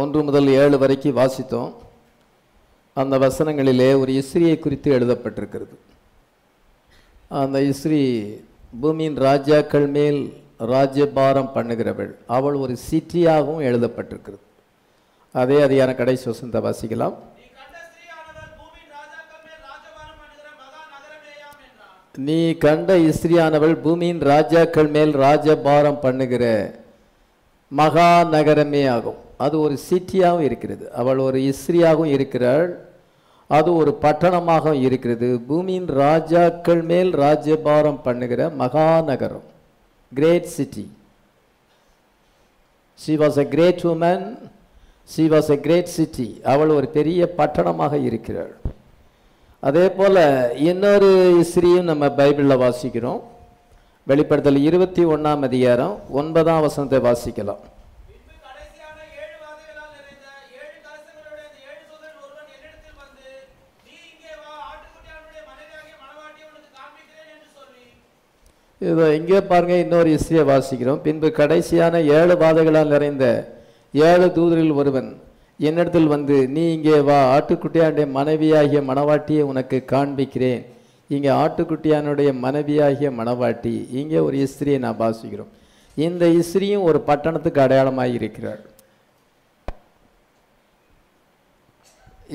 ஒன்று முதல் ஏழு வரைக்கும் வாசித்தோம். அந்த வசனங்களிலே ஒரு இஸ்ரியை குறித்து எழுதப்பட்டிருக்கிறது. அந்த இஸ்ரி பூமியின் ராஜாக்கள் மேல் ராஜ்யபாரம் பண்ணுகிறவள். அவள் ஒரு சிட்டியாகவும் எழுதப்பட்டிருக்கிறது. அதே அதிகார கடைசி வசந்த வாசிக்கலாம். நீ கண்ட பூமியின் மேல் நீ கண்ட இஸ்ரியானவள் பூமியின் ராஜாக்கள் மேல் ராஜபாரம் பண்ணுகிற மகா நகரமே ஆகும். அது ஒரு சிட்டியாகவும் இருக்கிறது. அவள் ஒரு இஸ்ரியாகவும் இருக்கிறாள். அது ஒரு பட்டணமாக இருக்கிறது. பூமியின் ராஜாக்கள் மேல் ராஜ்யபாரம் பண்ணுகிற மகாநகரம். Great city she was a great woman she was a great city அவள் ஒரு பெரிய பட்டணமாக இருக்கிறாள். அதே போல் இன்னொரு இஸ்ரியும் நம்ம பைபிளில் வாசிக்கிறோம். வெளிப்படுத்தல் இருபத்தி ஒன்றாம் அதிகாரம் ஒன்பதாம் வசனத்தை வாசிக்கலாம் பின்பு கடைசியான ஏழு வாதைகளால் நிறைந்த ஏழு கலசங்களுடைய அந்த ஏழு சோதரன் ஒருவன் என்னிடத்தில் வந்து நீ இங்கே வா ஆட்டுக்குட்டியானுடைய மனைவியாகிய மணவாட்டியை உனக்கு காண்பிக்கிறேன் என்று சொல்லி இதோ இங்கே பாருங்க இன்னொரு இசையை வாசிக்கிறோம். பின்பு கடைசியான ஏழு பாதைகளால் நிறைந்த ஏழு தூதரில் ஒருவன் என்னிடத்தில் வந்து நீ இங்கே வா ஆட்டுக்குட்டியானுடைய மனைவியாகிய மணவாட்டியை உனக்கு காண்பிக்கிறேன். இங்கே ஆட்டுக்குட்டியானுடைய மனைவியாகிய மணவாட்டி இங்கே ஒரு இஸ்திரியை நான் வாசிக்கிறோம். இந்த இஸ்திரியும் ஒரு பட்டணத்துக்கு அடையாளமாக இருக்கிறாள்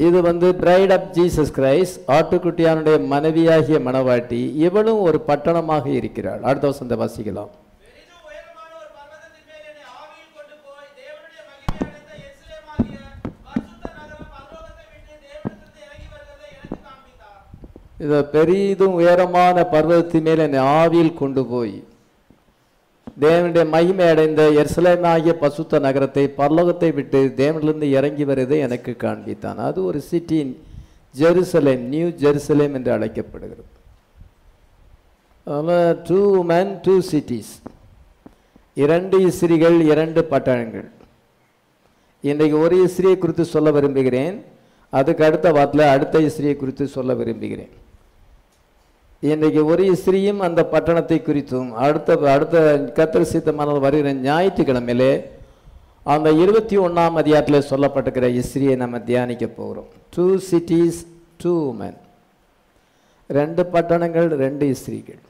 இது வந்து பிரைட் ஆஃப் ஜீசஸ் கிரைஸ் ஆட்டுக்குட்டியானுடைய மனைவியாகிய மனவாட்டி இவளும் ஒரு பட்டணமாக இருக்கிறாள். அடுத்த வசந்த வாசிக்கலாம். இதை பெரிதும் உயரமான பர்வத்தின் மேல் என்னை ஆவியில் கொண்டு போய் தேவனுடைய மகிமை அடைந்த எர்சலேமாகிய பசுத்த நகரத்தை பல்லோகத்தை விட்டு தேவனிலிருந்து இறங்கி வருவதை எனக்கு காண்பித்தான். அது ஒரு சிட்டி ஜெருசலேம் நியூ ஜெருசலேம் என்று அழைக்கப்படுகிறது. அதில் டூ மேன் டூ சிட்டிஸ் இரண்டு இஸ்ரிகள் இரண்டு பட்டணங்கள். இன்றைக்கு ஒரு இஸ்ரியை குறித்து சொல்ல விரும்புகிறேன். அதுக்கு அடுத்த வாரத்தில் அடுத்த இஸ்ரியை குறித்து சொல்ல விரும்புகிறேன். இன்றைக்கு ஒரு ஸ்திரீயும் அந்த பட்டணத்தை குறித்தும் அடுத்த அடுத்த கத்தர் மன்னர் வருகிற ஞாயிற்றுக்கிழமையிலே அந்த இருபத்தி ஒன்றாம் அதிகாரத்தில் சொல்லப்பட்டிருக்கிற இஸ்ரியை நம்ம தியானிக்க போகிறோம். டூ சிட்டிஸ் டூ உமன் ரெண்டு பட்டணங்கள் ரெண்டு இஸ்ரீகள்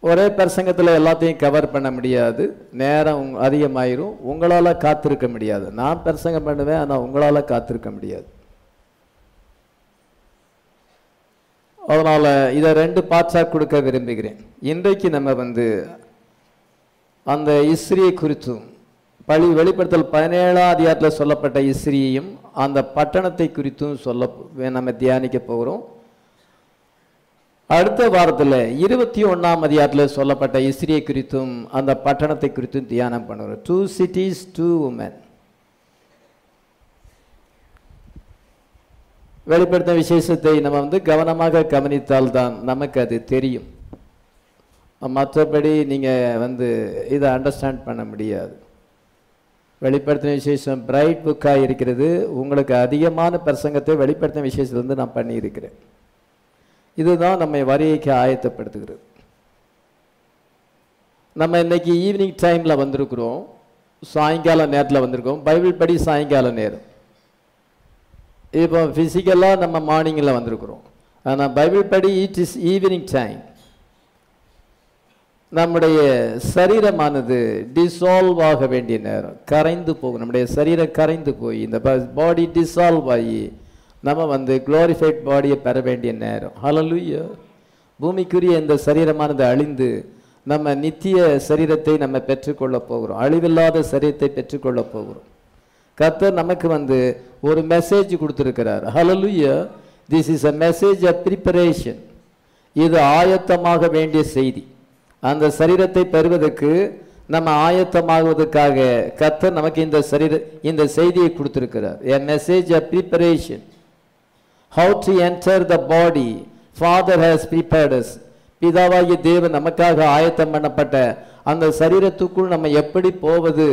ஒரே பிரசங்கத்தில் எல்லாத்தையும் கவர் பண்ண முடியாது. நேரம் அதிகமாயிரும். உங்களால் காத்திருக்க முடியாது. நான் பிரசங்கம் பண்ணுவேன் ஆனால் உங்களால் காத்திருக்க முடியாது. அதனால் இதை ரெண்டு பார்ட்ஸாக கொடுக்க விரும்புகிறேன். இன்றைக்கு நம்ம வந்து அந்த இஸ்ரியை குறித்தும் பழி வெளிப்படுத்தல் பதினேழாம் அதிகாரத்தில் சொல்லப்பட்ட இஸ்ரியையும் அந்த பட்டணத்தை குறித்தும் சொல்ல நம்ம தியானிக்க போகிறோம். அடுத்த வாரத்தில் இருபத்தி ஒன்றாம் அதிகாரத்தில் சொல்லப்பட்ட இஸ்ரியை குறித்தும் அந்த பட்டணத்தை குறித்தும் தியானம் பண்ணுறோம். டூ சிட்டிஸ் டூ உமன் வெளிப்படுத்த விசேஷத்தை நம்ம வந்து கவனமாக கவனித்தால்தான் நமக்கு அது தெரியும். மற்றபடி நீங்கள் வந்து இதை அண்டர்ஸ்டாண்ட் பண்ண முடியாது. வெளிப்படுத்தின விசேஷம் பிரைட் புக்காக இருக்கிறது. உங்களுக்கு அதிகமான பிரசங்கத்தை வெளிப்படுத்தின விசேஷத்துலேருந்து நான் பண்ணியிருக்கிறேன். இதுதான் நம்மை வரியைக்கு ஆயத்தப்படுத்துகிறது. நம்ம இன்னைக்கு ஈவினிங் டைமில் வந்திருக்கிறோம். சாயங்கால நேரத்தில் வந்திருக்கோம். பைபிள் படி சாயங்கால நேரம். இப்போ ஃபிசிக்கலாக நம்ம மார்னிங்கில் வந்திருக்கிறோம். ஆனால் பைபிள் படி இட் இஸ் ஈவினிங் டைம் நம்முடைய சரீரமானது டிசால்வ் ஆக வேண்டிய நேரம். கரைந்து போகும். நம்முடைய சரீரம் கரைந்து போய் இந்த பாடி டிசால்வ் ஆகி நம்ம வந்து குளோரிஃபைட் பாடியை பெற வேண்டிய நேரம். ஹலலுயோ பூமிக்குரிய இந்த சரீரமானது அழிந்து நம்ம நித்திய சரீரத்தை நம்ம பெற்றுக்கொள்ளப் போகிறோம். அழிவில்லாத சரீரத்தை பெற்றுக்கொள்ளப் போகிறோம். கர்த்தர் நமக்கு வந்து ஒரு மெசேஜ் கொடுத்துருக்கிறார். Hallelujah this is a message a preparation இது ஆயத்தமாக வேண்டிய செய்தி. அந்த சரீரத்தை பெறுவதற்கு நம்ம ஆயத்தமாகுவதற்காக கத்தர் நமக்கு இந்த சரீர இந்த செய்தியை கொடுத்துருக்கிறார். A message a preparation how to enter the body father has prepared பிதாவாகிய தேவன் நமக்காக ஆயத்தம் பண்ணப்பட்ட அந்த சரீரத்துக்குள் நம்ம எப்படி போவது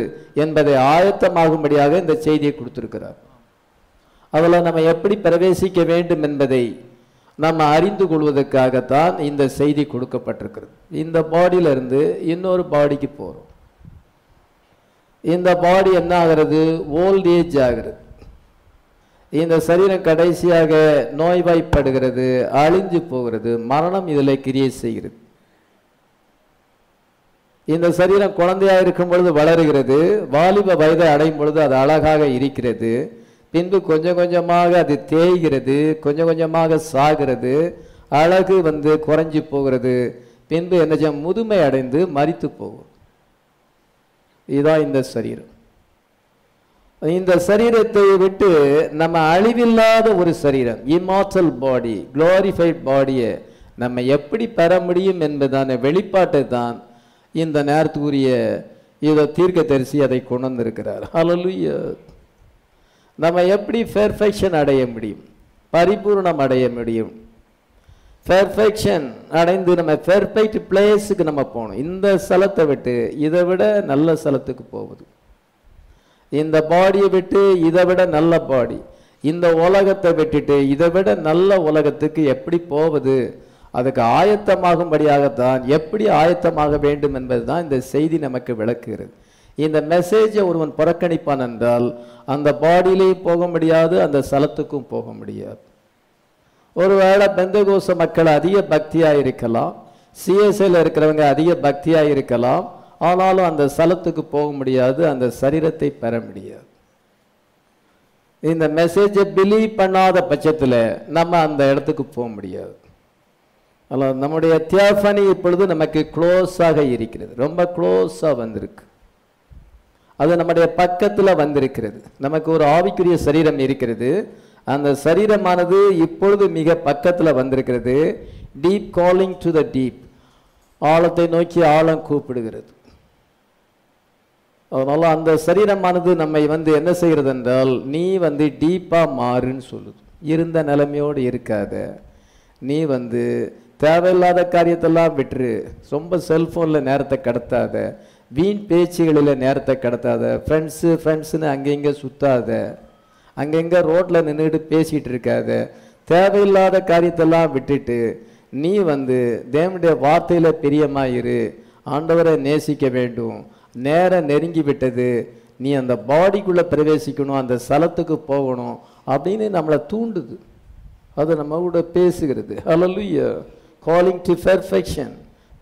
என்பதை ஆயத்தமாகும்படியாக இந்த செய்தியை கொடுத்திருக்கிறார். அதில் நம்ம எப்படி பிரவேசிக்க வேண்டும் என்பதை நம்ம அறிந்து கொள்வதற்காகத்தான் இந்த செய்தி கொடுக்கப்பட்டிருக்கிறது. இந்த பாடியிலிருந்து இன்னொரு பாடிக்கு போகிறோம் இந்த பாடி என்ன ஆகிறது? ஓல்ட் ஏஜ் ஆகிறது. இந்த சரீரம் கடைசியாக நோய்வாய்ப்படுகிறது அழிஞ்சு போகிறது மரணம் இதில் கிரியை செய்கிறது. இந்த சரீரம் குழந்தையா இருக்கும் பொழுது வளருகிறது வாலிப வயதை அடையும் பொழுது அது அழகாக இருக்கிறது பின்பு கொஞ்சம் கொஞ்சமாக அது தேய்கிறது கொஞ்சம் கொஞ்சமாக சாகிறது அழகு வந்து குறைஞ்சி போகிறது பின்பு என்ன முதுமை அடைந்து மறித்து போகும். இதுதான் இந்த சரீரம். இந்த சரீரத்தை விட்டு நம்ம அழிவில்லாத ஒரு சரீரம் இமார்டல் பாடி குளோரிஃபைட் பாடியை நம்ம எப்படி பெற முடியும் என்பதான வெளிப்பாட்டை தான் இந்த நேரத்துக்குரிய இதை தீர்க்க தரிசி அதை கொண்டு வந்திருக்கிறார் ஹalleluya நம்ம எப்படி பெர்ஃபெக்ஷன் அடைய முடியும்? பரிபூர்ணம் அடைய முடியும்? பெர்ஃபெக்ஷன் அடைந்து நம்ம பெர்ஃபெக்ட் பிளேஸுக்கு நம்ம போகணும். இந்த ஸ்தலத்தை விட்டு இதை விட நல்ல ஸ்தலத்துக்கு போவது. இந்த பாடியை விட்டு இதை விட நல்ல பாடி இந்த உலகத்தை விட்டுட்டு இதை விட நல்ல உலகத்துக்கு எப்படி போவது? அதுக்கு ஆயத்தமாகும்படியாகத்தான் எப்படி ஆயத்தமாக வேண்டும் என்பதுதான் இந்த செய்தி நமக்கு விளக்குகிறது. இந்த மெசேஜை ஒருவன் புறக்கணிப்பான் என்றால் அந்த பாடியிலேயும் போக முடியாது அந்த ஸ்தலத்துக்கும் போக முடியாது. ஒருவேளை பெந்தகோச மக்கள் அதிக பக்தியாக இருக்கலாம் சிஎஸ்ஐயில் இருக்கிறவங்க அதிக பக்தியாக இருக்கலாம் ஆனாலும் அந்த ஸ்தலத்துக்கு போக முடியாது அந்த சரீரத்தை பெற முடியாது. இந்த மெசேஜை பிலீவ் பண்ணாத பட்சத்தில் நம்ம அந்த இடத்துக்கு போக முடியாது. அல்ல நம்முடைய தியாஃபனி இப்பொழுது நமக்கு க்ளோஸாக இருக்கிறது. ரொம்ப க்ளோஸாக வந்திருக்கு. அது நம்முடைய பக்கத்தில் வந்திருக்கிறது. நமக்கு ஒரு ஆவிக்குரிய சரீரம் இருக்கிறது. அந்த சரீரமானது இப்பொழுது மிக பக்கத்தில் வந்திருக்கிறது. Deep calling to the deep ஆழத்தை நோக்கி ஆழம் கூப்பிடுகிறது. அதனால அந்த சரீரமானது நம்மை வந்து என்ன செய்கிறது என்றால் நீ வந்து டீப்பாக மாறுன்னு சொல்லுது. இருந்த நிலைமையோடு இருக்காத. நீ வந்து தேவையில்லாத காரியத்தெல்லாம் விட்டுரு. ரொம்ப செல்ஃபோனில் நேரத்தை கடத்தாத. வீண் பேச்சுகளில் நேரத்தை கடத்தாத. ஃப்ரெண்ட்ஸு ஃப்ரெண்ட்ஸுன்னு அங்கங்கே சுத்தாத. அங்கங்கே ரோட்டில் நின்றுட்டு பேசிகிட்டு இருக்காத. தேவையில்லாத காரியத்தெல்லாம் விட்டுட்டு நீ வந்து தேவனுடைய வார்த்தையில் பிரியமாயிரு. ஆண்டவரை நேசிக்க வேண்டும். நேரம் நெருங்கி விட்டது. நீ அந்த பாடிக்குள்ளே பிரவேசிக்கணும் அந்த ஸ்தலத்துக்கு போகணும் அப்படின்னு நம்மளை தூண்டுது. அது நம்ம கூட பேசுகிறது. Hallelujah calling to perfection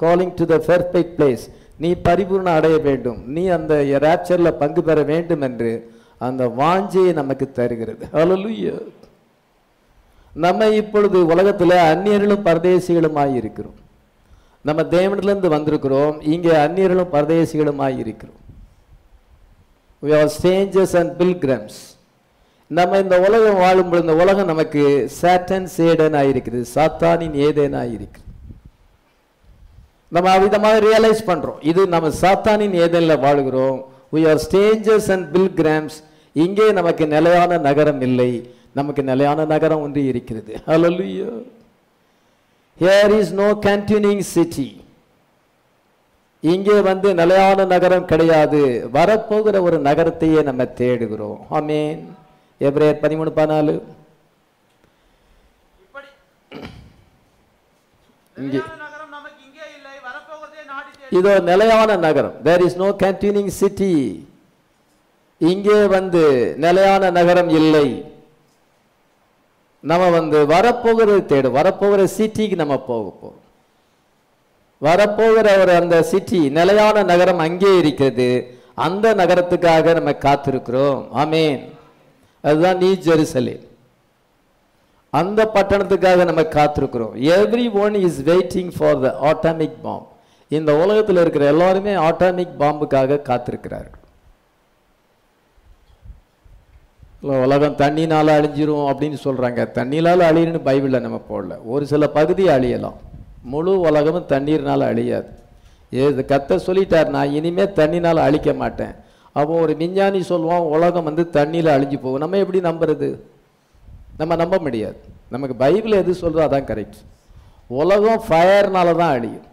calling to the perfect place நீ பரிபூர்ணம் அடைய வேண்டும். நீ அந்த ராப்சரில் பங்கு பெற வேண்டும் என்று அந்த வாஞ்சையை நமக்கு தருகிறது. ஹalleluya நம்ம இப்பொழுது உலகத்தில் அந்நியர்களும் பரதேசிகளுமாய் இருக்கிறோம். நம்ம தேவனிலேருந்து வந்திருக்கிறோம். இங்கே அந்நியர்களும் பரதேசிகளுமாய் இருக்கிறோம். We are strangers and pilgrims நம்ம இந்த உலகம் வாழும்போது இந்த உலகம் நமக்கு சாட்டன் சேடனாக இருக்குது. சாத்தானின் ஏதேனாக இருக்குது நம்ம அவ்விதமாக ரியலைஸ் பண்ணுறோம் இது நம்ம சாத்தானின் ஏதேனில் வாழுகிறோம். We are strangers and pilgrims இங்கே நமக்கு நிலையான நகரம் இல்லை. நமக்கு நிலையான நகரம் ஒன்று இருக்கிறது. Hallelujah. Here is no continuing city. இங்கே வந்து நிலையான நகரம் கிடையாது. வரப்போகிற ஒரு நகரத்தையே நம்ம தேடுகிறோம். ஆமேன். எப்ரேயர் பதிமூணு பதினாலு. இங்கே. இதோ நிலையான நகரம். There is no continuing city இங்கே வந்து நிலையான நகரம் இல்லை. நம்ம வந்து வரப்போகிறது தேடும் வரப்போகிற சிட்டிக்கு நம்ம போக போகிறோம் வரப்போகிற ஒரு அந்த சிட்டி நிலையான நகரம் அங்கே இருக்கிறது. அந்த நகரத்துக்காக நம்ம காத்திருக்கிறோம். ஆமேன். அதுதான் நீ ஜெருசலேம் அந்த பட்டணத்துக்காக நம்ம காத்திருக்கிறோம். Every one is waiting for the atomic bomb இந்த உலகத்தில் இருக்கிற எல்லாருமே ஆட்டாமிக் பாம்புக்காக காத்திருக்கிறார்கள் இல்ல, உலகம் தண்ணினால் அழிஞ்சிரும் அப்படின்னு சொல்கிறாங்க தண்ணினால அழியணும்னு பைபிளில் நம்ம போடல. ஒரு சில பகுதி அழியலாம். முழு உலகமும் தண்ணீர்னால் அழியாது. ஏது கத்த சொல்லிட்டார் நான் இனிமேல் தண்ணினால் அழிக்க மாட்டேன். அப்போ ஒரு விஞ்ஞானி சொல்லுவான் உலகம் வந்து தண்ணியில் அழிஞ்சு போகும். நம்ம எப்படி நம்புறது? நம்ம நம்ப முடியாது. நமக்கு பைபிள் எது சொல்றோ அதான் கரெக்ட். உலகம் ஃபயர்னால தான் அழியும்.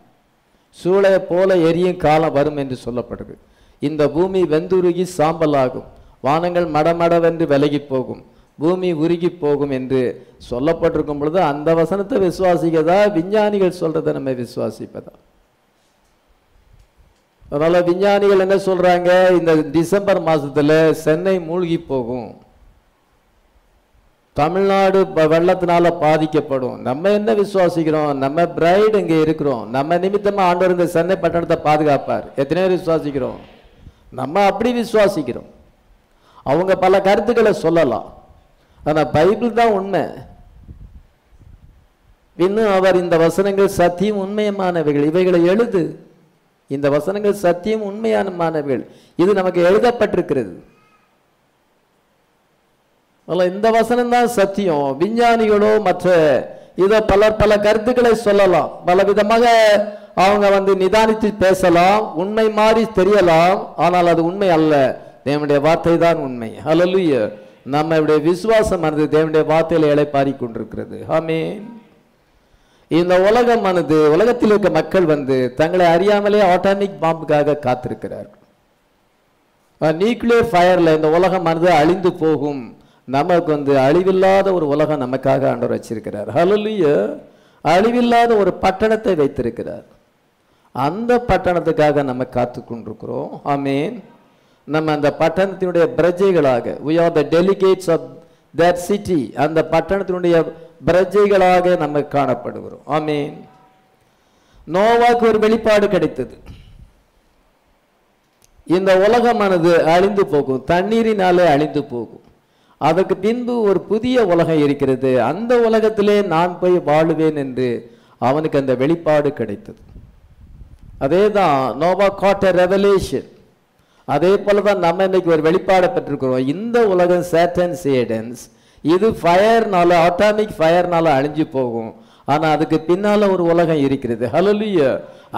சூளையை போல எரியும் காலம் வரும் என்று சொல்லப்படுது. இந்த பூமி வெந்துருகி சாம்பல் ஆகும் வானங்கள் மடமடவென்று விலகி போகும் பூமி உருகி போகும் என்று சொல்லப்பட்டிருக்கும் பொழுது அந்த வசனத்தை விசுவாசிக்கதா விஞ்ஞானிகள் சொல்றதை நம்ம விசுவாசிப்பதா? அதனால விஞ்ஞானிகள் என்ன சொல்றாங்க? இந்த டிசம்பர் மாசத்துல சென்னை மூழ்கி போகும் தமிழ்நாடு ப- வெள்ளத்தினால பாதிக்கப்படும். நம்ம என்ன விசுவாசிக்கிறோம்? நம்ம பிரைடு இங்கே இருக்கிறோம். நம்ம நிமித்தமா ஆண்டவர் இந்த சென்னை பட்டணத்தை பாதுகாப்பார். எத்தனை பேர் விசுவாசிக்கிறோம். நம்ம அப்படி விசுவாசிக்கிறோம். அவங்க பல கருத்துக்களை சொல்லலாம். ஆனால் பைபிள் தான் உண்மை. இன்னும் அவர் இந்த வசனங்கள் சத்தியம் உண்மையமானவைகள் இவைகளை எழுது. இந்த வசனங்கள் சத்தியம் உண்மையான உண்மையானமானவைகள். இது நமக்கு எழுதப்பட்டிருக்கிறது. இந்த வசனம் தான் சத்தியம். விஞ்ஞானிகளோ மற்ற இதை பலர் பல கருத்துக்களை சொல்லலாம். பல விதமாக அவங்க வந்து நிதானித்து பேசலாம். உண்மை மாதிரி தெரியலாம். ஆனால் அது உண்மை அல்ல. தேவனுடைய வார்த்தை தான் உண்மை. ஹலலுய நம்மளுடைய விசுவாசமானது தேவனுடைய வார்த்தையில இளைப்பாரி கொண்டிருக்கிறது. ஆமென் இந்த உலகமானது உலகத்தில் இருக்க மக்கள் வந்து தங்களை அறியாமலே ஆட்டானிக் பாம்புக்காக காத்திருக்கிறார்கள் நியூக்ளியர் ஃபயர்ல இந்த உலகமானது அழிந்து போகும். நமக்கு வந்து அழிவில்லாத ஒரு உலகம் நமக்காக ஆண்டவர் வச்சிருக்கிறார். ஹலலுய அழிவில்லாத ஒரு பட்டணத்தை வைத்திருக்கிறார். அந்த பட்டணத்துக்காக நம்ம காத்து கொண்டிருக்கிறோம். ஆமென் நம்ம அந்த பட்டணத்தினுடைய பிரஜைகளாக we are the delegates of that city அந்த பட்டணத்தினுடைய பிரஜைகளாக நம்ம காணப்படுகிறோம். ஆமீன் நோவாக்கு ஒரு வெளிப்பாடு கிடைத்தது. இந்த உலகமானது அழிந்து போகும். தண்ணீரினாலே அழிந்து போகும். அதற்கு பின்பு ஒரு புதிய உலகம் இருக்கிறது. அந்த உலகத்திலே நான் போய் வாழுவேன் என்று அவனுக்கு அந்த வெளிப்பாடு கிடைத்தது. அதே தான் நோவா காட் ரெவலேஷன். அதே போல தான் நம்ம இன்னைக்கு ஒரு வெளிப்பாடை பெற்றிருக்கிறோம். இந்த உலகம் சேட்டன் சேடன்ஸ் இது ஃபயர்னால ஆட்டாமிக் ஃபயர்னால அழிஞ்சு போகும். ஆனால் அதுக்கு பின்னால் ஒரு உலகம் இருக்கிறது. ஹலலுய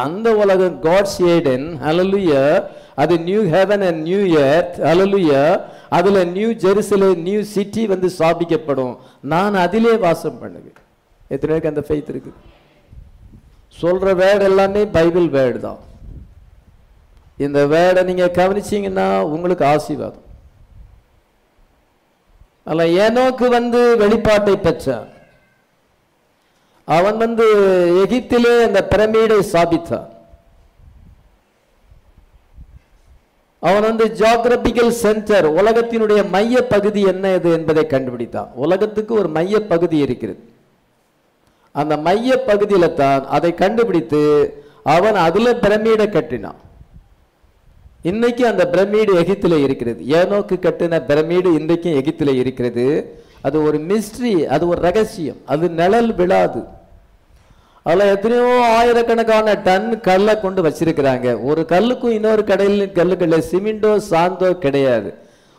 அந்த உலகம் காட்ஸ் ஏடன் ஹலலுய அது new heaven and new earth hallelujah அதில் நியூ ஜெருசலேம் நியூ சிட்டி வந்து ஸ்தாபிக்கப்படும். நான் அதிலே வாசம் பண்ணுவேன். எத்தனை பேருக்கு அந்த ஃபெய்த் இருக்குது? சொல்கிற வேர்டு எல்லாமே பைபிள் வேர்டு தான். இந்த வேர்டை நீங்கள் கவனிச்சிங்கன்னா உங்களுக்கு ஆசீர்வாதம். அல்ல ஏனோக்கு வந்து வெளிப்பாட்டை பெற்றான். அவன் வந்து எகிப்திலே அந்த பிரமீடை ஸ்தாபித்தான் அவன் வந்து ஜியாகிரபிக்கல் சென்டர் உலகத்தினுடைய மைய பகுதி என்ன இது என்பதை கண்டுபிடித்தான். உலகத்துக்கு ஒரு மைய பகுதி இருக்கிறது. அந்த மைய பகுதியில் தான் அதை கண்டுபிடித்து அவன் அதில் பிரமீடை கட்டினான். இன்னைக்கு அந்த பிரமிடு எகிப்திலே இருக்கிறது. ஏனோக்கு கட்டின பிரமிடு இன்றைக்கும் எகித்தில் இருக்கிறது. அது ஒரு மிஸ்ட்ரி அது ஒரு ரகசியம். அது நிழல் விழாது. அதில் எத்தனையோ ஆயிரக்கணக்கான டன் கல்லை கொண்டு வச்சிருக்கிறாங்க. ஒரு கல்லுக்கும் இன்னொரு கடையில் கல்லுக்கல்ல சிமெண்டோ சாந்தோ கிடையாது.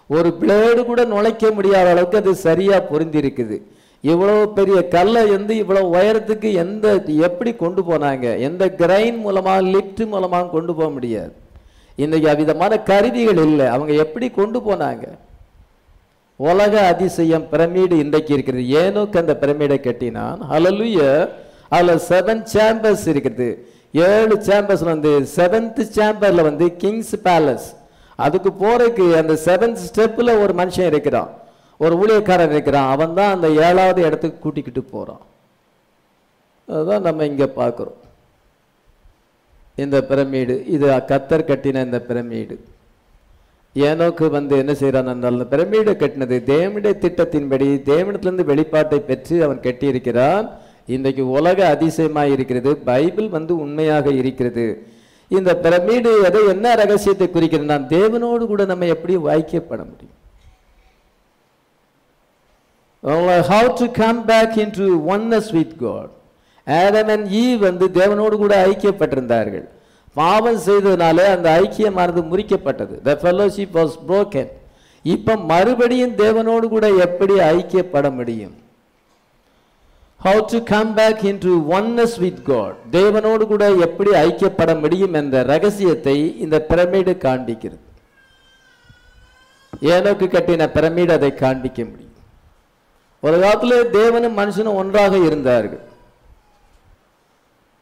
ஒரு பிளேடு கூட நுழைக்க முடியாத அளவுக்கு அது சரியா பொருந்தி இருக்குது இவ்வளவு பெரிய கல்லை வந்து இவ்வளவு உயரத்துக்கு எந்த எப்படி கொண்டு போனாங்க? எந்த கிரைன் மூலமா லிஃப்ட் மூலமாக கொண்டு போக முடியாது. இன்றைக்கி அவ்விதமான கருவிகள் இல்லை. அவங்க எப்படி கொண்டு போனாங்க? உலக அதிசயம் பிரமிடு இன்றைக்கு இருக்கிறது. ஏனோக்கு அந்த பிரமிடை கட்டினான். அலலுய அதில் செவன் சேம்பர்ஸ் இருக்குது. ஏழு சேம்பர்ஸ் வந்து செவன்த் சேம்பரில் வந்து கிங்ஸ் பேலஸ் அதுக்கு போகிறதுக்கு அந்த செவன்த் ஸ்டெப்பில் ஒரு மனுஷன் இருக்கிறான். ஒரு ஊழியக்காரன் இருக்கிறான். அவன் தான் அந்த ஏழாவது இடத்துக்கு கூட்டிக்கிட்டு போகிறான் அதுதான் நம்ம இங்கே பார்க்குறோம். இந்த பிரமிடு. இது கத்தர் கட்டின இந்த பிரமிடு. ஏனோக்கு வந்து என்ன செய்கிறான் என்றால் அந்த பிரமிடை கட்டினது தேவனுடைய திட்டத்தின்படி தேவனிடத்திலிருந்து வெளிப்பாட்டை பெற்று அவன் கட்டியிருக்கிறான். இன்றைக்கு உலக அதிசயமாக இருக்கிறது. பைபிள் வந்து உண்மையாக இருக்கிறது. இந்த பிரமிடு எதை என்ன ரகசியத்தை குறிக்கிறதுனா தேவனோடு கூட நம்ம எப்படி வாய்க்கப்பட முடியும்? How to come back in to oneness with God Adam and Eve வந்து தேவனோடு கூட ஐக்கியப்பட்டிருந்தார்கள். பாவம் செய்ததுனால அந்த ஐக்கியமானது முறிக்கப்பட்டது. த ஃபெல்லோஷிப் வாஸ் புரோக்கன் இப்போ மறுபடியும் தேவனோடு கூட எப்படி ஐக்கியப்பட முடியும்? How to come back in to oneness with God தேவனோடு கூட எப்படி ஐக்கியப்பட முடியும் என்ற ரகசியத்தை இந்த பிரமிடு காண்பிக்கிறது. ஏனோக்கு கட்டின பிரமிடு அதை காண்பிக்க முடியும். ஒரு காலத்தில் தேவனும் மனுஷனும் ஒன்றாக இருந்தார்கள்.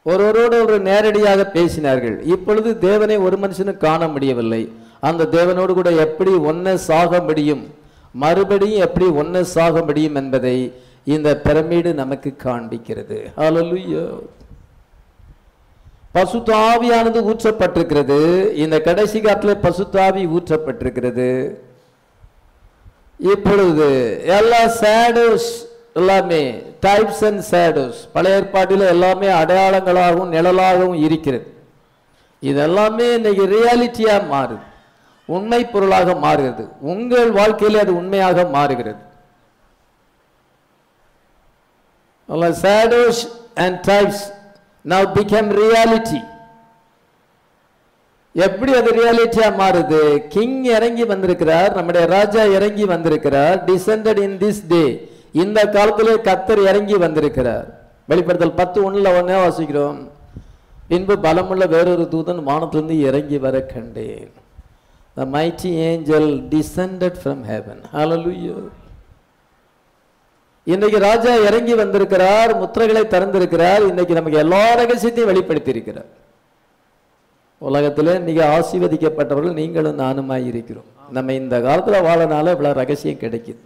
ஒருவரோடு ஒரு நேரடியாக பேசினார்கள். இப்பொழுது தேவனை ஒரு மனுஷனும் காண முடியவில்லை. அந்த தேவனோடு கூட எப்படி ஒன்ன சாக முடியும்? மறுபடியும் எப்படி ஒன்ன சாக முடியும் என்பதை இந்த பிரமிடு நமக்கு காண்பிக்கிறது. ஹalleluya பசுத்தாவியானது ஊற்றப்பட்டிருக்கிறது. இந்த கடைசி காலத்தில் பசுத்தாவி ஊற்றப்பட்டிருக்கிறது. இப்பொழுது எல்லா சேடோஸ் எல்லாமே டைப்ஸ் அண்ட் சேடோஸ் பழைய ஏற்பாட்டில் எல்லாமே அடையாளங்களாகவும் நிழலாகவும் இருக்கிறது. இதெல்லாமே இன்னைக்கு ரியாலிட்டியாக மாறுது. உண்மை பொருளாக மாறுகிறது. உங்கள் வாழ்க்கையில் அது உண்மையாக மாறுகிறது. Shadows and types now become reality எப்படி அது ரியாலிட்டியா மாறுது? கிங் இறங்கி வந்திருக்கிறார் நம்முடைய ராஜா இறங்கி வந்திருக்கிறார் டிசெண்டட் இன் திஸ் டே இந்த காலத்திலே கத்தர் இறங்கி வந்திருக்கிறார். வெளிப்படுத்தல் பத்து ஒன்றில் ஒன்றே வாசிக்கிறோம். பின்பு பலமுள்ள வேறொரு தூதன் வானத்திலிருந்து இறங்கி வர கண்டேன். The mighty angel descended from heaven hallelujah இன்னைக்கு ராஜா இறங்கி வந்திருக்கிறார் முத்திரைகளை திறந்திருக்கிறார். இன்னைக்கு நமக்கு எல்லா ரகசியத்தையும் வெளிப்படுத்தி இருக்கிறார் உலகத்தில் இன்னைக்கு ஆசீர்வதிக்கப்பட்டவர்கள் நீங்களும் நானுமாய் இருக்கிறோம் நம்ம இந்த காலத்துல வாழனால இவ்வளவு ரகசியம் கிடைக்குது.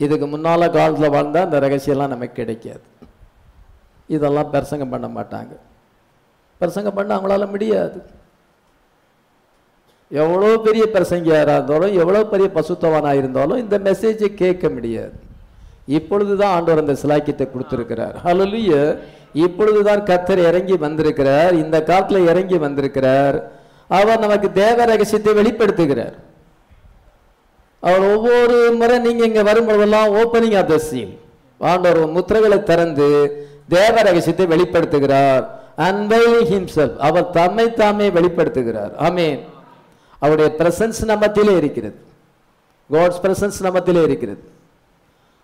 இதுக்கு முன்னால காலத்தில் வாழ்ந்தால் அந்த ரகசியம்லாம் நமக்கு கிடைக்காது. இதெல்லாம் பிரசங்கம் பண்ண மாட்டாங்க. பிரசங்கம் பண்ண அவங்களால முடியாது. எவ்வளோ பெரிய பிரசங்கியாராக இருந்தாலும் எவ்வளோ பெரிய பசுத்தவனாக இருந்தாலும் இந்த மெசேஜை கேட்க முடியாது. இப்பொழுது தான் ஆண்டவர் அந்த சிலாக்கியத்தை கொடுத்துருக்கிறார். ஹalleluya இப்பொழுது தான் கத்தர் இறங்கி வந்திருக்கிறார். இந்த காலத்தில் இறங்கி வந்திருக்கிறார். அவர் நமக்கு தேவ ரகசியத்தை வெளிப்படுத்துகிறார். அவர் ஒவ்வொரு முறை நீங்கள் இங்கே வரும்பொழுதெல்லாம் ஓப்பனிங் ஆஃப் த சீன் ஆண்டவர் முத்திரைகளை திறந்து தேவ ரகசியத்தை வெளிப்படுத்துகிறார் அன்வைலிங் ஹிம்செல் அவர் தம்மை தாமே வெளிப்படுத்துகிறார். ஆமென் அவருடைய பிரசன்ஸ் நம்மத்திலே இருக்கிறது. காட்ஸ் பிரசன்ஸ் நம்மத்திலே இருக்கிறது.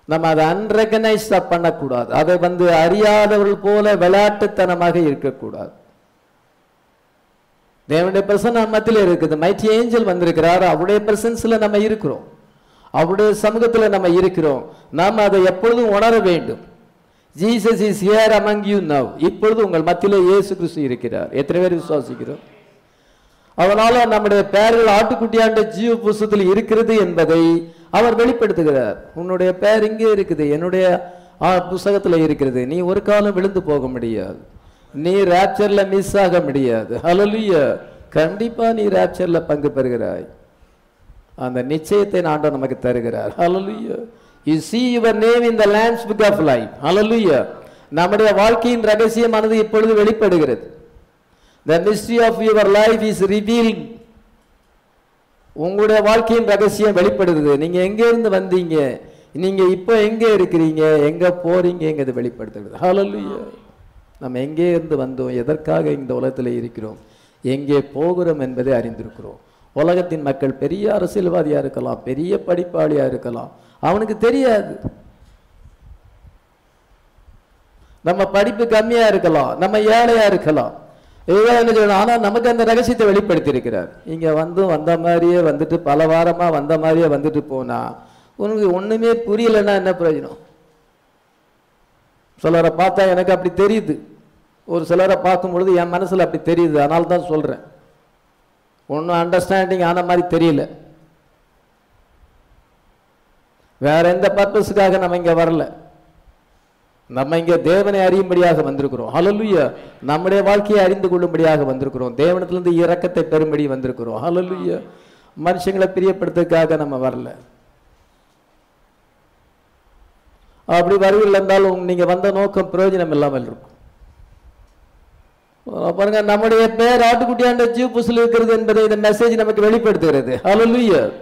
நம்ம அதை அன்ரெகனைஸ்டா பண்ணக்கூடாது. அதை வந்து அறியாதவர்கள் போல விளையாட்டுத்தனமாக இருக்கக்கூடாது. தேவனுடைய பிரசன் நம்மத்திலே இருக்குது. மைட்டி ஏஞ்சல் வந்திருக்கிறார். அவருடைய பிரசன்ஸில் நம்ம இருக்கிறோம். அவருடைய சமூகத்தில் நம்ம இருக்கிறோம். நாம் அதை எப்பொழுதும் உணர வேண்டும். Jesus is here among you now இப்பொழுது உங்கள் மத்தியில் இயேசு கிறிஸ்து இருக்கிறார். எத்தனை பேர் விசுவாசிக்கிறோம்? அதனால நம்முடைய பெயர்கள் ஆட்டுக்குட்டியாண்ட ஜீவ புஸ்தத்தில் இருக்கிறது என்பதை அவர் வெளிப்படுத்துகிறார். உன்னுடைய பெயர் இங்கே இருக்குது. என்னுடைய புஸ்தகத்தில் இருக்கிறது. நீ ஒரு காலம் விழுந்து போக முடியாது. நீ ரேப்சரில் மிஸ் ஆக முடியாது. ஹalleluya கண்டிப்பாக நீ ரேப்சரில் பங்கு பெறுகிறாய். அந்த நிச்சயத்தை ஆண்டவர் நமக்கு தருகிறார். ஹalleluya you see your name in the lamb's book of life. Hallelujah. நம்முடைய வாழ்க்கையின் ரகசியமானது இப்பொழுது வெளிப்படுகிறது. The mystery of your life is revealed. உங்களுடைய வாழ்க்கையின் ரகசியம் வெளிப்படுது நீங்க எங்க இருந்து வந்தீங்க? நீங்க இப்போ எங்க இருக்கிறீங்க? எங்க போறீங்கங்கிறது வெளிப்படுத்துகிறது. ஹalleluya நம்ம எங்கே இருந்து வந்தோம்? எதற்காக இந்த உலகத்தில் இருக்கிறோம்? எங்கே போகிறோம் என்பதை அறிந்திருக்கிறோம். உலகத்தின் மக்கள் பெரிய அரசியல்வாதியாக இருக்கலாம் பெரிய படிப்பாளியாக இருக்கலாம். அவனுக்கு தெரியாது. நம்ம படிப்பு கம்மியாக இருக்கலாம் நம்ம ஏழையாக இருக்கலாம். இவன் என்ன சொல்லணும் ஆனால் நமக்கு அந்த ரகசியத்தை வெளிப்படுத்தியிருக்கிறார். இங்கே வந்து வந்த மாதிரியே வந்துட்டு பல வாரமாக வந்த மாதிரியே வந்துட்டு போனால் உனக்கு ஒன்றுமே புரியலன்னா என்ன பிரயோஜனம்? சிலரை பார்த்தா எனக்கு அப்படி தெரியுது. ஒரு சிலரை பார்க்கும் பொழுது என் மனசில் அப்படி தெரியுது. அதனால தான் சொல்கிறேன் ஒன்றும் அண்டர்ஸ்டாண்டிங் ஆன மாதிரி தெரியல. வேற எந்த பர்பஸுக்காக நம்ம இங்கே வரல? நம்ம இங்கே தேவனை அறியும்படியாக வந்திருக்கிறோம். ஹலலுயா நம்முடைய வாழ்க்கையை அறிந்து கொள்ளும்படியாக வந்திருக்கிறோம். தேவனத்திலிருந்து இறக்கத்தை பெறும்படி வந்திருக்கிறோம். ஹலலுயா மனுஷங்களை பிரியப்படுத்துறதுக்காக நம்ம வரல. அப்படி வருவில் இருந்தாலும் நீங்கள் வந்த நோக்கம் பிரயோஜனம் இல்லாமல் இருக்கும். பாருங்க நம்முடைய பேர் ஆட்டுக்குட்டியாண்ட ஜீவ புசில் இருக்கிறது என்பதை இந்த மெசேஜ் நமக்கு வெளிப்படுத்துகிறது. ஹalleluya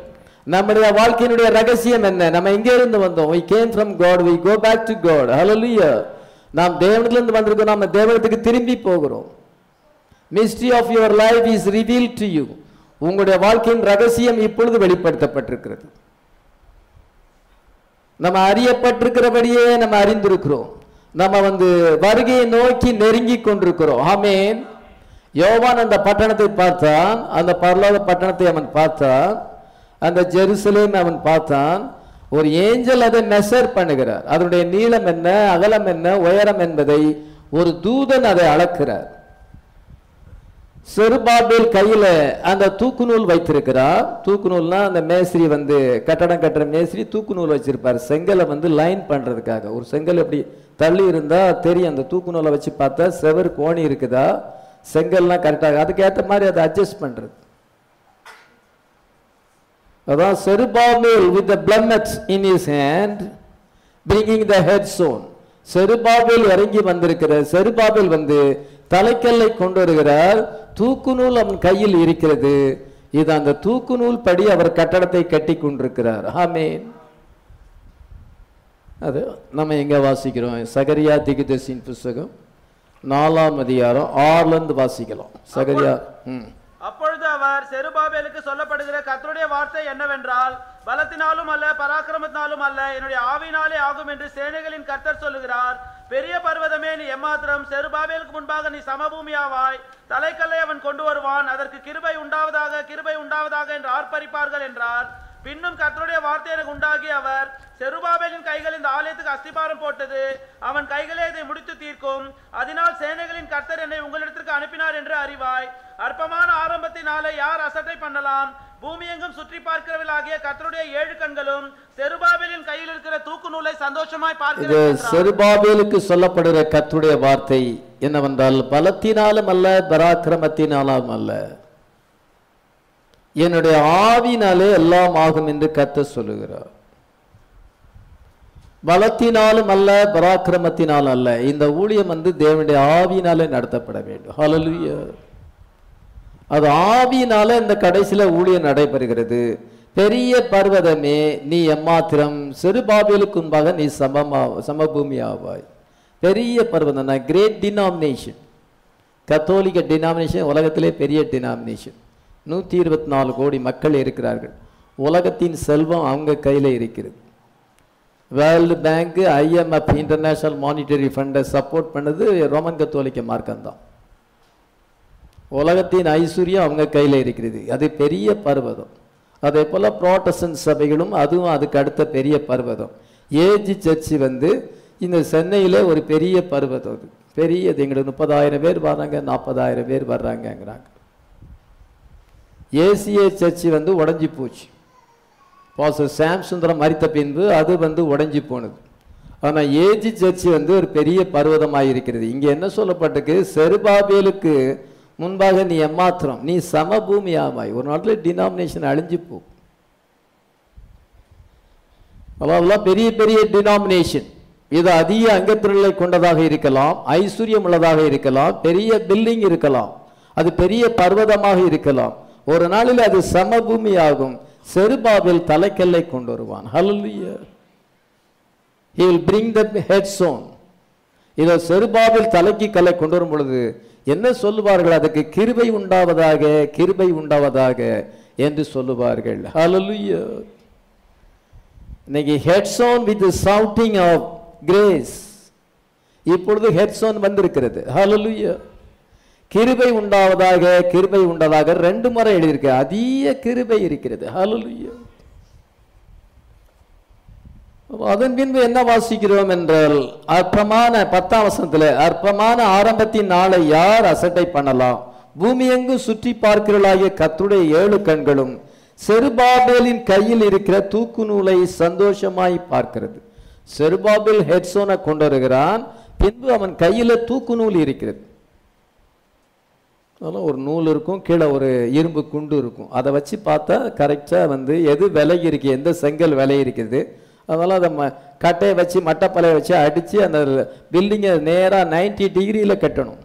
நம்முடைய வாழ்க்கையினுடைய ரகசியம் என்ன? நம்ம எங்கே இருந்து வந்தோம்? We came from god. We go back to god. Hallelujah. நாம் தேவனிலிருந்து வந்திருக்கோம் நாம தேவனத்துக்கு திரும்பி போகிறோம். Mystery of your life is revealed to you. உங்களுடைய வாழ்க்கையின் ரகசியம் இப்பொழுது வெளிப்படுத்தப்பட்டிருக்கிறது. நம்ம அறியப்பட்டிருக்கிறபடியே நம்ம அறிந்திருக்கிறோம். நம்ம வந்து வருகையை நோக்கி நெருங்கி கொண்டிருக்கிறோம். ஆமீன். யோவான் அந்த பட்டணத்தை பார்த்தான். அந்த பரலோக பட்டணத்தை அவன் பார்த்தான். அந்த ஜெருசலேம் அவன் பார்த்தான். ஒரு ஏஞ்சல் அதை மெஷர் பண்ணுகிறார். அதனுடைய நீளம் என்ன அகலம் என்ன உயரம் என்பதை ஒரு தூதன் அதை அளக்கிறார். செருபாபேல் கையில அந்த தூக்கு நூல் வைத்திருக்கிறார். தூக்கு நூல்னா அந்த மேஸ்திரி வந்து கட்டடம் கட்டுற மேஸ்திரி தூக்கு நூல் வச்சிருப்பார். செங்கலை வந்து லைன் பண்றதுக்காக. ஒரு செங்கல் எப்படி தள்ளி இருந்தா தெரியும். அந்த தூக்கு நூலை வச்சு பார்த்தா செவர் கோணி இருக்குதா? செங்கல்லாம் கரெக்டாக அதுக்கேற்ற மாதிரி அதை அட்ஜஸ்ட் பண்றது. அதான் Zerubbabel with the in his hand bringing the head stone Zerubbabel இறங்கி வந்திருக்கிற செருபாபேல் வந்து தலைக்கல்லை கொண்டு வருகிறார். தூக்கு நூல் அவன் கையில் இருக்கிறது. இது அந்த தூக்கு நூல் படி அவர் கட்டடத்தை கட்டி கொண்டிருக்கிறார். ஆமேன். அது நம்ம எங்க வாசிக்கிறோம்? சகரியா திகுதசின் புஸ்தகம் நாலாம் அதிகாரம் ஆறுல இருந்து வாசிக்கலாம். சகரியா ம். அப்பொழுது அவர் செருபாபேலுக்கு சொல்லப்படுகிற கர்த்தருடைய வார்த்தை என்னவென்றால் பலத்தினாலும் அல்ல பராக்கிரமத்தினாலும் அல்ல என்னுடைய ஆவினாலே ஆகும் என்று சேனைகளின் கர்த்தர் சொல்லுகிறார். பெரிய பர்வதமே நீ எம்மாத்திரம் செருபாபேலுக்கு முன்பாக நீ சமபூமியாவாய். தலைக்கல்லை அவன் கொண்டு வருவான். அதற்கு கிருபை உண்டாவதாக கிருபை உண்டாவதாக என்று ஆர்ப்பரிப்பார்கள் என்றார். பின்னும் கர்த்தருடைய வார்த்தை எனக்கு உண்டாகி அவர் செருபாபேலின் கைகள் இந்த ஆலயத்துக்கு அஸ்திபாரம் போட்டது. அவன் கைகளே இதை முடித்து தீர்க்கும். அதனால் சேனைகளின் கர்த்தர் என்னை உங்களிடத்திற்கு அனுப்பினார் என்று அறிவாய். அற்பமான ஆரம்பத்தினாலே யார் அசட்டை பண்ணலாம்? பூமி எங்கும் சுற்றி பார்க்கிறவர்களாகிய கர்த்தருடைய ஏழு கண்களும் செருபாபேலின் கையில் இருக்கிற தூக்கு நூலை சந்தோஷமாய் பார்க்கிறது. செருபாபேலுக்கு சொல்லப்படுகிற கர்த்தருடைய வார்த்தை என்னவென்றால் பலத்தினாலும் அல்ல பராக்கிரமத்தினாலும் அல்ல. என்னுடைய ஆவினாலே எல்லாம் ஆகும் என்று கர்த்தர் சொல்லுகிறார். பலத்தினாலும் அல்ல பராக்கிரமத்தினாலும் அல்ல. இந்த ஊழியம் வந்து தேவனுடைய ஆவியினாலே நடத்தப்பட வேண்டும். ஹalleluya அது ஆவியினால இந்த கடைசியில் ஊழியம் நடைபெறுகிறது. பெரிய பர்வதமே நீ எம்மாத்திரம் சிறுபாபிலுக்கு முன்பாக நீ சமமா சமபூமி ஆவாய் பெரிய பர்வதம் கிரேட் டினாமினேஷன் கத்தோலிக்க டினாமினேஷன் உலகத்திலே பெரிய டினாமினேஷன் நூற்றி இருபத்தி நாலு கோடி மக்கள் இருக்கிறார்கள். உலகத்தின் செல்வம் அவங்க கையில் இருக்கிறது. World Bank IMF International Monetary ஃபண்டை சப்போர்ட் பண்ணது ரோமன் கத்தோலிக்க மார்க்கம் தான் உலகத்தின் ஐஸ்வர்யம் அவங்க கையில் இருக்கிறது. அது பெரிய பர்வதம். அதே போல் ப்ரோட்டஸ்டன் சபைகளும் அதுவும் அதுக்கு அடுத்த பெரிய பர்வதம். ஏஜி சர்ச்சு வந்து இந்த சென்னையில் ஒரு பெரிய பர்வதம் அது. பெரியது எங்களுக்கு முப்பதாயிரம் பேர் வர்றாங்க நாற்பதாயிரம் பேர் வர்றாங்கங்கிறாங்க. ஏசிஏ சர்ச்சு வந்து உடஞ்சி போச்சு. பாசர் சாம் சுந்தரம் மறித்த பின்பு அது வந்து உடஞ்சி போனது. ஆனால் ஏஜி சர்ச்சு வந்து ஒரு பெரிய பர்வதமாக இருக்கிறது. இங்கே என்ன சொல்லப்பட்டிருக்கு? செருபாபியலுக்கு முன்பாக நீ எம்மாத்திரம் நீ சமபூமி ஆமாய் ஒரு நாட்டில் டினாமினேஷன் அழிஞ்சு போ. அதெல்லாம் பெரிய பெரிய டினாமினேஷன் இது அதிக அங்கத்தினர்களை கொண்டதாக இருக்கலாம் ஐஸ்வர்யம் உள்ளதாக இருக்கலாம் பெரிய பில்டிங் இருக்கலாம் அது பெரிய பர்வதமாக இருக்கலாம். ஒரு நாளில் அது சமபூமி ஆகும் செருபாவில் தலைக்கல்லை கொண்டு வருவான். ஹalleluya he will bring the headstone இதை செருபாவில் தலைக்கு கல்லை கொண்டு வரும் பொழுது என்ன சொல்லுவார்கள்? அதுக்கு கிருபை உண்டாவதாக கிருபை உண்டாவதாக என்று சொல்லுவார்கள். ஹalleluya இன்னைக்கு headstone with shouting of grace இப்பொழுது ஹெட்ஸோன் வந்திருக்கிறது. ஹalleluya கிருபை உண்டாவதாக கிருபை உண்டதாக ரெண்டு முறை எழுதியிருக்கு அதிக கிருபை இருக்கிறது. ஹalleluya அதன் பின்பு என்ன வாசிக்கிறோம் என்றால் அற்பமான பத்தாம் வசனத்தில் அற்பமான ஆரம்பத்தின் நாளை யார் அசட்டை பண்ணலாம்? பூமி எங்கு சுற்றி பார்க்கிறளாகிய கத்துடைய ஏழு கண்களும் செருபாபேலின் கையில் இருக்கிற தூக்கு நூலை சந்தோஷமாய் பார்க்கிறது. செருபாபேல் ஹெட்சோனை கொண்டு வருகிறான் பின்பு அவன் கையில் தூக்கு நூல் இருக்கிறது. அதெல்லாம் ஒரு நூல் இருக்கும் கீழே ஒரு இரும்பு குண்டு இருக்கும். அதை வச்சு பார்த்தா கரெக்டாக வந்து எது விலை இருக்குது எந்த செங்கல் விலை இருக்குது அதனால் அதை ம கட்டையை வச்சு மட்டப்பலையை வச்சு அடித்து அந்த பில்டிங்கை நேராக 90 டிகிரியில் கட்டணும்.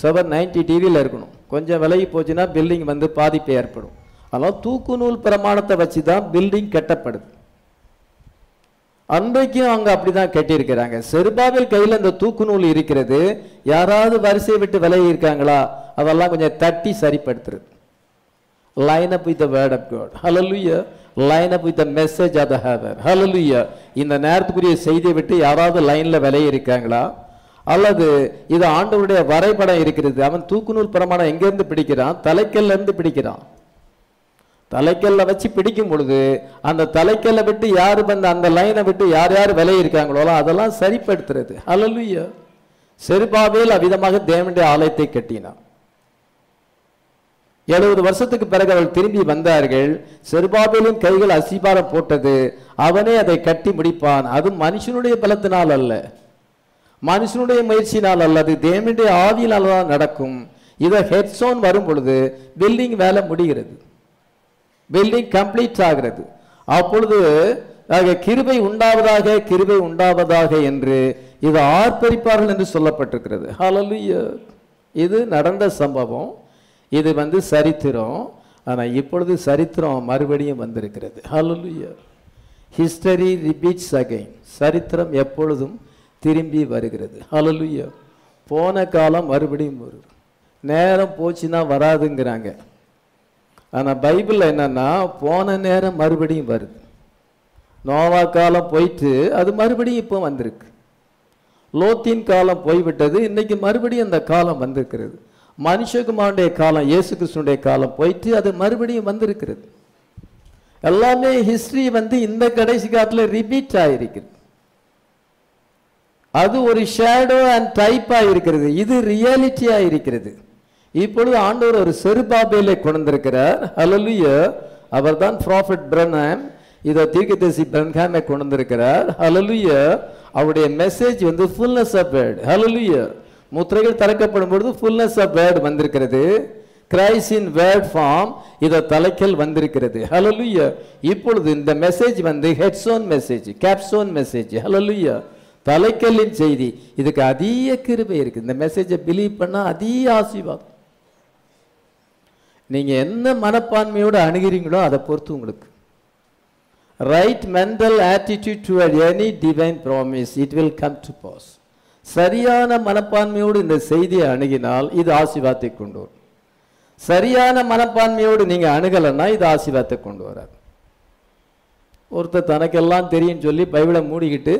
செவர் 90 டிகிரியில் இருக்கணும். கொஞ்சம் விலகி போச்சுன்னா பில்டிங் வந்து பாதிப்பு ஏற்படும். அதனால் தூக்கு நூல் பிரமாணத்தை வச்சு தான் பில்டிங் கட்டப்படுது. அன்றைக்கும் அவங்க அப்படிதான் கட்டியிருக்கிறாங்க. செருபாவில் கையில் இந்த தூக்கு நூல் இருக்கிறது. யாராவது வரிசையை விட்டு விலகி இருக்காங்களா? அதெல்லாம் கொஞ்சம் தட்டி சரிப்படுத்துறது. Line up with word of God hallelujah line up with message of the hour hallelujah இந்த நேரத்துக்குரிய செய்தியை விட்டு யாராவது லைனில் விலகி இருக்காங்களா? அல்லது இது ஆண்டவருடைய வரைபடம் இருக்கிறது. அவன் தூக்குநூல் பிரமாணம் எங்கேருந்து பிடிக்கிறான்? தலைக்கல்லேருந்து பிடிக்கிறான். தலைக்கல்ல வச்சு பிடிக்கும் பொழுது அந்த தலைக்கல்ல விட்டு யார் வந்து அந்த லைனை விட்டு யார் யார் விலகி இருக்காங்களோ அதெல்லாம் சரிப்படுத்துறது. ஹalleluya செருபாவேல் அவ்விதமாக தேவனுடைய ஆலயத்தை கட்டினான். எழுபது வருஷத்துக்கு பிறகு அவள் திரும்பி வந்தார்கள். செருபாபேலின் கைகள் அசிபாரம் போட்டது. அவனே அதை கட்டி முடிப்பான். அது மனுஷனுடைய பலத்தினால் அல்ல. மனுஷனுடைய முயற்சினால் அல்ல. அது தேவனுடைய ஆவியினால் தான் நடக்கும். இதை ஹெட்ஸோன் வரும் பொழுது பில்டிங் வேலை முடிகிறது. பில்டிங் கம்ப்ளீட் ஆகிறது. அப்பொழுது கிருபை உண்டாவதாக கிருபை உண்டாவதாக என்று இது ஆர்ப்பரிப்பார்கள் என்று சொல்லப்பட்டிருக்கிறது. ஹalleluya. இது நடந்த சம்பவம். இது வந்து சரித்திரம். ஆனால் இப்பொழுது சரித்திரம் மறுபடியும் வந்திருக்கிறது. ஹalleluya ஹிஸ்டரி ரிபீட்ஸ் அகைன் சரித்திரம் எப்பொழுதும் திரும்பி வருகிறது. ஹalleluya போன காலம் மறுபடியும் வரும். நேரம் போச்சுன்னா வராதுங்கிறாங்க. ஆனால் பைபிளில் என்னென்னா போன நேரம் மறுபடியும் வருது. நோவா காலம் போயிட்டு அது மறுபடியும் இப்போ வந்திருக்கு. லோத்தின் காலம் போய்விட்டது இன்றைக்கி மறுபடியும் அந்த காலம் வந்திருக்கிறது. மனுஷகுமாருடைய காலம் இயேசு கிறிஸ்துனுடைய காலம் போயிட்டு அது மறுபடியும் வந்திருக்கிறது. எல்லாமே ஹிஸ்டரி வந்து இந்த கடைசி காலத்தில் ரிப்பீட் ஆயிருக்கிறது. அது ஒரு ஷேடோ அண்ட் டைப்பாக இருக்கிறது இது ரியாலிட்டியாக இருக்கிறது இப்பொழுது ஆண்டவர் ஒரு செருபாபேலை கொண்டிருக்கிறார். அலலுய அவர் தான் ப்ராஃபிட் பிரனாம் இதை தீர்க்கதரிசி பிரன்ஹாமை கொண்டிருக்கிறார். ஹalleluya அவருடைய மெசேஜ் வந்து ஃபுல்னஸ் ஆஃப் வேர்ட் முத்திரைகள் திறக்கப்படும் பொழுது ஃபுல்னஸ் ஆஃப் வேர்டு வந்திருக்கிறது. கிரைஸ் இன் வேர்ட் ஃபார்ம் இதை தலைக்கல் வந்திருக்கிறது. ஹலலுயா இப்பொழுது இந்த மெசேஜ் வந்து ஹெட்ஸோன் மெசேஜ் கேப்சோன் மெசேஜ் ஹலலுயா தலைக்கல்லின் செய்தி. இதுக்கு அதிக கிருபை இருக்கு. இந்த மெசேஜை பிலீவ் பண்ணால் அதிக ஆசீர்வாதம். நீங்கள் என்ன மனப்பான்மையோடு அணுகிறீங்களோ அதை பொறுத்து உங்களுக்கு. Right mental attitude toward any divine promise it will come to pass சரியான மனப்பான்மையோடு இந்த செய்தியை அணுகினால் இது ஆசீர்வாதத்தை கொண்டு வரும். சரியான மனப்பான்மையோடு நீங்கள் அணுகலைன்னா இது ஆசீர்வாதத்தை கொண்டு வராது. ஒருத்தர் தனக்கெல்லாம் தெரியும் சொல்லி பைபிளை மூடிக்கிட்டு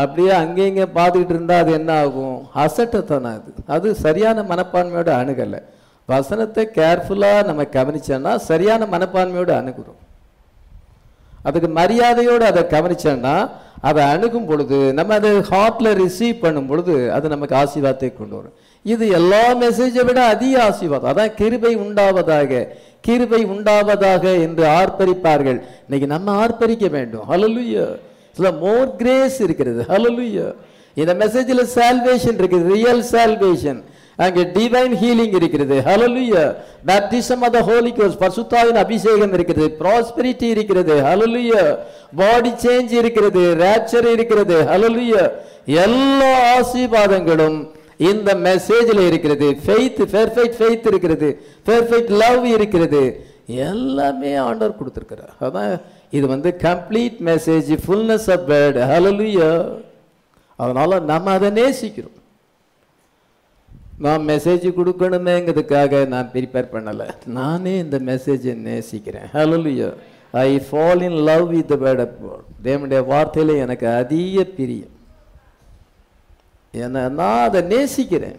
அப்படியே அங்கே இங்கே பார்த்துக்கிட்டு இருந்தால் அது என்ன ஆகும்? அசட்டத்தனம் அது. அது சரியான மனப்பான்மையோட அணுகலை. வசனத்தை கேர்ஃபுல்லாக நம்ம கவனிச்சோன்னா சரியான மனப்பான்மையோடு அணுகுறோம். அதுக்கு மரியாதையோடு அதை கவனிச்சோன்னா அதை அணுகும் பொழுது நம்ம அதை ஹார்ட்ல ரிசீவ் பண்ணும் பொழுது அது நமக்கு ஆசீர்வாதத்தை கொண்டு வரும். இது எல்லா மெசேஜை விட அதிக ஆசீர்வாதம். அதான் கிருபை உண்டாவதாக கிருபை உண்டாவதாக என்று ஆர்ப்பரிப்பார்கள். இன்னைக்கு நம்ம ஆர்ப்பரிக்க வேண்டும். ஹalleluya சில மோர் கிரேஸ் இருக்கிறது. ஹalleluya இந்த மெசேஜில் சால்வேஷன் இருக்குது. ரியல் சால்வேஷன் அங்கே டிவைன் ஹீலிங் இருக்கிறது. Hallelujah baptism of the Holy கோஸ் பசுத்தாவின் அபிஷேகம் இருக்கிறது. ப்ராஸ்பெரிட்டி இருக்கிறது. ஹalleluya பாடி சேஞ்ச் இருக்கிறது. ரேச்சர் இருக்கிறது. ஹalleluya எல்லா ஆசீர்வாதங்களும் இந்த மெசேஜில் இருக்கிறது. ஃபெய்த் பெர்ஃபெக்ட் ஃபெய்த் இருக்கிறது. பெர்ஃபெக்ட் லவ் இருக்கிறது. எல்லாமே ஆண்டவர் கொடுத்துருக்கிறார். அதான் இது வந்து complete message fullness of word hallelujah அதனால நம்ம அதை நேசிக்கிறோம். நான் மெசேஜ் கொடுக்கணுமேங்கிறதுக்காக நான் ப்ரிப்பேர் பண்ணலை. நானே இந்த மெசேஜை நேசிக்கிறேன். Hallelujah I fall in love with word of God தேவனுடைய வார்த்தையில எனக்கு அதிக பிரியம். என்ன நான் அதை நேசிக்கிறேன்.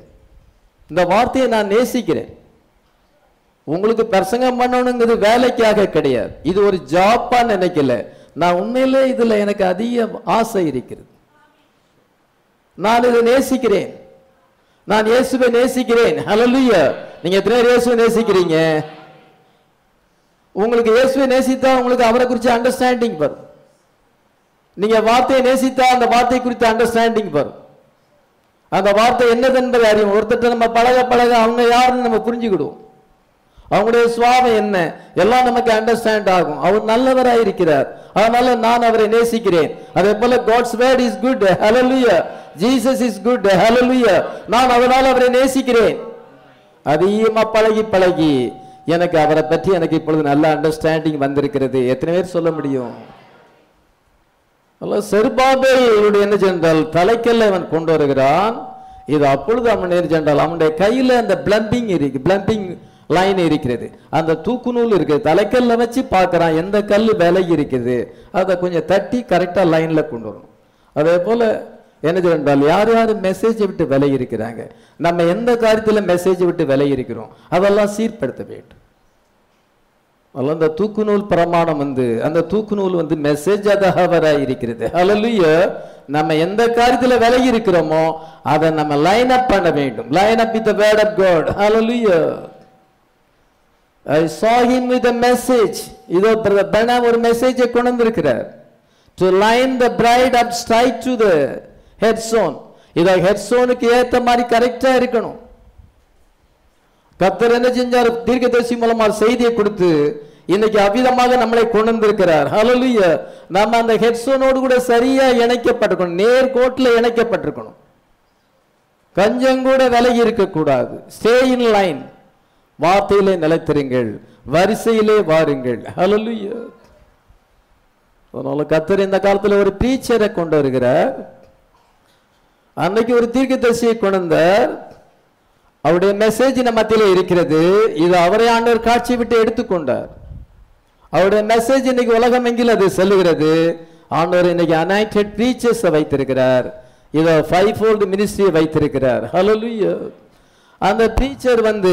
இந்த வார்த்தையை நான் நேசிக்கிறேன். உங்களுக்கு பிரசங்கம் பண்ணணுங்கிறது வேலைக்காக கிடையாது. இது ஒரு ஜாப்பா நினைக்கல. நான் உண்மையிலே இதுல எனக்கு அதிக ஆசை இருக்கிறது. நான் இதை நேசிக்கிறேன். நான் இயேசுவை நேசிக்கிறேன். ஹalleluya நீங்க எத்தனை இயேசுவை நேசிக்கிறீங்க? உங்களுக்கு இயேசுவை நேசித்தா உங்களுக்கு அவரை குறித்து அண்டர்ஸ்டாண்டிங் வரும். நீங்க வார்த்தையை நேசித்தா அந்த வார்த்தை குறித்த அண்டர்ஸ்டாண்டிங் வரும். அந்த வார்த்தை என்னது என்பதை அறியும். ஒருத்தர் நம்ம பழக பழக அவங்க யாருன்னு நம்ம புரிஞ்சுக்கிடுவோம். அவங்களுடைய சுவாபம் என்ன? எல்லாம் நமக்கு அண்டர்ஸ்டாண்ட் ஆகும். அவர் நல்லவராய் இருக்கிறார். அதனால நான் அவரை நேசிக்கிறேன். அதே போல God's word is good hallelujah Jesus is good hallelujah நான் அவரால் அவரை நேசிக்கிறேன். அதிகமாக பழகி பழகி எனக்கு அவரை பற்றி எனக்கு இப்பொழுது நல்ல அண்டர்ஸ்டாண்டிங் வந்திருக்கிறது. எத்தனை பேர் சொல்ல முடியும்? அல்ல செருபாபேல் என்ன சென்றால் தலைக்கல்ல அவன் கொண்டு வருகிறான். இது அப்பொழுது அவன் என்ன சென்றால் அவனுடைய கையில் அந்த பிளம்பிங் இருக்கு. பிளம்பிங் லைன் இருக்கிறது. அந்த தூக்கு நூல் இருக்குது. தலைக்கல்ல வச்சு பார்க்குறான். எந்த கல் விலை இருக்குது? அதை கொஞ்சம் தட்டி கரெக்டாக லைனில் கொண்டு வரணும். அதே போல் என்ன என்றால் யார் யார் மெசேஜை விட்டு விலை இருக்கிறாங்க? நம்ம எந்த காரியத்தில் மெசேஜ் விட்டு விலை இருக்கிறோம்? அதெல்லாம் சீர்படுத்த வேண்டும். அதெல்லாம் அந்த தூக்கு நூல் பிரமாணம் வந்து அந்த தூக்கு நூல் வந்து மெசேஜ் அதகவராய் இருக்கிறது. ஹalleluya நம்ம எந்த காரியத்தில் விலகி இருக்கிறோமோ அதை நம்ம லைன் அப் பண்ண வேண்டும். Line up with word of God hallelujah I saw him with message இதோ பிரதர் பெனாம் ஒரு மெசேஜை கொண்டு வந்திருக்கிறார் to line the bride up straight to the head zone இதோ ஹெட் சோனுக்கு ஏத்த மாதிரி கரெக்டா இருக்கணும். கத்தர் என்ன செஞ்சார்? தீர்க்கதரிசி மூலமா செய்தியை கொடுத்து இன்னைக்கு அவ்விதமாக நம்மளை கொண்டு வந்திருக்கிறார் ஹலோலிய நம்ம அந்த ஹெட்ஸோனோடு கூட சரியா இணைக்கப்பட்டிருக்கணும். நேர் கோட்டில் இணைக்கப்பட்டிருக்கணும். கொஞ்சம் கூட விலகி இருக்கக்கூடாது. ஸ்டே இன் லைன் வார்த்தையிலே நிலைத்திருங்கள் வரிசையிலே வாருங்கள். ஹalleluya அதனால கத்தர் இந்த காலத்தில் ஒரு டீச்சரை கொண்டு வருகிறார். அன்னைக்கு ஒரு தீர்க்கதரிசியை கொண்டு வந்தார். அவருடைய மெசேஜ் நம்ம இருக்கிறது. இது அவரை ஆண்டவர் காட்சி விட்டு எடுத்துக்கொண்டார் அவருடைய மெசேஜ் இன்னைக்கு உலகம் எங்கில் அது செல்லுகிறது. ஆண்டவர் இன்னைக்கு அனைட்டட் ப்ரீச்சர்ஸை வைத்திருக்கிறார். இதை ஃபைவ் ஃபோல்டு மினிஸ்ட்ரியை வைத்திருக்கிறார். ஹalleluya அந்த டீச்சர் வந்து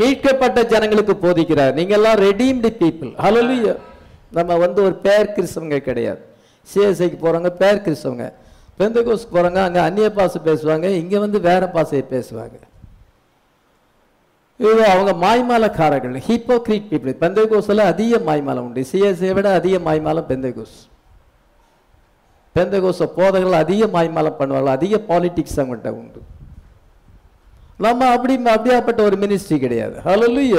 மீட்கப்பட்ட ஜனங்களுக்கு போதிக்கிறார். நீங்க எல்லாம் ரெடீம்டு பீப்புள் ஹalleluya நம்ம வந்து ஒரு பேர் கிறிஸ்தவங்க கிடையாது. சிஎஸ்ஐக்கு போறவங்க பேர் கிறிஸ்தவங்க. பெந்தகோஸ்க்கு போறவங்க அங்க அந்நிய பாசை பேசுவாங்க இங்க வந்து வேற பாசையை பேசுவாங்க. இது அவங்க மாய்மாலக்காரர்கள் ஹிப்போக்ரீட் பீப்புள் பெந்தகோஸ்ல அதிக மாய்மாலம் உண்டு. சிஎஸ்ஐ விட அதிக மாய்மாலம் பெந்தகோஸ். பெந்தகோச போதகர்கள் அதிக மாய்மாலம் பண்ணுவார்கள் அதிக பாலிடிக்ஸ் அவங்கள்ட்ட உண்டு. நம்ம அப்படி அப்படியாப்பட்ட ஒரு மினிஸ்ட்ரி கிடையாது. ஹலலுய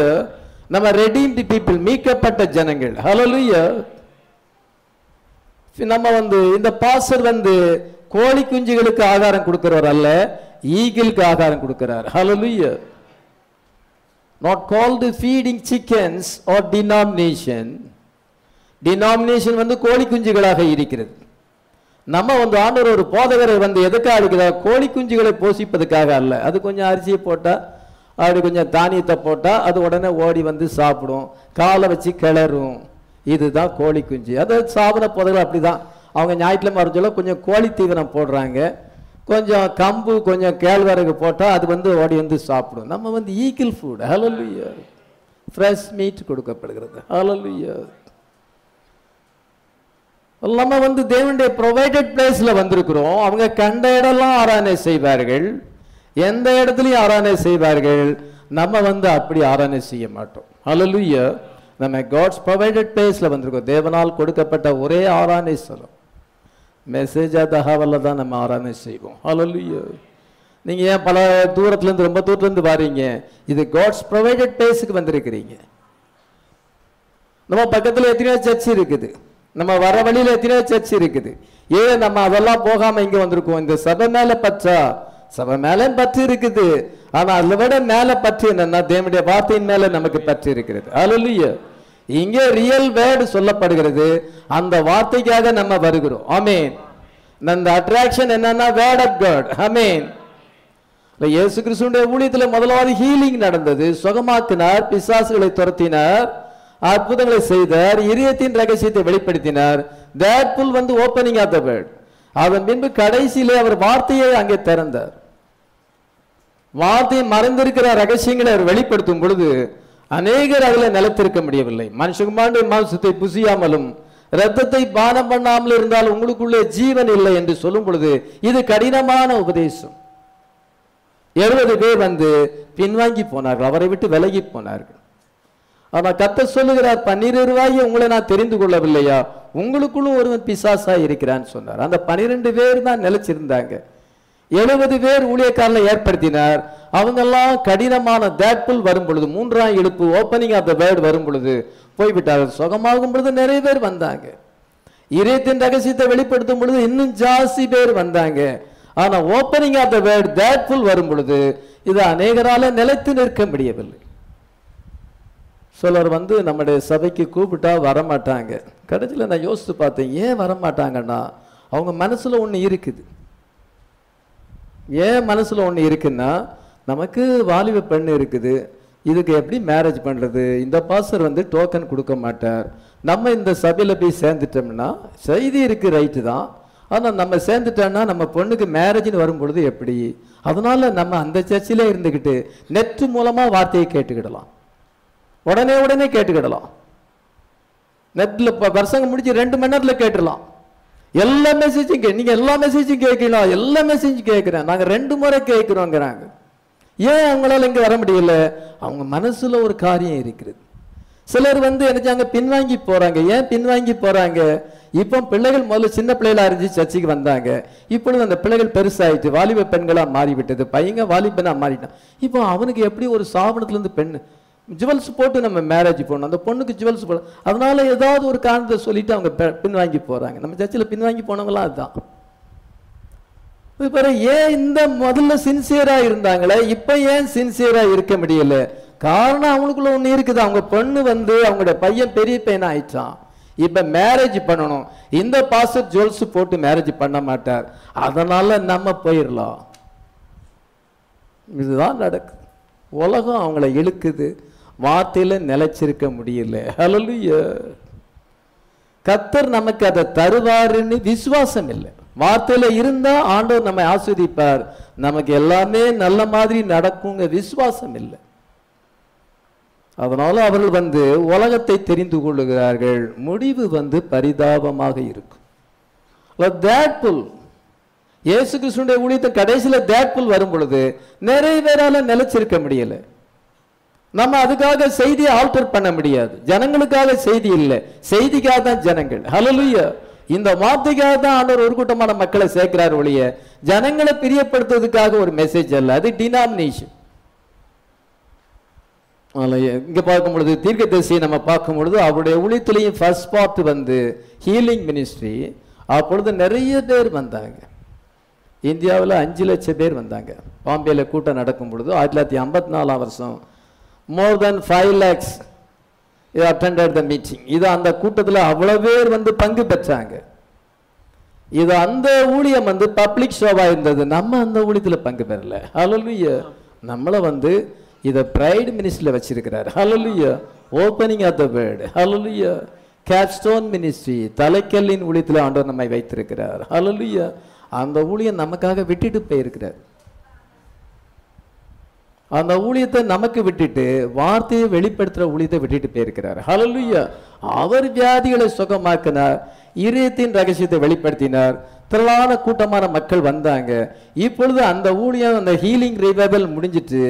நம்ம ரெடீம்டு பீப்புள் மீட்கப்பட்ட ஜனங்கள். ஹலலுய நம்ம வந்து இந்த பாஸ்டர் வந்து கோழி குஞ்சுகளுக்கு ஆகாரம் கொடுக்கிறவர் அல்ல ஈகிளுக்கு ஆகாரம் கொடுக்கிறார். Hallelujah not call the feeding chickens or denomination denomination வந்து கோழி குஞ்சுகளாக இருக்கிறது. நம்ம வந்து ஆண்டவர் ஒரு போதகரை வந்து எதுக்காக அடிக்கிறார் கோழி குஞ்சுகளை போஷிப்பதுக்காக அல்ல. அது கொஞ்சம் அரிசியை போட்டால் அப்படி கொஞ்சம் தானியத்தை போட்டால் அது உடனே ஓடி வந்து சாப்பிடும். காலை வச்சு கிளறும். இதுதான் கோழி குஞ்சு. அது சாப்பிட போதகர் அப்படிதான். அவங்க ஞாயிற்றுல மறைஞ்சோல கொஞ்சம் கோழி தீவனம் போடுறாங்க. கொஞ்சம் கம்பு கொஞ்சம் கேழ்வரகு போட்டால் அது வந்து ஓடி வந்து சாப்பிடும். நம்ம வந்து eagle food hello fresh meat கொடுக்கப்படுகிறது. ஹalleluya நம்ம வந்து தேவனுடைய ப்ரொவைடட் பிளேஸில் வந்திருக்கிறோம். அவங்க கண்ட இடம்லாம் ஆராதனை செய்வார்கள். எந்த இடத்துலையும் ஆராதனை செய்வார்கள். நம்ம வந்து அப்படி ஆராதனை செய்ய மாட்டோம். அலலுய நம்ம காட்ஸ் ப்ரொவைடட் பிளேஸில் வந்திருக்கோம். தேவனால் கொடுக்கப்பட்ட ஒரே ஆராதனை ஸ்தலம். மெசேஜாக தகவலில் தான் நம்ம ஆராதனை செய்வோம். அலலுய நீங்கள் ஏன் பல தூரத்துலேருந்து ரொம்ப தூரத்துலேருந்து வாரீங்க? இது காட்ஸ் ப்ரொவைடட் பிளேஸுக்கு வந்திருக்கிறீங்க. நம்ம பக்கத்தில் எத்தனையோ சர்ச் இருக்குது. நம்ம வர வழியில எத்தனையோ சர்ச் இருக்குது. ஏன் நம்ம அதெல்லாம் போகாம இங்க வந்திருக்கோம்? இந்த சபை மேல பற்றா? சபை மேல பற்று இருக்குது. ஆனா அதை விட மேல பற்று என்னன்னா தேவனுடைய வார்த்தையின் மேல நமக்கு பற்று இருக்கிறது. அல்ல இங்கே ரியல் வேர்டு சொல்லப்படுகிறது. அந்த வார்த்தைக்காக நம்ம வருகிறோம். ஆமேன் அந்த அட்ராக்ஷன் என்னன்னா வேர்ட் ஆஃப் காட் ஆமேன் இயேசு கிறிஸ்துடைய ஊழியத்துல முதலாவது ஹீலிங் நடந்தது. சுகமாக்கினார் பிசாசுகளை துரத்தினார். அற்புதங்களை செய்தார் இதயத்தின் ரகசியத்தை வெளிப்படுத்தினார். தேட் புல் வந்து ஓப்பனிங் ஆஃப் த வேர்ட் அதன் பின்பு கடைசியிலே அவர் வார்த்தையை அங்கே திறந்தார். வார்த்தையை மறைந்திருக்கிற ரகசியங்களை அவர் வெளிப்படுத்தும் பொழுது அநேகர் அதில் நிலத்திருக்க முடியவில்லை. மனுஷகுமாண்டு மாம்சத்தை புசியாமலும் ரத்தத்தை பானம் பண்ணாமல் இருந்தால் உங்களுக்குள்ளே ஜீவன் இல்லை என்று சொல்லும் பொழுது இது கடினமான உபதேசம். எழுபது பேர் வந்து பின்வாங்கி போனார்கள் அவரை விட்டு விலகி போனார்கள். ஆனா கத்த சொல்லுகிறார் பன்னிரண்டு ரூபாயை உங்களை நான் தெரிந்து கொள்ளவில்லையா? உங்களுக்குள்ளும் ஒருவன் பிசாசா இருக்கிறான்னு சொன்னார். அந்த பனிரெண்டு பேர் தான் நிலைச்சிருந்தாங்க. எழுபது பேர் ஊழியக்காரில் ஏற்படுத்தினார். அவங்கெல்லாம் கடினமான தேட்புல் வரும் பொழுது மூன்றாம் இழுப்பு ஓப்பனிங் ஆஃப் த வேர்டு வரும் பொழுது போய்விட்டார்கள். சுகமாகும் பொழுது நிறைய பேர் வந்தாங்க. இதயத்தின் ரகசியத்தை வெளிப்படுத்தும் பொழுது இன்னும் ஜாஸ்தி பேர் வந்தாங்க. ஆனா ஓப்பனிங் ஆஃப் த வேர்டு தேட்ஃபுல் வரும் பொழுது இது அநேகரால நிலைத்து நிற்க முடியவில்லை. சிலர் வந்து நம்முடைய சபைக்கு கூப்பிட்டா வரமாட்டாங்க. கடைசியில் நான் யோசித்து பார்த்தேன் ஏன் வரமாட்டாங்கன்னா அவங்க மனசில் ஒன்று இருக்குது. ஏன் மனசில் ஒன்று இருக்குன்னா நமக்கு வாலிப பெண் இருக்குது. இதுக்கு எப்படி மேரேஜ் பண்ணுறது இந்த பாஸ்டர் வந்து டோக்கன் கொடுக்க மாட்டார். நம்ம இந்த சபையில் போய் சேர்ந்துட்டோம்னா செய்தி இருக்கு ரைட்டு தான். ஆனால் நம்ம சேர்ந்துட்டோம்னா நம்ம பொண்ணுக்கு மேரேஜ்னு வரும் பொழுது எப்படி? அதனால நம்ம அந்த சர்ச்சிலே இருந்துக்கிட்டு நெட் மூலமாக வார்த்தையை கேட்டுக்கிடலாம். உடனே உடனே கேட்டுக்கிடலாம். நெட்டில் இப்போ பிரசங்கம் முடிச்சு ரெண்டு மணி நேரத்தில் கேட்டுடலாம். எல்லா மெசேஜும் கே நீங்கள் எல்லா மெசேஜும் கேட்கலாம். எல்லா மெசேஜும் கேட்குறேன். நாங்கள் ரெண்டு முறை கேட்குறோங்கிறாங்க. ஏன் அவங்களால இங்கே வர முடியல? அவங்க மனசில் ஒரு காரியம் இருக்கிறது. சிலர் வந்து என்னச்சாங்க பின்வாங்கி போகிறாங்க ஏன் பின்வாங்கி போகிறாங்க இப்போ பிள்ளைகள் முதல்ல சின்ன பிள்ளைகளா இருந்துச்சு சர்ச்சுக்கு வந்தாங்க. இப்பொழுது அந்த பிள்ளைகள் பெருசாகிட்டு வாலிப பெண்களாக மாறிவிட்டது. பையங்க வாலிபனாக மாறிட்டான். இப்போ அவனுக்கு எப்படி ஒரு சாபனத்துலேருந்து பெண் ஜுவல்ஸ் போட்டு நம்ம மேரேஜ் போடணும். அந்த பொண்ணுக்கு ஜுவல்ஸ் போட அதனால ஏதாவது ஒரு காரணத்தை சொல்லிட்டு அவங்க பின்வாங்கி போகிறாங்க நம்ம சர்ச்சில் பின்வாங்கி போனவங்களாம் அதுதான். இப்போ ஏன் இந்த முதல்ல சின்சியராக இருந்தாங்களே இப்போ ஏன் சின்சியராக இருக்க முடியல? காரணம் அவங்களுக்குள்ள ஒன்று இருக்குது. அவங்க பொண்ணு வந்து அவங்களோட பையன் பெரிய பையன் ஆயிட்டான். இப்போ மேரேஜ் பண்ணணும். இந்த பாஸ்டர் ஜுவல்ஸ் போட்டு மேரேஜ் பண்ண மாட்டார். அதனால நம்ம போயிடலாம். இதுதான் நடக்குது. உலகம் அவங்கள இழுக்குது. வார்த்தையில் நிலைச்சிருக்க முடியல. ஹalleluya கத்தர் நமக்கு அதை தருவாருன்னு விசுவாசம் இல்லை. வார்த்தையில் இருந்தால் ஆண்டவர் நம்மை ஆஸ்வதிப்பார். நமக்கு எல்லாமே நல்ல மாதிரி நடக்குங்க விசுவாசம் இல்லை. அதனால அவர்கள் வந்து உலகத்தை தெரிந்து கொள்ளுகிறார்கள். முடிவு வந்து பரிதாபமாக இருக்கும். தேட்புல் இயேசு கிருஷ்ணனுடைய ஊழியத்தை கடைசியில் தேட்புல் வரும் பொழுது நிறைய பேரால் நிலைச்சிருக்க முடியலை. நம்ம அதுக்காக செய்தியை ஆல்டர் பண்ண முடியாது. ஜனங்களுக்காக செய்தி இல்லை. செய்திக்காக தான் ஜனங்கள். ஹலலுயா இந்த வார்த்தைக்காக தான் ஆண்டவர் ஒரு கூட்டமான மக்களை சேர்க்கிறார் ஒழிய ஜனங்களை பிரியப்படுத்துறதுக்காக ஒரு மெசேஜ் அல்ல. அது டினாமினேஷன் இங்க பார்க்கும் பொழுது தீர்க்க தரிசியை நம்ம பார்க்கும் பொழுது அவருடைய ஊழியத்திலையும் ஃபர்ஸ்ட் பார்ட் வந்து ஹீலிங் மினிஸ்ட்ரி அப்பொழுது நிறைய பேர் வந்தாங்க. இந்தியாவில் அஞ்சு லட்சம் பேர் வந்தாங்க. பாம்பேல கூட்டம் நடக்கும் பொழுது ஆயிரத்தி தொள்ளாயிரத்தி ஐம்பத்தி நாலாம் வருஷம் more than five lakhs attended the meeting இது அந்த கூட்டத்தில் அவ்வளோ பேர் வந்து பங்கு பெற்றாங்க. இது அந்த ஊழியம் வந்து பப்ளிக் ஷோவாக இருந்தது. நம்ம அந்த ஊழியத்தில் பங்கு பெறல. ஹalleluya நம்மளை வந்து இதை பிரைட் மினிஸ்ட்ரியில் வச்சிருக்கிறார். Hallelujah opening of the word hallelujah capstone ministry தலைக்கல்லின் ஊழியத்தில் ஆண்டவர் நம்மை வைத்திருக்கிறார். ஹalleluya அந்த ஊழியம் நமக்காக விட்டுட்டு போயிருக்கிறார். அந்த ஊழியத்தை நமக்கு விட்டுட்டு வார்த்தையை வெளிப்படுத்துகிற ஊழியத்தை விட்டுட்டு போயிருக்கிறார். ஹலலுயா அவர் வியாதிகளை சுகமாக்கினார் இதயத்தின் ரகசியத்தை வெளிப்படுத்தினார் திரளான கூட்டமான மக்கள் வந்தாங்க. இப்பொழுது அந்த ஊழியம் அந்த ஹீலிங் ரிவைவல் முடிஞ்சிட்டு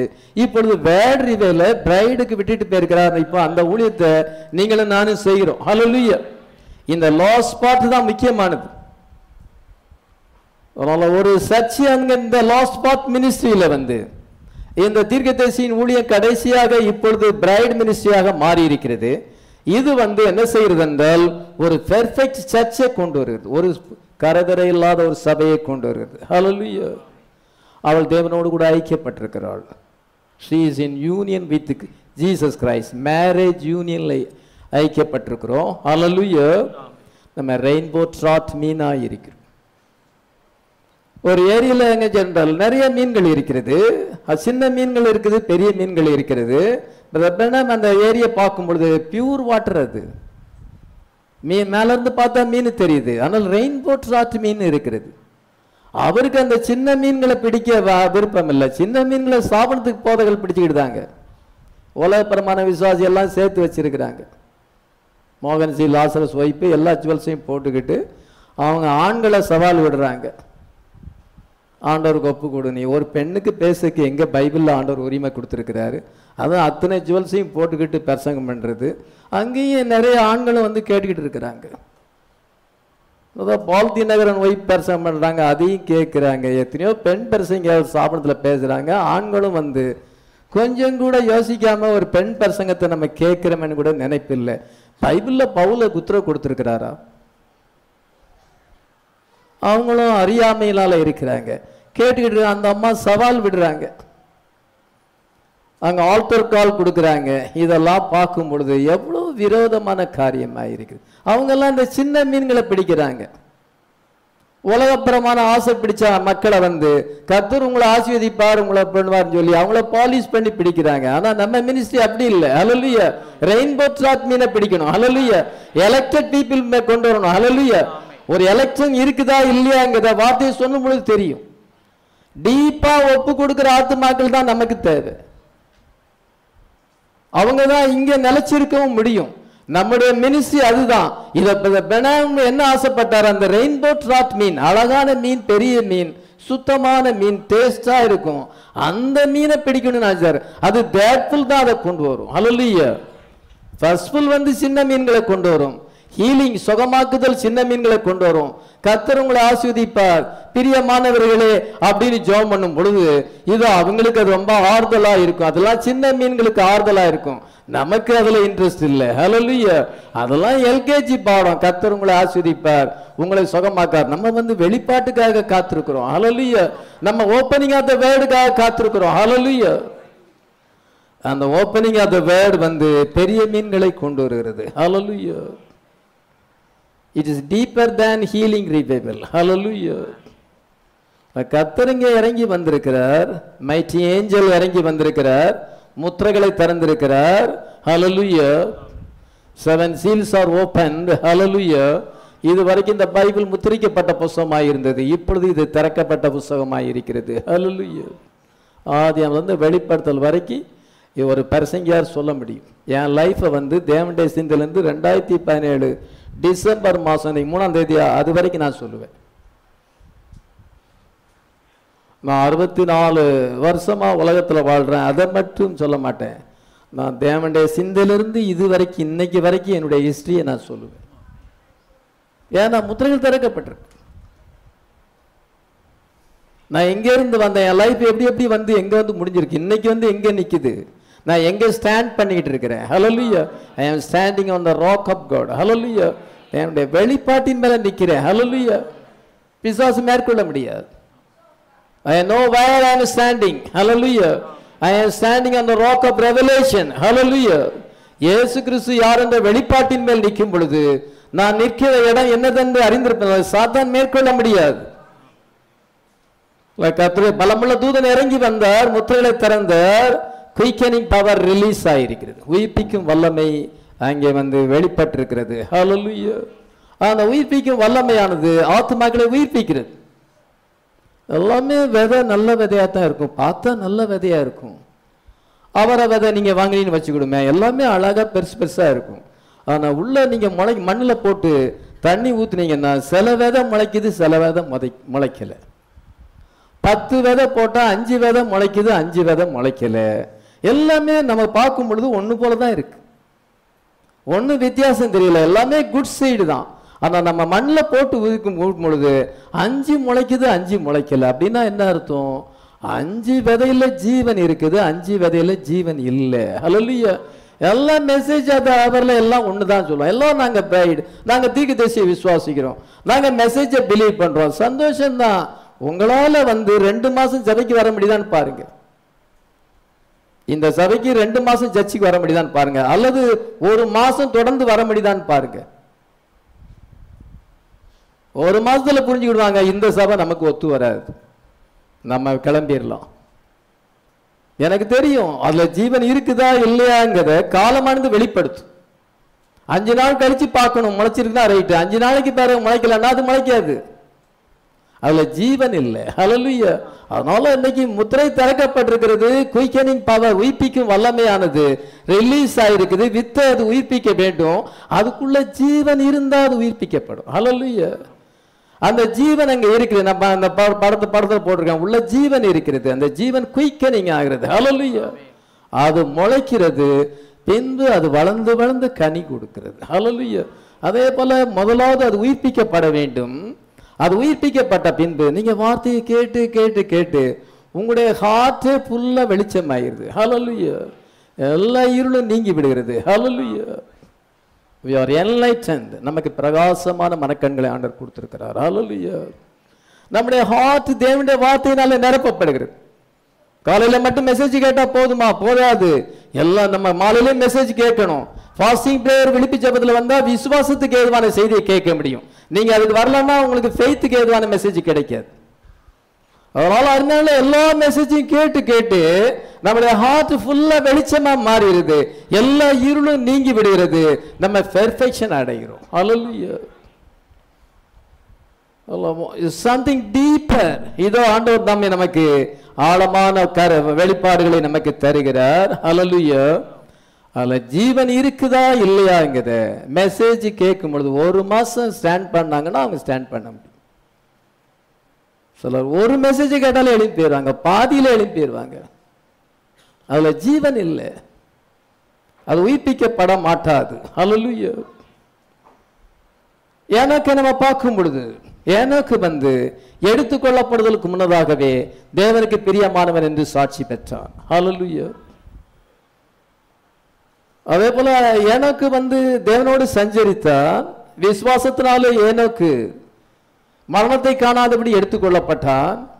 இப்பொழுது வேட் ரிவைவல பிரைடுக்கு விட்டுட்டு போயிருக்கிறார். இப்போ அந்த ஊழியத்தை நீங்களும் நானும் செய்கிறோம். ஹலலுயா இந்த லாஸ் பார்ட் தான் முக்கியமானது. அதனால ஒரு சர்ச்சை அங்க இந்த லாஸ்ட் பாத் மினிஸ்ட்ரியில வந்து இந்த தீர்க்கதரிசியின் ஊழியம் கடைசியாக இப்பொழுது பிரைட் மினிஸ்ட்ரியாக மாறி இருக்கிறது இது வந்து என்ன செய்கிறது என்றால் ஒரு பெர்ஃபெக்ட் சர்ச்சை கொண்டு வருகிறது. ஒரு கரதரை இல்லாத ஒரு சபையை கொண்டு வருகிறது. ஹalleluya அவள் தேவனோடு கூட ஐக்கியப்பட்டிருக்கிறாள். She is in union with Jesus Christ marriage யூனியனில் ஐக்கியப்பட்டிருக்கிறோம். ஹalleluya நம்ம ரெயின்போ ட்ராட் மீனாக இருக்கிறோம் ஒரு ஏரியில் எங்க சென்றால் நிறைய மீன்கள் இருக்கிறது. அது சின்ன மீன்கள் இருக்குது பெரிய மீன்கள் இருக்கிறது. நம்ம அந்த ஏரியை பார்க்கும் பொழுது பியூர் வாட்டர் அது. மீன் மேலேருந்து பார்த்தா மீன் தெரியுது. ஆனால் ரெயின்போ ட்ராட் மீன் இருக்கிறது. அவருக்கு அந்த சின்ன மீன்களை பிடிக்க வ- விருப்பம் இல்லை. சின்ன மீன்களை சாபனத்துக்கு போதைகள் பிடிச்சுக்கிட்டாங்க உலகப்பரமான விசுவாசி எல்லாம் சேர்த்து வச்சிருக்கிறாங்க. மோகன் சி லாசரஸ் ஒய்ப்பு எல்லா ஜுவல்ஸையும் போட்டுக்கிட்டு அவங்க ஆண்களை சவால் விடுறாங்க. ஆண்டவருக்கு ஒப்பு கொடு நீ ஒரு பெண்ணுக்கு பேசுக்கு எங்கே பைபிளில் ஆண்டவர் உரிமை கொடுத்துருக்கிறாரு? அதுவும் அத்தனை ஜுவல்ஸையும் போட்டுக்கிட்டு பிரசங்கம் பண்ணுறது அங்கேயும் நிறைய ஆண்களும் வந்து கேட்டுக்கிட்டு இருக்கிறாங்க. அதான் பால்தி நகரன் ஒய்ஃப் பிரசங்கம் பண்ணுறாங்க அதையும் கேட்குறாங்க எத்தனையோ பெண் பிரசங்க சாபனத்தில் பேசுகிறாங்க ஆண்களும் வந்து கொஞ்சம் கூட யோசிக்காமல் ஒரு பெண் பிரசங்கத்தை நம்ம கேட்குறோமேன்னு கூட நினைப்பில்லை. பைபிளில் பவுல குத்துரை கொடுத்துருக்கிறாரா? அவங்களும் அறியாமையினால் இருக்கிறாங்க. கேட்டுக்கிட்டு அந்த அம்மா சவால் விடுறாங்க. அங்கே ஆல்டர் கால் கொடுக்குறாங்க. இதெல்லாம் பார்க்கும் பொழுது எவ்வளோ விரோதமான காரியமாக இருக்குது அவங்கெல்லாம் இந்த சின்ன மீன்களை பிடிக்கிறாங்க. உலகப்புறமான ஆசை பிடிச்ச மக்களை வந்து கத்தர் உங்களை ஆசீர்வதிப்பார் உங்களை பண்ணுவார்னு சொல்லி அவங்கள பாலிஷ் பண்ணி பிடிக்கிறாங்க. ஆனால் நம்ம மினிஸ்ட்ரி அப்படி இல்லை. அலலுய ரெயின்போ ட்ராட் மீனை பிடிக்கணும். அலலுய எலெக்டட் பீப்புள் கொண்டு வரணும். ஹalleluya ஒரு எலெக்ஷன் இருக்குதா இல்லையாங்கிறத வார்த்தையை சொல்லும் பொழுது தெரியும். டீப்பா ஒப்பு கொடுக்கிற ஆத்துமாக்கள் தான் நமக்கு தேவை. அவங்க தான் இங்க நிலைச்சிருக்கவும் முடியும். நம்முடைய மினிஸ்ட்ரி அதுதான். இத என்ன ஆசைப்பட்டார்? அந்த ரெயின்போ ட்ராட் மீன் அழகான மீன் பெரிய மீன் சுத்தமான மீன் டேஸ்டா இருக்கும். அந்த மீனை பிடிக்கணும்னு ஆச்சார் அது தேட்ஃபுல் தான் அதை கொண்டு வரும். ஹalleluya ஃபர்ஸ்ட்ஃபுல் வந்து சின்ன மீன்களை கொண்டு வரும். ஹீலிங் சுகமாக்குதல் சின்ன மீன்களை கொண்டு வரும். கத்தர் உங்களை ஆஸ்வதிப்பார் பிரியமானவர்களே அப்படின்னு ஜோம் பண்ணும் பொழுது இது அவங்களுக்கு அது ரொம்ப ஆறுதலா இருக்கும். அதெல்லாம் சின்ன மீன்களுக்கு ஆறுதலா இருக்கும். நமக்கு அதுல இன்ட்ரெஸ்ட் இல்லை. ஹalleluya அதெல்லாம் எல்கேஜி பாடம். கத்தர் உங்களை ஆஸ்வதிப்பார் உங்களை சுகமாக்கார். நம்ம வந்து வெளிப்பாட்டுக்காக காத்திருக்கிறோம். ஹalleluya நம்ம ஓப்பனிங் ஆஃப் த வேர்டுக்காக காத்திருக்கிறோம். ஹalleluya அந்த ஓப்பனிங் ஆஃப் த வேர்டு வந்து பெரிய மீன்களை கொண்டு வருகிறது. Hallelujah it is deeper than healing ரீபேபிள் hallelujah கத்தருங்க இறங்கி வந்திருக்கிறார். மைட்டி ஏஞ்சல் இறங்கி வந்திருக்கிறார். முத்திரைகளை திறந்திருக்கிறார். Hallelujah seven seals are open hallelujah இது வரைக்கும் இந்த பைபிள் முத்திரிக்கப்பட்ட புஸ்தகமாக இருந்தது இப்பொழுது இது திறக்கப்பட்ட புஸ்தகமாக இருக்கிறது ஹலலுயோ ஆதியம் வந்து வெளிப்படுத்தல் வரைக்கும் ஒரு பிரசங்கியார் சொல்ல முடியும். என் லைஃப்பை வந்து தேவண்டே சிந்திலேருந்து ரெண்டாயிரத்தி பதினேழு டிசம்பர் மாதம் இன்னைக்கு மூணாம் தேதியா அது வரைக்கும் நான் சொல்லுவேன். நான் அறுபத்தி நாலு வருஷமா உலகத்தில் வாழ்கிறேன் அதை மட்டும் சொல்ல மாட்டேன். நான் தேவனுடைய சிந்தையிலிருந்து இது வரைக்கும் இன்னைக்கு வரைக்கும் என்னுடைய ஹிஸ்ட்ரியை நான் சொல்லுவேன். ஏன்னா முத்திரைகள் திறக்கப்பட்டிருக்கு. நான் எங்கேருந்து வந்தேன் என் லைஃப் எப்படி எப்படி வந்து எங்கே வந்து முடிஞ்சிருக்கு இன்னைக்கு வந்து எங்கே நிக்குது? நான் எங்கே ஸ்டாண்ட் பண்ணிக்கிட்டு இருக்கிறேன்? Hallelujah I am standing on the rock of God hallelujah என்னுடைய வெளிப்பாட்டின் மேலே நிக்கிறேன். ஹலோலியோ பிசாசு மேற்கொள்ள முடியாது. ஐ நோ where ஐ ஆம் standing hallelujah I am standing on the rock of revelation hallelujah இயேசு கிறிஸ்து யார் என்ற வெளிப்பாட்டின் மேல் நிற்கும் பொழுது நான் நிற்கிற இடம் என்னதென்று அறிந்திருப்பேன். சாத்தான் மேற்கொள்ள முடியாது. கத்திர பலமுள்ள தூதன் இறங்கி வந்தார் முத்திரைகளை திறந்தார். குயிக்கனிங் பவர் ரிலீஸ் ஆகிருக்கிறது உயிர்ப்பிக்கும் வல்லமை அங்கே வந்து வெளிப்பட்டிருக்கிறது. ஹalleluya அந்த உயிர்ப்பிக்கும் வல்லமையானது ஆத்துமாக்களை உயிர்ப்பிக்கிறது. எல்லாமே விதை நல்ல விதையாக தான் இருக்கும். பார்த்தா நல்ல விதையாக இருக்கும். அவரை விதை நீங்கள் வாங்கினீங்கன்னு வச்சுக்கிடுமே எல்லாமே அழகாக பெருசு பெருசாக இருக்கும். ஆனால் உள்ளே நீங்கள் முளை மண்ணில் போட்டு தண்ணி ஊற்றுனீங்கன்னா சில விதை முளைக்குது சில விதை முதை முளைக்கலை. பத்து விதை போட்டால் அஞ்சு விதை முளைக்குது அஞ்சு விதை முளைக்கல. எல்லாமே நம்ம பார்க்கும் பொழுது ஒன்று போல தான் இருக்கு. ஒன்றும் வித்தியாசம் தெரியல. எல்லாமே குட் சைடு தான். ஆனால் நம்ம மண்ணில் போட்டு உதிக்கும் பொழுது அஞ்சு முளைக்குது அஞ்சு முளைக்கல. அப்படின்னா என்ன அர்த்தம்? அஞ்சு விதையில ஜீவன் இருக்குது அஞ்சு விதையில ஜீவன் இல்லை. ஹalleluya எல்லா மெசேஜ் அது அவரில் எல்லாம் ஒன்று தான் சொல்லுவோம். எல்லாம் நாங்கள் பிரைடு நாங்கள் தீக்கு தேசியை விசுவாசிக்கிறோம் நாங்கள் மெசேஜை பிலீவ் பண்ணுறோம் சந்தோஷம்தான். உங்களால் வந்து ரெண்டு மாதம் சதைக்கு வர முடியுதான்னு பாருங்கள் இந்த சபைக்கு ரெண்டு மாசம் சர்ச்சுக்கு வர முடியுதான்னு பாருங்க. அல்லது ஒரு மாசம் தொடர்ந்து வர முடியுதான்னு பாருங்க. ஒரு மாசத்துல புரிஞ்சுக்கிடுவாங்க இந்த சபை நமக்கு ஒத்து வராது. நம்ம கிளம்பிடலாம். எனக்கு தெரியும் அதுல ஜீவன் இருக்குதா இல்லையாங்கிறத காலமானது வெளிப்படுத்தும். அஞ்சு நாள் கழிச்சு பார்க்கணும் முளைச்சிருக்குன்னா ரைட்டு அஞ்சு நாளைக்கு பிறகு முளைக்கலன்னா அது முளைக்காது. அதுல ஜீவன் இல்லை. அலலுய அதனால இன்னைக்கு முத்திரை திறக்கப்பட்டிருக்கிறது. குயிக்கனிங் பவர் உயிர்ப்பிக்கும் வல்லமையானது. ரிலீஸ் ஆயிருக்குது. வித்த அது உயிர்ப்பிக்க வேண்டும். அதுக்குள்ள ஜீவன் இருந்தால் அது உயிர்ப்பிக்கப்படும். அலலுய அந்த ஜீவன் அங்கே இருக்குது. நம்ம அந்த படத்தை படத்தில் போட்டிருக்கேன். உள்ள ஜீவன் இருக்கிறது அந்த ஜீவன் குயிக்கனிங் ஆகிறது. அலலுய அது முளைக்கிறது. பின்பு அது வளர்ந்து வளர்ந்து கனி கொடுக்கிறது. அலலுய அதே போல முதலாவது அது உயிர்ப்பிக்கப்பட வேண்டும். அது உயிர்ப்பிக்கப்பட்ட பின்பு நீங்க வார்த்தையை கேட்டு கேட்டு கேட்டு உங்களுடைய ஹார்ட்டே ஃபுல்லா வெளிச்சமாயிருது. ஹலலுயோ எல்லா இருளும் நீங்கி விடுகிறது. ஹலலுயோ வி ஆர் என்லைட்டன்ட் நமக்கு பிரகாசமான மனக்கண்களை ஆண்டர் கொடுத்திருக்கிறார். ஹலலுயோ நம்முடைய ஹார்ட் தேவனுடைய வார்த்தையினால நிரப்பப்படுகிறது. காலையில மட்டும் மெசேஜ் கேட்டா போதுமா? போதாது. எல்லாம் நம்ம மாலையிலே மெசேஜ் கேட்கணும். ஃபாஸ்டிங் பிரேயர் விழிப்பு ஜபத்தில் வந்தால் விசுவாசத்துக்கு ஏதுவான செய்தியை கேட்க முடியும். நீங்க அதுக்கு வரலன்னா உங்களுக்கு ஃபெய்த்துக்கு ஏதுவான மெசேஜ் கிடைக்காது. அதனால அதனால எல்லா மெசேஜையும் கேட்டு கேட்டு நம்மளுடைய ஹார்ட் ஃபுல்லா வெளிச்சமா மாறிடுது. எல்லா இருளும் நீங்கி விடுகிறது. நம்ம பெர்ஃபெக்ஷன் அடைகிறோம். ஹalleluya சம்திங் டீப்பர் இதோ ஆண்டவர் நம்மை நமக்கு ஆழமான கர வெளிப்பாடுகளை நமக்கு தருகிறார். ஹalleluya அதுல ஜீவன் இருக்குதா இல்லையாங்கிறத மெசேஜ் கேட்கும் பொழுது ஒரு மாசம் ஸ்டாண்ட் பண்ணாங்கன்னா அவங்க ஸ்டாண்ட் பண்ண முடியும். சிலர் ஒரு மெசேஜ் கேட்டாலும் எழுப்பிடுவாங்க பாதியில் பாதியில அதில் அதுல ஜீவன் இல்லை. அது உயிர்ப்பிக்கப்பட மாட்டாது. அலலுயோ எனக்கு நம்ம பார்க்கும் பொழுது எனக்கு வந்து எடுத்துக்கொள்ளப்படுதலுக்கு முன்னதாகவே தேவனுக்கு பிரியமானவன் என்று சாட்சி பெற்றான் அலலுயோ அதே போல ஏனோக்கு வந்து தேவனோடு சஞ்சரித்தான் விசுவாசத்தினாலே ஏனோக்கு மரணத்தை காணாதபடி எடுத்துக்கொள்ளப்பட்டான்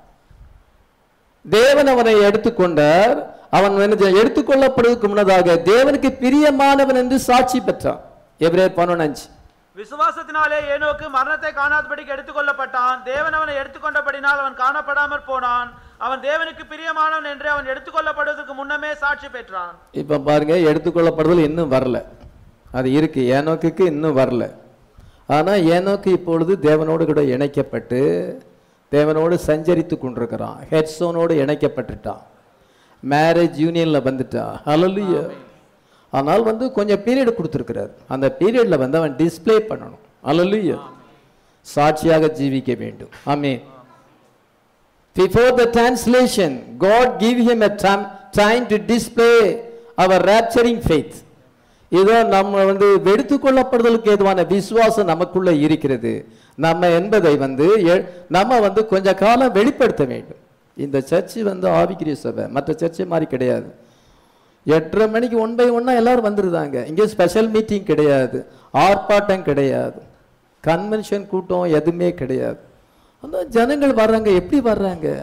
தேவன் அவனை எடுத்துக்கொண்டார். அவன் எடுத்துக்கொள்ளப்படுவதற்கு முன்னதாக தேவனுக்கு பிரியமானவன் என்று சாட்சி பெற்றான். எபிரேயர் பதினொன்று விசுவாசத்தினாலே ஏனோக்கு மரணத்தை காணாதபடிக்கு எடுத்துக்கொள்ளப்பட்டான். தேவன் அவனை எடுத்துக்கொண்டபடினால் அவன் காணப்படாமற் போனான். அவன் தேவனுக்கு பிரியமானவன் என்று அவன் எடுத்துக்கொள்ளப்படுவதற்கு முன்னமே சாட்சி பெற்றான். இப்ப பாருங்க எடுத்துக்கொள்ளப்படுதல் இன்னும் வரல. அது இருக்கு. ஏனோக்குக்கு இன்னும் வரல. ஆனா ஏனோக்கு இப்பொழுது தேவனோடு கூட இணைக்கப்பட்டு தேவனோடு சஞ்சரித்து கொண்டிருக்கிறான். ஹெட்ஸோனோடு இணைக்கப்பட்டுட்டான். மேரேஜ் யூனியன்ல வந்துட்டான் ஹalleluya ஆனால் வந்து கொஞ்சம் பீரியட் கொடுத்துருக்கிறார். அந்த பீரியட்ல வந்து அவன் டிஸ்ப்ளே பண்ணணும். ஹalleluya சாட்சியாக ஜீவிக்க வேண்டும். ஆமென் Before the translation, God gave him a time, time to display our rapturing faith. இதோ நம்ம வந்து எடுத்துக்கொள்ளப்படுதலுக்கு ஏதுவான விசுவாசம் நமக்குள்ள இருக்கிறது. நம்ம என்பதை வந்து எ- நம்ம வந்து கொஞ்ச காலம் வெளிப்படுத்த வேண்டும். இந்த சர்ச்சு வந்து ஆவிக்கிரிய சபை மற்ற சர்ச்சை மாதிரி கிடையாது. எட்டரை மணிக்கு ஒன் பை ஒன்னா எல்லாரும் வந்துருந்தாங்க இங்கே ஸ்பெஷல் மீட்டிங் கிடையாது. ஆர்ப்பாட்டம் கிடையாது. கன்வென்ஷன் கூட்டம் எதுவுமே கிடையாது. அந்த ஜனங்கள் வர்றாங்க. எப்படி வர்றாங்க?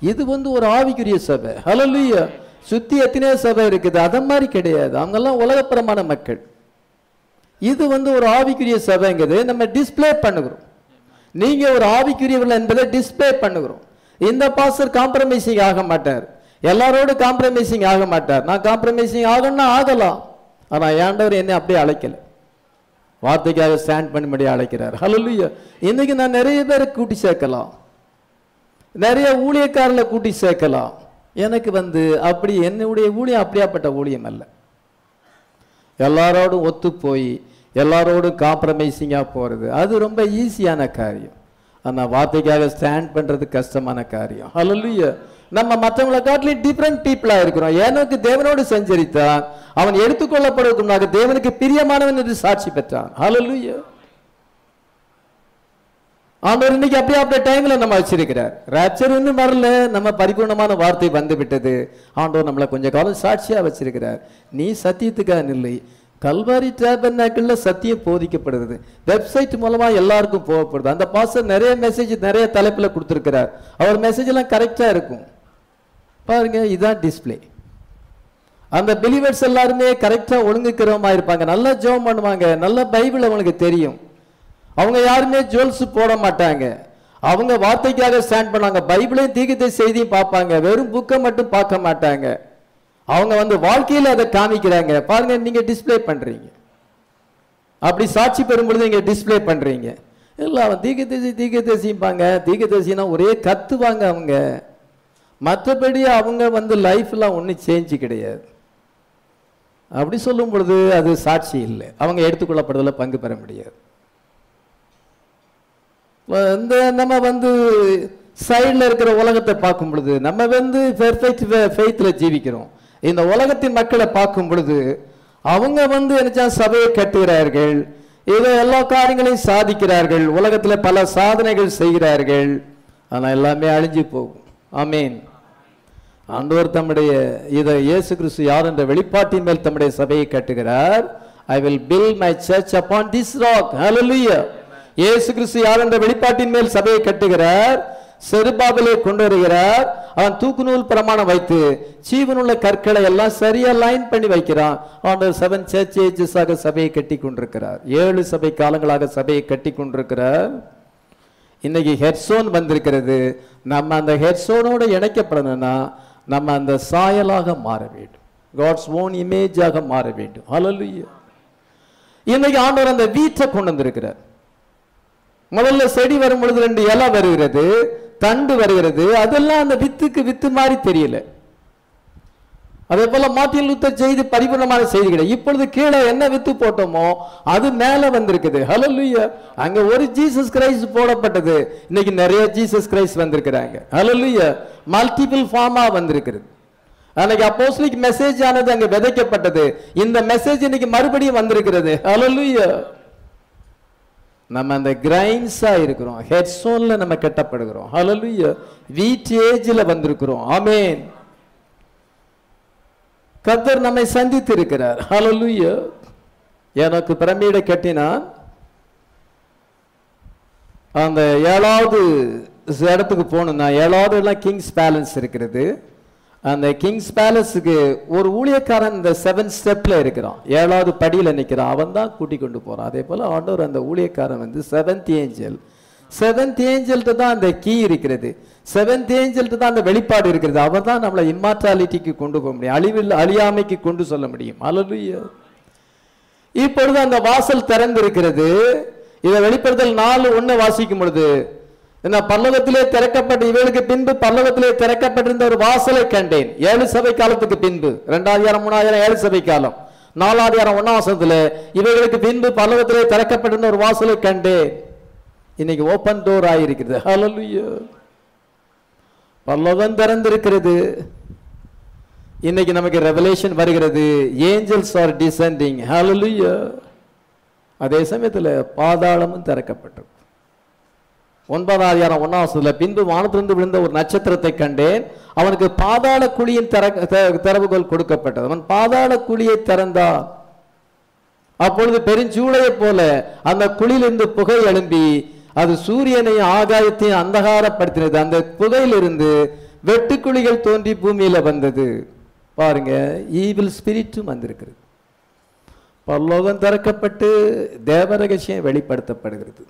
இது வந்து ஒரு ஆவிக்குரிய சபை. ஹalleluya. சுத்தி எத்தனையோ சபை இருக்குது. அத மாதிரி கிடையாது. அவங்கெல்லாம் உலகப்புறமான மக்கள். இது வந்து ஒரு ஆவிக்குரிய சபைங்கிறது நம்ம டிஸ்ப்ளே பண்ணுகிறோம். நீங்க ஒரு ஆவிக்குரியவர்கள் என்பதை டிஸ்ப்ளே பண்ணுகிறோம். இந்த பாஸ்டர் காம்ப்ரமைசிங் ஆக மாட்டார். எல்லாரோட காம்ப்ரமைசிங் ஆக மாட்டார். நான் காம்ப்ரமைசிங் ஆகணும்னா ஆகலாம். ஆனால் ஏண்டவர் என்னை அப்படியே அழைக்கல. வார்த்தைக்காக ஸ்டாண்ட் பண்ணும்படி அழைக்கிறார். ஹalleluya இன்னைக்கு நான் நிறைய பேரை கூட்டி சேர்க்கலாம். நிறைய ஊழியக்காரர்களை கூட்டி சேர்க்கலாம். எனக்கு வந்து அப்படி என்னுடைய ஊழியம் அப்படியாப்பட்ட ஊழியம் அல்ல. எல்லாரோடும் ஒத்து போய் எல்லாரோடும் காம்ப்ரமைசிங்காக போகிறது அது ரொம்ப ஈஸியான காரியம். ஆனால் வார்த்தைக்காக ஸ்டாண்ட் பண்ணுறது கஷ்டமான காரியம். ஹalleluya நம்ம மற்றவங்களை காட்டிலும் டிஃப்ரெண்ட் பீப்புளாக இருக்கிறோம். ஏனோக்கு தேவனோடு சஞ்சரித்தான் அவன் எடுத்துக்கொள்ளப்படுவதற்கு முன்னாக தேவனுக்கு பிரியமானவன் என்று சாட்சி பெற்றான். ஹalleluya ஆண்டவர் இன்னைக்கு அப்படியே அப்படியே டைம்ல நம்ம வச்சிருக்கிறார். ராப்சர் இன்னும் வரல. நம்ம பரிபூர்ணமான வார்த்தை வந்து விட்டது ஆண்டவர் நம்மளை கொஞ்ச காலம் சாட்சியா வச்சிருக்கிறார். நீ சத்தியத்துக்காக நில்லை. கல்வாரி டேபர்னாக்கிள்ல சத்தியம் போதிக்கப்படுறது வெப்சைட் மூலமா எல்லாருக்கும் போகப்படுது. அந்த பாஸ்டர் நிறைய மெசேஜ் நிறைய தலைப்புல கொடுத்துருக்கிறார். அவர் மெசேஜ் எல்லாம் கரெக்டா இருக்கும். பாருங்க இதுதான் டிஸ்ப்ளே அந்த பிலிவர்ஸ் எல்லாருமே கரெக்டாக ஒழுங்குக்கிறவமா இருப்பாங்க நல்லா ஜோம் பண்ணுவாங்க. நல்ல பைபிள் அவங்களுக்கு தெரியும். அவங்க யாருமே ஜுவல்ஸ் போட மாட்டாங்க. அவங்க வார்த்தைக்காக ஸ்டாண்ட் பண்ணாங்க பைபிளையும் தீகத்தை செய்தியும் பார்ப்பாங்க. வெறும் புக்கை மட்டும் பார்க்க மாட்டாங்க. அவங்க வந்து வாழ்க்கையில் அதை காமிக்கிறாங்க. பாருங்க நீங்க டிஸ்பிளே பண்றீங்க. அப்படி சாட்சி பெறும் பொழுது நீங்க டிஸ்ப்ளே பண்றீங்க. இல்ல அவன் தீகதேசி தீகதேசிம்பாங்க தீகதேசினா ஒரே கத்துவாங்க அவங்க. மற்றபடி அவங்க வந்து லைஃப்லாம் ஒன்றும் சேஞ்சு கிடையாது. அப்படி சொல்லும் பொழுது அது சாட்சி இல்லை. அவங்க எடுத்துக்கொள்ளப்படுறதுல பங்கு பெற முடியாது. இந்த நம்ம வந்து சைடில் இருக்கிற உலகத்தை பார்க்கும் பொழுது நம்ம வந்து பெர்ஃபெக்ட் ஃபெய்த்தில் ஜீவிக்கிறோம். இந்த உலகத்தின் மக்களை பார்க்கும் பொழுது அவங்க வந்து என்ன சபையை கட்டுகிறார்கள். இதை எல்லா காரியங்களையும் சாதிக்கிறார்கள். உலகத்தில் பல சாதனைகள் செய்கிறார்கள். ஆனால் எல்லாமே அழிஞ்சு போகும். ஆமீன். ஆண்டவர் தம்முடைய இதை இயேசு கிறிஸ்து யார் என்ற வெளிப்பாட்டின் மேல் தம்முடைய சபையை கட்டுகிறார். I will build my church upon this rock hallelujah இயேசு கிறிஸ்து யார் என்ற வெளிப்பாட்டின் மேல் சபையை கட்டுகிறார். செருபாபிலே கொண்டு வருகிறார். அவன் தூக்கு நூல் பிரமாணம் வைத்து ஜீவனுள்ள கற்களை எல்லாம் சரியா லைன் பண்ணி வைக்கிறான். ஆண்டவர் செவன் சர்ச் ஏஜஸாக சபையை கட்டி கொண்டிருக்கிறார். ஏழு சபை காலங்களாக சபையை கட்டி கொண்டிருக்கிறார். இன்னைக்கு ஹெட்சோன் வந்திருக்கிறது. நம்ம அந்த ஹெட்சோனோட இணைக்கப்படணும்னா நம்ம அந்த சாயலாக மாற வேண்டும். காட்ஸ் ஓன் இமேஜாக மாற வேண்டும். அலலுயா இன்னைக்கு ஆண்டவர் அந்த வீட்டை கொண்டு வந்திருக்கிறார். முதல்ல செடி வரும் பொழுது ரெண்டு இலை வருகிறது தண்டு வருகிறது அதெல்லாம் அந்த வித்துக்கு வித்து மாதிரி தெரியல. அதே போல மாட்டியல் லூத்தர் செய்தி பரிபூர்ணமான செய்தி கிடையாது இப்பொழுது கீழே என்ன வித்து போட்டோமோ அது மேல வந்திருக்குது. ஹalleluya அங்க ஒரு ஜீசஸ் கிரைஸ்ட் போடப்பட்டது. இன்னைக்கு நிறைய ஜீசஸ் கிரைஸ்ட் வந்திருக்கிறாங்க. ஹalleluya மல்டிபிள் ஃபார்மா வந்திருக்கிறது. அன்னைக்கு அப்போஸ்லிக் மெசேஜ் ஆனது அங்க விதைக்கப்பட்டது. இந்த மெசேஜ் இன்னைக்கு மறுபடியும் வந்திருக்கிறது. ஹalleluya நம்ம அந்த கிரைன்ஸா இருக்கிறோம். ஹெட்ஸோன்ல நம்ம கெட்டப்படுகிறோம். ஹலோ லூயா வீட் ஏஜ்ல வந்திருக்கிறோம். ஆமேன் கர்த்தர் நம்மை சந்தித்து இருக்கிறார் ஹalleluya எனக்கு பிரமிடை கட்டினான். அந்த ஏழாவது இடத்துக்கு போகணும்னா ஏழாவது எல்லாம் கிங்ஸ் பேலஸ் இருக்கிறது. அந்த கிங்ஸ் பேலஸுக்கு ஒரு ஊழியக்காரன் இந்த செவன் ஸ்டெப்ல இருக்கிறான். ஏழாவது படியில நிக்கிறான். அவன் தான் கூட்டி கொண்டு போறான். அதே போல ஆண்டவர் அந்த ஊழியக்காரன் வந்து செவன்த் ஏஞ்சல் செவன்த் ஏஞ்சல்ட்டு தான் அந்த கீ இருக்கிறது. செவன்த் ஏஞ்சல்ட்டு தான் அந்த வெளிப்பாடு இருக்கிறது. அவர் தான் நம்மளை இம்மார்டாலிட்டிக்கு கொண்டு போக முடியும். அழிவில் அழியாமைக்கு கொண்டு சொல்ல முடியும். அலலுயோ இப்பொழுது அந்த வாசல் திறந்திருக்கிறது. இதை வெளிப்படுத்தல் நாலு ஒன்று வாசிக்கும் பொழுது என்ன பல்லவத்திலே திறக்கப்பட்ட இவர்களுக்கு பின்பு பல்லவத்திலே திறக்கப்பட்டிருந்த ஒரு வாசலை கண்டேன். ஏழு சபை காலத்துக்கு பின்பு. ரெண்டாயிரம் மூணாயிரம் ஏழு சபை காலம். நாலாயிரம் ஒன்னாம் வருஷத்துல இவைகளுக்கு பின்பு பல்லவத்திலே திறக்கப்பட்டிருந்த ஒரு வாசலை கண்டேன். இன்னைக்கு ஓப்பன் டோர் ஆயிருக்கிறது. ஹலலுயோ பல்லவன் திறந்திருக்கிறது. இன்னைக்கு நமக்கு ரெவலேஷன் வருகிறது. ஏஞ்சல்ஸ் ஆர் டிசெண்டிங் ஹலலுயோ அதே சமயத்தில் பாதாளமும் திறக்கப்பட்டிருக்கு ஒன்பதாவது யாரம் ஒன்னாவதுல பின்பு வானத்திலிருந்து விழுந்த ஒரு நட்சத்திரத்தை கண்டேன். அவனுக்கு பாதாள குழியின் திற திறவுகோல் கொடுக்கப்பட்டது. அவன் பாதாள குழியை திறந்தான். அப்பொழுது பெருஞ்சூளையை போல அந்த குழியிலிருந்து புகை எழும்பி அது சூரியனையும் ஆகாயத்தையும் அந்தகாரப்படுத்தினது. அந்த புகையிலிருந்து வெட்டுக்குழிகள் தோன்றி பூமியில வந்தது. பாருங்க ஈவில் ஸ்பிரிட்டும் வந்திருக்கிறது. பல்லோகம் திறக்கப்பட்டு தேவரகசியம் வெளிப்படுத்தப்படுகிறது.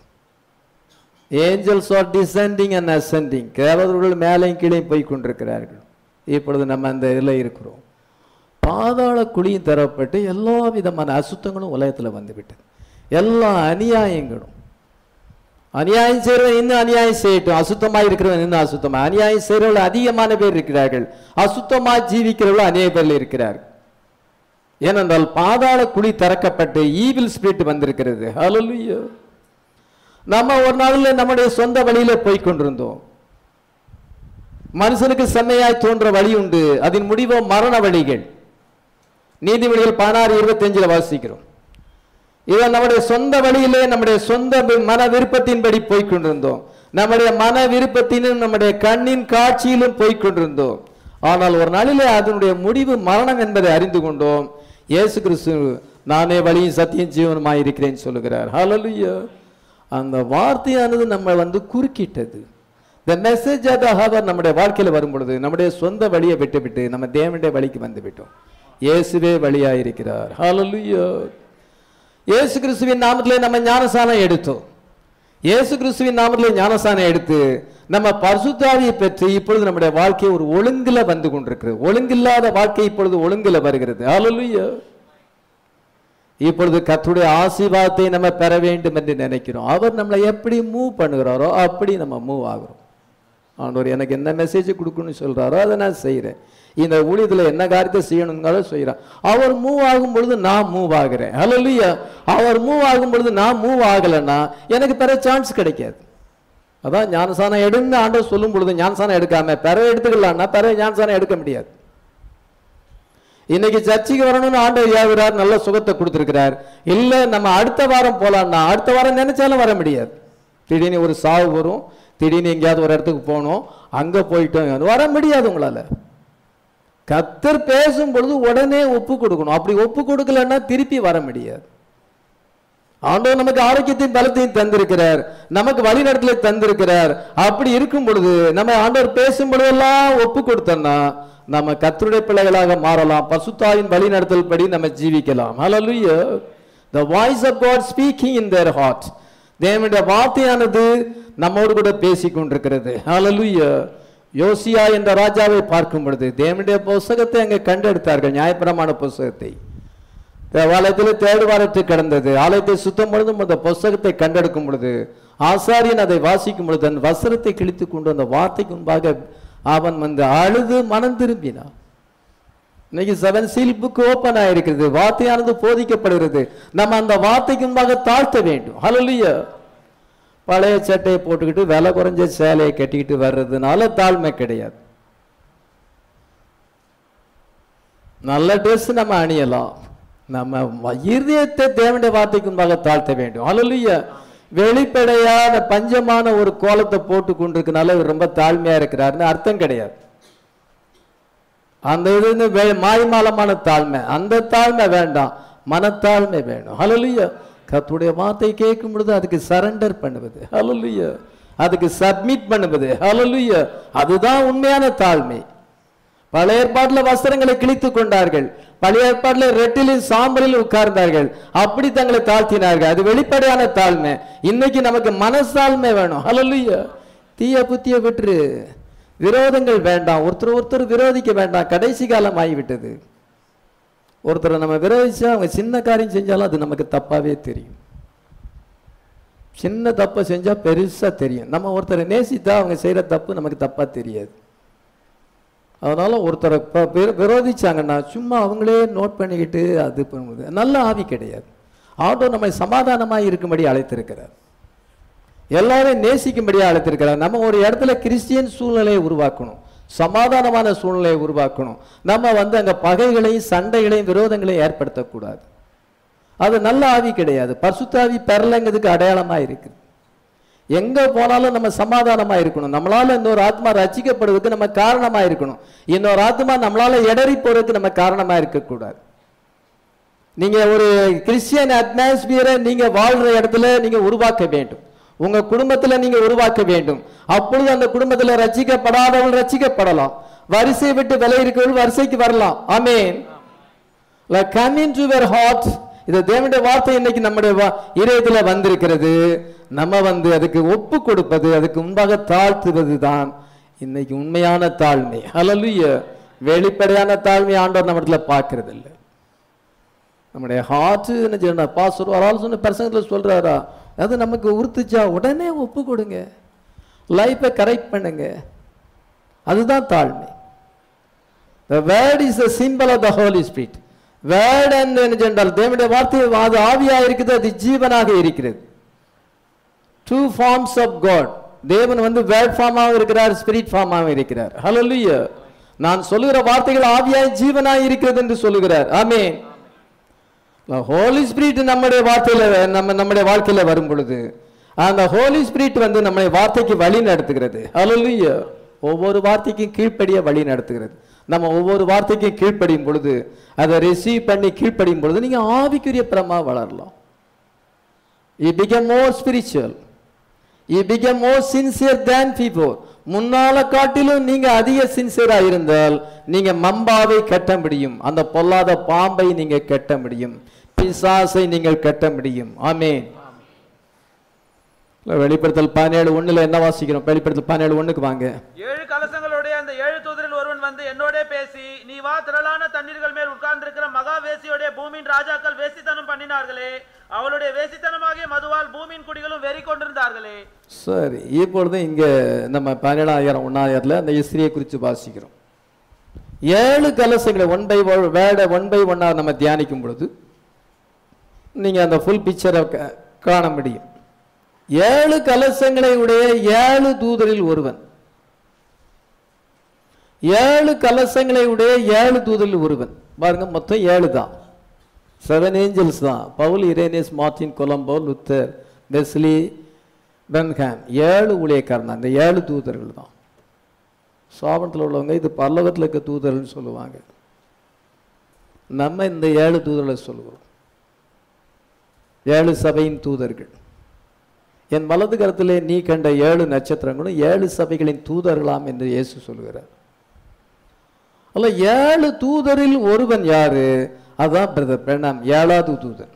Angels are descending and ascending தேவதர்கள் மேலையும் கீழே போய் கொண்டிருக்கிறார்கள். இப்பொழுது நம்ம அந்த இதில் இருக்கிறோம். பாதாள குழியும் தரப்பட்டு எல்லா விதமான அசுத்தங்களும் உலகத்தில் வந்துவிட்டது. எல்லா அநியாயங்களும் அநியாயம் செய்கிறவன் இன்னும் அநியாயம் செய்யட்டும். அசுத்தமாக இருக்கிறவன் இன்னும் அசுத்தமாக அநியாயம் செய்கிறவர்கள் அதிகமான பேர் இருக்கிறார்கள். அசுத்தமாக ஜீவிக்கிறவர்கள் அநேக பேர் இருக்கிறார்கள் ஏனென்றால் பாதாள குழி திறக்கப்பட்டு ஈவில் ஸ்பிரிட் வந்திருக்கிறது. ஹalleluya நம்ம ஒரு நாளில் நம்முடைய சொந்த வழியில் போய் கொண்டிருந்தோம். மனுஷனுக்கு செம்மையாய் தோன்ற வழி உண்டு. அதன் முடிவோ மரண வழிகள். நீதிமொழிகள் பதினாறு இருபத்தஞ்சில் வாசிக்கிறோம். இவன் நம்முடைய சொந்த வழியிலே நம்முடைய சொந்த வி- மன விருப்பத்தின்படி போய்கொண்டிருந்தோம் நம்முடைய மன விருப்பத்திலும் நம்முடைய கண்ணின் காட்சியிலும் போய்கொண்டிருந்தோம் ஆனால் ஒரு நாளிலே அதனுடைய முடிவு மரணம் என்பதை அறிந்து கொண்டோம். இயேசு கிறிஸ்து நானே வழியும் சத்தியம் ஜீவனமாக இருக்கிறேன் சொல்லுகிறார். ஹalleluya அந்த வார்த்தையானது நம்ம வந்து குறுக்கிட்டது. இந்த மெசேஜ் ஆஃப் த ஹவர் நம்முடைய வாழ்க்கையில் வரும் பொழுது நம்முடைய சொந்த வழியை விட்டுவிட்டு நம்ம தேவனுடைய வழிக்கு வந்து விட்டோம் இயேசுவே வழியாயிருக்கிறார். ஹalleluya இயேசு கிறிஸ்துவின் நாமத்திலே நம்ம ஞானசானம் எடுத்தோம். இயேசு கிறிஸ்துவின் நாமத்திலே ஞானசானம் எடுத்து நம்ம பரிசுத்தாவியை பெற்று இப்பொழுது நம்முடைய வாழ்க்கை ஒரு ஒழுங்குல வந்து கொண்டிருக்கிறது. ஒழுங்கில்லாத வாழ்க்கை இப்பொழுது ஒழுங்குல வருகிறது. ஹalleluya இப்பொழுது கத்துடைய ஆசீர்வாதத்தை நம்ம பெற வேண்டும் என்று நினைக்கிறோம். அவர் நம்மளை எப்படி மூவ் பண்ணுகிறாரோ அப்படி நம்ம மூவ் ஆகுறோம். ஆண்டவர் எனக்கு என்ன மெசேஜ் கொடுக்கணும்னு சொல்றாரோ அதை நான் செய்கிறேன் இந்த ஊழியத்தில் என்ன காரியத்தை செய்யணுங்கிறத செய்கிறான் அவர் மூவ் ஆகும் பொழுது நான் மூவ் ஆகிறேன். ஹalleluya அவர் மூவ் ஆகும் பொழுது நான் மூவ் ஆகலைன்னா எனக்கு பெற சான்ஸ் கிடைக்காது. அதான் ஞானசானம் எடுன்னு ஆண்டவர் சொல்லும் பொழுது ஞானசானம் எடுக்காம பெற எடுத்துக்கலாம்னா பெற ஞானசானம் எடுக்க முடியாது. இன்னைக்கு சர்ச்சைக்கு வரணும்னு ஆண்டவர் யாகிறார் நல்ல சுகத்தை கொடுத்துருக்கிறார். இல்லை நம்ம அடுத்த வாரம் போகலான்னா அடுத்த வாரம் நினைச்சாலும் வர முடியாது. திடீர்னு ஒரு சாவு வரும் திடீர்னு எங்கேயாவது ஒரு இடத்துக்கு போகணும் அங்கே போயிட்டோம். வர முடியாது உங்களால். கத்தர் பேசும் பொழுது உடனே ஒப்பு கொடுக்கணும். அப்படி ஒப்பு கொடுக்கலன்னா திருப்பி வர முடியாது. ஆண்டவர் நமக்கு ஆரோக்கியத்தையும் பலத்தையும் தந்திருக்கிறார். நமக்கு வழிநடத்தலை தந்திருக்கிறார். அப்படி இருக்கும் பொழுது நம்ம ஆண்டவர் பேசும் பொழுதெல்லாம் ஒப்பு கொடுத்தோம்னா நம்ம கத்தருடைய பிள்ளைகளாக மாறலாம். பசுத்தாயின் வழிநடத்தல் படி நம்ம ஜீவிக்கலாம். Hallelujah the voice of god speaking in their heart. தேவனுடைய வார்த்தையானது நம்மோடு கூட பேசிக்கொண்டிருக்கிறது. ஹலலுயா யோசியா என்ற ராஜாவை பார்க்கும் பொழுது தேவனுடைய புஸ்தகத்தை அங்கே கண்டெடுத்தார்கள் நியாயப்பிரமான புஸ்தகத்தை. தேவாலயத்தில் தேடு வாரத்து கிடந்தது. ஆலயத்தை சுத்தம் பொழுதும் அந்த புஸ்தகத்தை கண்டெடுக்கும் பொழுது ஆசாரியன் அதை வாசிக்கும் பொழுது தன் வசரத்தை கிழித்து கொண்டு அந்த வார்த்தைக்கு முன்பாக அவன் வந்து அழுது மனம் திரும்பினான். இன்னைக்கு செவன் சீல் புக் ஓபன் ஆயிருக்கிறது. வார்த்தையானது போதிக்கப்படுகிறது. நம்ம அந்த வார்த்தைக்கு முன்பாக தாழ்த்த வேண்டும். ஹலோ பழைய சட்டையை போட்டுக்கிட்டு விலை குறைஞ்ச சேலையை கட்டிக்கிட்டு வர்றதுனால தாழ்மை கிடையாது. நல்ல ட்ரெஸ் நம்ம அணியலாம். நம்ம இருதயத்தை தேவனுடைய வார்த்தைக்கு முன்பாக தாழ்த்த வேண்டும். ஹalleluya வெளிப்படையான பஞ்சமான ஒரு கோலத்தை போட்டு கொண்டிருக்கனால இவர் ரொம்ப தாழ்மையா இருக்கிறாருன்னு அர்த்தம் கிடையாது. அந்த இது வந்து மாய்மாலமான தாழ்மை. அந்த தாழ்மை வேண்டாம். மனத்தாழ்மை வேணும். ஹalleluya கர்த்தருடைய வார்த்தை கேட்கும் பொழுது அதுக்கு சரண்டர் பண்ணுவது. ஹalleluya அதுக்கு சப்மிட் பண்ணுவது. ஹalleluya அதுதான் உண்மையான தாழ்மை. பழைய ஏற்பாட்டில் வஸ்திரங்களை கிழித்து கொண்டார்கள். பழைய ஏற்பாட்டில் ரெட்டிலில் சாம்பலில் உட்கார்ந்தார்கள். அப்படி தங்களை தாழ்த்தினார்கள். அது வெளிப்படையான தாழ்மை. இன்னைக்கு நமக்கு மனசாழ்மை வேணும். ஹalleluya தீய புத்திய விட்டுரு. விரோதங்கள் வேண்டாம். ஒருத்தர் ஒருத்தர் விரோதிக்க வேண்டாம். கடைசி காலம் ஆகிவிட்டது. ஒருத்தரை நம்ம விரோதிச்சா அவங்க சின்ன காரியம் செஞ்சாலும் அது நமக்கு தப்பாகவே தெரியும். சின்ன தப்பை செஞ்சால் பெருசாக தெரியும். நம்ம ஒருத்தரை நேசித்தா அவங்க செய்கிற தப்பு நமக்கு தப்பாக தெரியாது. அதனால் ஒருத்தரை இப்போ விரோதிச்சாங்கன்னா சும்மா அவங்களே நோட் பண்ணிக்கிட்டு அது பண்ணுவது நல்ல ஆவி கிடையாது. ஆண்டவர் நம்மை சமாதானமாக இருக்கும்படி அழைத்திருக்கிறார். எல்லாரையும் நேசிக்கும்படியாக அழைத்திருக்கிறார். நம்ம ஒரு இடத்துல கிறிஸ்டியன் சூழ்நிலையை உருவாக்கணும். சமாதானமான சூழ்நிலையை உருவாக்கணும். நம்ம வந்து அங்கே பகைகளையும் சண்டைகளையும் விரோதங்களையும் ஏற்படுத்தக்கூடாது. அது நல்ல ஆவி கிடையாது. பசுத்தாவி பெறலைங்கிறதுக்கு அடையாளமாக இருக்குது எங்கே போனாலும் நம்ம சமாதானமாக இருக்கணும். நம்மளால் இன்னொரு ஆத்மா ரசிக்கப்படுவதற்கு நம்ம காரணமாக இருக்கணும். இன்னொரு ஆத்மா நம்மளால் இடறி போகிறதுக்கு நம்ம காரணமாக இருக்கக்கூடாது. நீங்கள் ஒரு கிறிஸ்டியன் அட்மாஸ்பியரை நீங்கள் வாழ்கிற இடத்துல நீங்கள் உருவாக்க வேண்டும். உங்க குடும்பத்துல நீங்க உருவாக்க வேண்டும். அப்பொழுது அந்த குடும்பத்துல ரசிக்கப்படாதவள் ரசிக்கப்படலாம். வரிசை விட்டு விலை இருக்கவள் வரிசைக்கு வரலாம். ஆமேன். Come in to your heart இது தேவனுடைய வார்த்தை இன்னைக்கு நம்முடைய இதயத்துல வந்திருக்கிறது. நம்ம வந்து அதுக்கு ஒப்பு கொடுப்பது அதுக்கு முன்பாக தாழ்த்துவது தான் இன்னைக்கு உண்மையான தாழ்மை. அலலுய வெளிப்படையான தாழ்மை ஆண்டவர் நம்ம இடத்துல பார்க்கறது இல்லை நம்முடைய ஹார்ட் என்ன செய்யணும் பாஸ் ஒரு ஆள் சொன்ன பிரசங்கத்தில் சொல்றாரா? அது நமக்கு உறுத்துச்சா? உடனே ஒப்பு கொடுங்க. லைஃப்பை கரெக்ட் பண்ணுங்க. அதுதான் தாழ்மை. The word is a symbol of the Holy Spirit. Word என்ன என்றால் தேவனுடைய வார்த்தை அது ஆவியாக இருக்குது அது ஜீவனாக இருக்கிறது. டூ ஃபார்ம்ஸ் ஆஃப் காட் தேவன் வந்து வேர்ட் ஃபார்மாகவும் இருக்கிறார் ஸ்பிரிட் ஃபார்மாகவும் இருக்கிறார். ஹலோ நான் சொல்லுகிற வார்த்தைகள் ஆவியாய் ஜீவனாய் இருக்கிறது என்று சொல்லுகிறார். ஆமே ஹோலி ஸ்பிரிட் நம்முடைய வார்த்தையில நம்ம நம்முடைய வாழ்க்கையில வரும் பொழுது அந்த ஹோலி ஸ்பிரிட் வந்து நம்முடைய வார்த்தைக்கு வழி நடத்துகிறது. ஹalleluya ஒவ்வொரு வார்த்தைக்கும் கீழ்ப்படிய வழி நடத்துகிறது. நம்ம ஒவ்வொரு வார்த்தைக்கும் கீழ்ப்படியும் பொழுது அதை ரிசீவ் பண்ணி கீழ்ப்படியும் பொழுது நீங்க ஆவிக்குரிய பிரமா வளரலாம். You become more spiritual you become more sincere than people முன்னால காட்டிலும் நீங்க அதிக சின்சியரா இருந்தால் நீங்க மம்பாவை கட்ட முடியும். அந்த பொல்லாத பாம்பை நீங்க கட்ட முடியும். பிசாசை நீங்கள் கட்ட முடியும். ஆமென். வெளிப்படுத்தல் பதினேழு ஒண்ணுல என்ன வாசிக்கிறோம்? வெளிப்படுத்தல் பதினேழு ஒண்ணுக்கு வாங்க. ஏழு கலசங்களுடைய அந்த ஏழு தூதரில் ஒருவன் வந்து என்னோட பேசி நீ வா திரளான தண்ணீர்கள் மேல் உட்கார்ந்திருக்கிற மகா வேசியோடைய பூமியின் ராஜாக்கள் வேசித்தனம் பண்ணினார்களே அவளுடைய வேசித்தனமாகிய மதுவால் பூமியின் குடிகளும் வெறி கொண்டிருந்தார்களே. சரி இப்பொழுது இங்க நம்ம பதினேழாயிரம் ஒன்னாயிரத்துல அந்த இஸ்திரியை குறித்து வாசிக்கிறோம். ஏழு கலசங்களை ஒன் பை வேட ஒன் பை ஒன்னா நம்ம தியானிக்கும் பொழுது நீங்கள் அந்த ஃபுல் பிக்சரை காண முடியும். ஏழு கலசங்களை உடைய ஏழு தூதரில் ஒருவன். ஏழு கலசங்களை உடைய ஏழு தூதரில் ஒருவன். பாருங்க மொத்தம் ஏழு தான். செவன் ஏஞ்சல்ஸ் தான். Paul Irenaeus Martin Columba Luther Wesley Branham. ஏழு ஊழியக்காரன் அந்த ஏழு தூதர்கள் தான். சோபனத்தில் உள்ளவங்க இது பல்லவத்தில் இருக்க தூதர்கள்னு சொல்லுவாங்க. நம்ம இந்த ஏழு தூதர்களை சொல்லுவோம். ஏழு சபையின் தூதர்கள். என் வலது கரத்திலே நீ கண்ட ஏழு நட்சத்திரங்களும் ஏழு சபைகளின் தூதர்களாம் என்று இயேசு சொல்கிறார். அல்ல ஏழு தூதரில் ஒருவன் யாரு? அதான் பிரதர் பிரணாம் ஏழாவது தூதன்.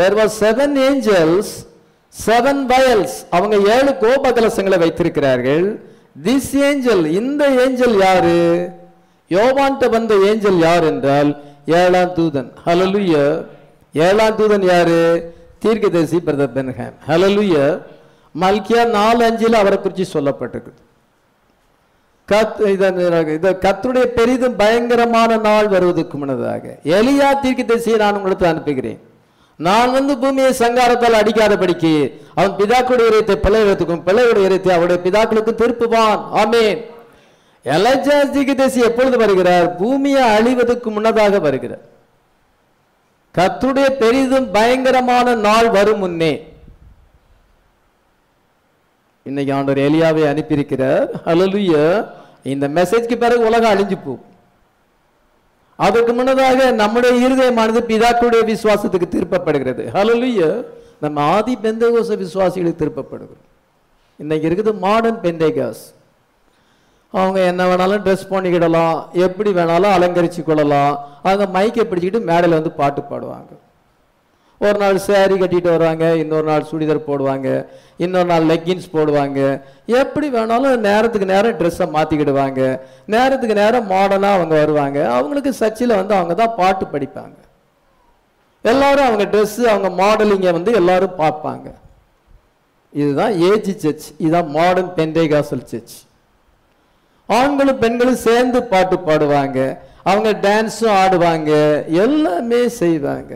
There was seven angels seven vials அவங்க ஏழு கோப கலசங்களை வைத்திருக்கிறார்கள். திஸ் ஏஞ்சல் இந்த ஏஞ்சல் யாரு? யோவான்ட்ட வந்த ஏஞ்சல் யார் என்றால் ஏழாம் தூதன். ஹலலுயர் ஏழாம் தூதன் யாரு? தீர்க்கதரிசி பிரதர் பென்ஹாம். ஹலலுய மல்கியா நாலு அஞ்சில் அவரை குறித்து சொல்லப்பட்டிருக்குது கத் இதை கத்துடைய பெரிதும் பயங்கரமான நாள் வருவதற்கு முன்னதாக. எலியா தீர்க்கதரிசியை நான் உங்களுக்கு அனுப்புகிறேன். நான் வந்து பூமியை சங்காரத்தால் அடிக்காதபடிக்கு அவன் பிதாக்களுடைய இறைத்தை பிள்ளைகளுக்கும் பிள்ளைகளுடைய இறைத்தை அவருடைய பிதாக்களுக்கும் திருப்புவான். ஆமேன். எலஜா தீர்க்கதரிசி எப்பொழுது வருகிறார்? பூமியை அழிவதற்கு முன்னதாக வருகிறார். கத்துடைய பெரிதும் பயங்கரமான நாள் வரும் முன்னே. இன்னைக்கு ஆண்டவர் எலியாவை அனுப்பியிருக்கிறார். அலலுய இந்த மெசேஜ்க்கு பிறகு உலகம் அழிஞ்சு போகும். அதற்கு முன்னதாக நம்முடைய இருதயமானது பிதாக்களுடைய விசுவாசத்துக்கு திருப்பப்படுகிறது. ஹலலுய நம்ம ஆதி பெந்தகோச விசுவாசிகளுக்கு திருப்பப்படுகிறோம். இன்னைக்கு இருக்குது மாடர்ன் பெந்தேகாஸ் அவங்க என்ன வேணாலும் ட்ரெஸ் பண்ணிக்கிடலாம். எப்படி வேணாலும் அலங்கரித்து கொள்ளலாம் அவங்க மைக்கை பிடிச்சிக்கிட்டு மேடையில் வந்து பாட்டு பாடுவாங்க. ஒரு நாள் சேரீ கட்டிட்டு வருவாங்க இன்னொரு நாள் சுடிதார் போடுவாங்க இன்னொரு நாள் லெக்கின்ஸ் போடுவாங்க. எப்படி வேணாலும் நேரத்துக்கு நேரம் ட்ரெஸ்ஸை மாற்றிக்கிடுவாங்க நேரத்துக்கு நேரம் மாடர்னாக அவங்க வருவாங்க. அவங்களுக்கு சர்ச்சில் வந்து அவங்க தான் பாட்டு படிப்பாங்க. எல்லாரும் அவங்க ட்ரெஸ்ஸு அவங்க மாடலிங்கை வந்து எல்லாரும் பார்ப்பாங்க. இதுதான் ஏஜ் சர்ச் இதுதான் மாடர்ன் பெண்டேகாசல் சர்ச் ஆண்களும் பெண்களும் சேர்ந்து பாட்டு பாடுவாங்க. அவங்க டான்ஸும் ஆடுவாங்க. எல்லாமே செய்வாங்க.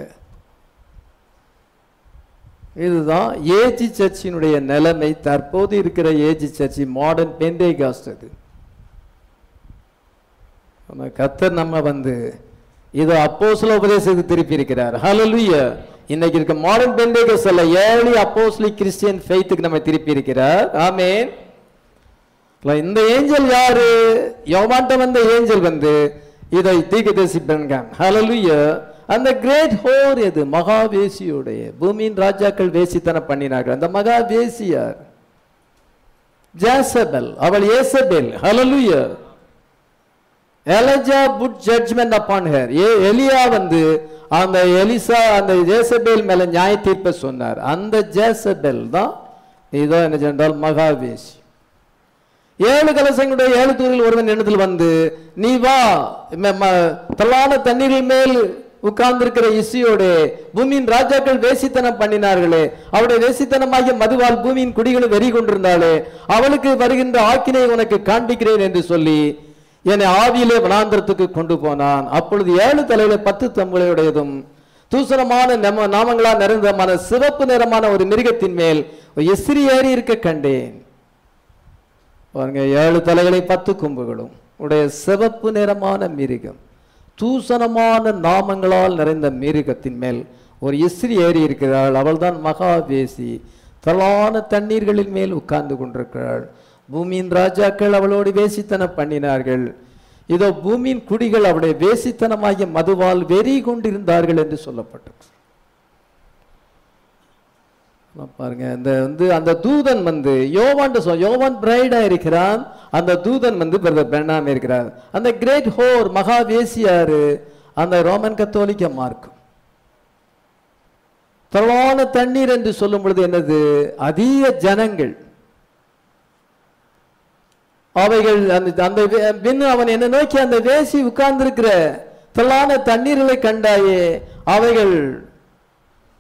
இதுதான் ஏஜி சர்ச்சினுடைய நிலைமை. தற்போது இருக்கிற ஏஜி சர்ச்சி மாடர்ன் பெண்டேகாஸ்ட் அது. நம்ம கத்தர் நம்ம வந்து இது அப்போஸ்ல உபதேசத்துக்கு திருப்பி இருக்கிறார். ஹalleluya இன்னைக்கு இருக்க மாடர்ன் பெண்டேகாஸ்ட் அல்ல ஏர்லி அப்போஸ்லி கிறிஸ்டியன் ஃபெய்த்துக்கு நம்ம திருப்பி இருக்கிறார். ஆமேன் இந்த ஏஞ்சல் யாரு? யோவான்ட்ட வந்த ஏஞ்சல் வந்து இதை தீர்க்கதரிசி பெண்கான் ஹலலுய அந்த கிரேட் ஹோர் எது? மகாவேசியுடைய. பூமியின் ராஜாக்கள் வேசித்தன பண்ணினார்கள். அந்த மகாவேசியார் ஜாசபல். அவள் ஏசபெல். Hallelujah Elijah put judgment upon her ஏ எலியா வந்து அந்த எலிசா அந்த ஜேசபேல் மேல நியாய தீர்ப்பை சொன்னார். அந்த ஜேசபெல் தான் இதோ என்ன சென்றால் மகாவேசி. ஏழு கலசங்களுடைய ஏழு தூரில் ஒருவன் எண்ணத்தில் வந்து நீ வா. ம- தள்ளான தண்ணீரில் மேல் உட்கார்ந்திருக்கிற இசையோடு பூமியின் ராஜாக்கள் வேசித்தனம் பண்ணினார்களே. அவருடைய வேசித்தனமாகிய மதுவால் பூமியின் குடிகளும் வெறி கொண்டிருந்தாளே. அவளுக்கு வருகின்ற ஆக்கினை உனக்கு காண்பிக்கிறேன் என்று சொல்லி என்னை ஆவியிலே வனாந்திரத்துக்கு கொண்டு போனான். அப்பொழுது ஏழு தலையில பத்து தம்புளையுடையதும் தூசணமான நம நாமங்களால் நிறைந்தமான சிவப்பு நிறமான ஒரு மிருகத்தின் மேல் எசிறி ஏறி இருக்க கண்டேன். பாருங்க ஏழு தலைகளை பத்து கொம்புகளும் உடைய சிவப்பு நிறமான மிருகம் தூசணமான நாமங்களால் நிறைந்த மிருகத்தின் மேல் ஒரு இஸ்ரி ஏறி இருக்கிறாள். அவள்தான் மகாவேசி. தலான தண்ணீர்களின் மேல் உட்கார்ந்து கொண்டிருக்கிறாள். பூமியின் ராஜாக்கள் அவளோடு வேசித்தனம் பண்ணினார்கள். இதோ பூமியின் குடிகள் அவளுடைய வேசித்தனமாகிய மதுவால் வெறி கொண்டிருந்தார்கள் என்று சொல்லப்பட்டது பாருங்க இந்த வந்து அந்த தூதன் வந்து யோவான் சொல் யோவான் பிரைடா இருக்கிறான். அந்த தூதன் வந்து பிரதர் பெண்ணாம இருக்கிறார். அந்த கிரேட் ஹோர் மகாவேசியாரு அந்த ரோமன் கத்தோலிக்க மார்க்கம் தளவான தண்ணீர் என்று சொல்லும் பொழுது என்னது? அதிக ஜனங்கள். அவைகள் அந்த அந்த பின் அவன் என்ன நோக்கி அந்த வேசி உட்கார்ந்திருக்கிற தொல்லான தண்ணீர்களை கண்டாயே அவைகள்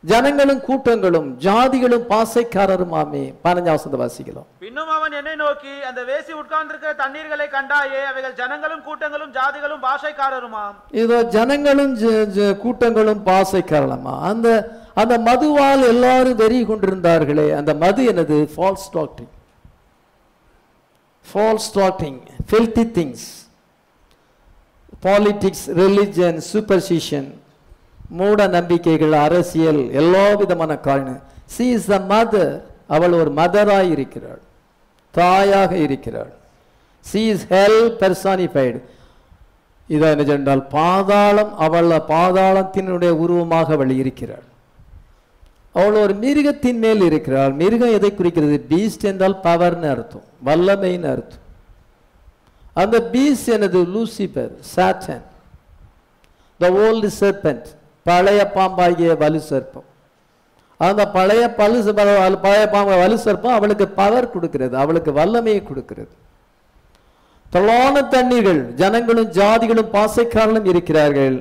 ஜனங்களும் கூட்டங்களும் ஜாதிகளும் பாசைக்காரருமாமே பதினஞ்சாம் வசந்த வாசிக்கலாம் பின்னும் அவன் என்னை நோக்கி அந்த வேசி உட்கார்ந்திருக்கிற தண்ணீர்களை கண்டாயே அவைகள் ஜனங்களும் கூட்டங்களும் ஜாதிகளும் பாஷைக்காரருமாம் இதோ ஜனங்களும் கூட்டங்களும் பாசைக்காரலமா அந்த அந்த மதுவால் எல்லாரும் வெறி கொண்டிருந்தார்களே அந்த மது என்னது false doctrine false doctrine filthy things politics religion superstition மூட நம்பிக்கைகள் அரசியல் எல்லா விதமான காரணம் சி இஸ் த மதர் அவள் ஒரு மதராக இருக்கிறாள். தாயாக இருக்கிறாள். சி இஸ் ஹெல் பெர்சானிஃபைடு இதை என்ன சொன்னால் பாதாளம் அவள் பாதாளத்தினுடைய உருவமாக அவள் இருக்கிறாள். அவள் ஒரு மிருகத்தின் மேல் இருக்கிறாள். மிருகம் எதை குறிக்கிறது? பீஸ்ட் என்றால் பவர்னு அர்த்தம். வல்லமைன்னு அர்த்தம். அந்த பீஸ்ட் எனது Lucifer Satan the old serpent பழைய பாம்பாகிய வலு சர்ப்பம். அந்த பழைய பழு பழைய பாம்பு வலு சர்ப்பம் அவளுக்கு பவர் கொடுக்கிறது அவளுக்கு வல்லமையை கொடுக்கிறது. தொல்லான தண்ணீர்கள் ஜனங்களும் ஜாதிகளும் பாசைக்காரனும் இருக்கிறார்கள்.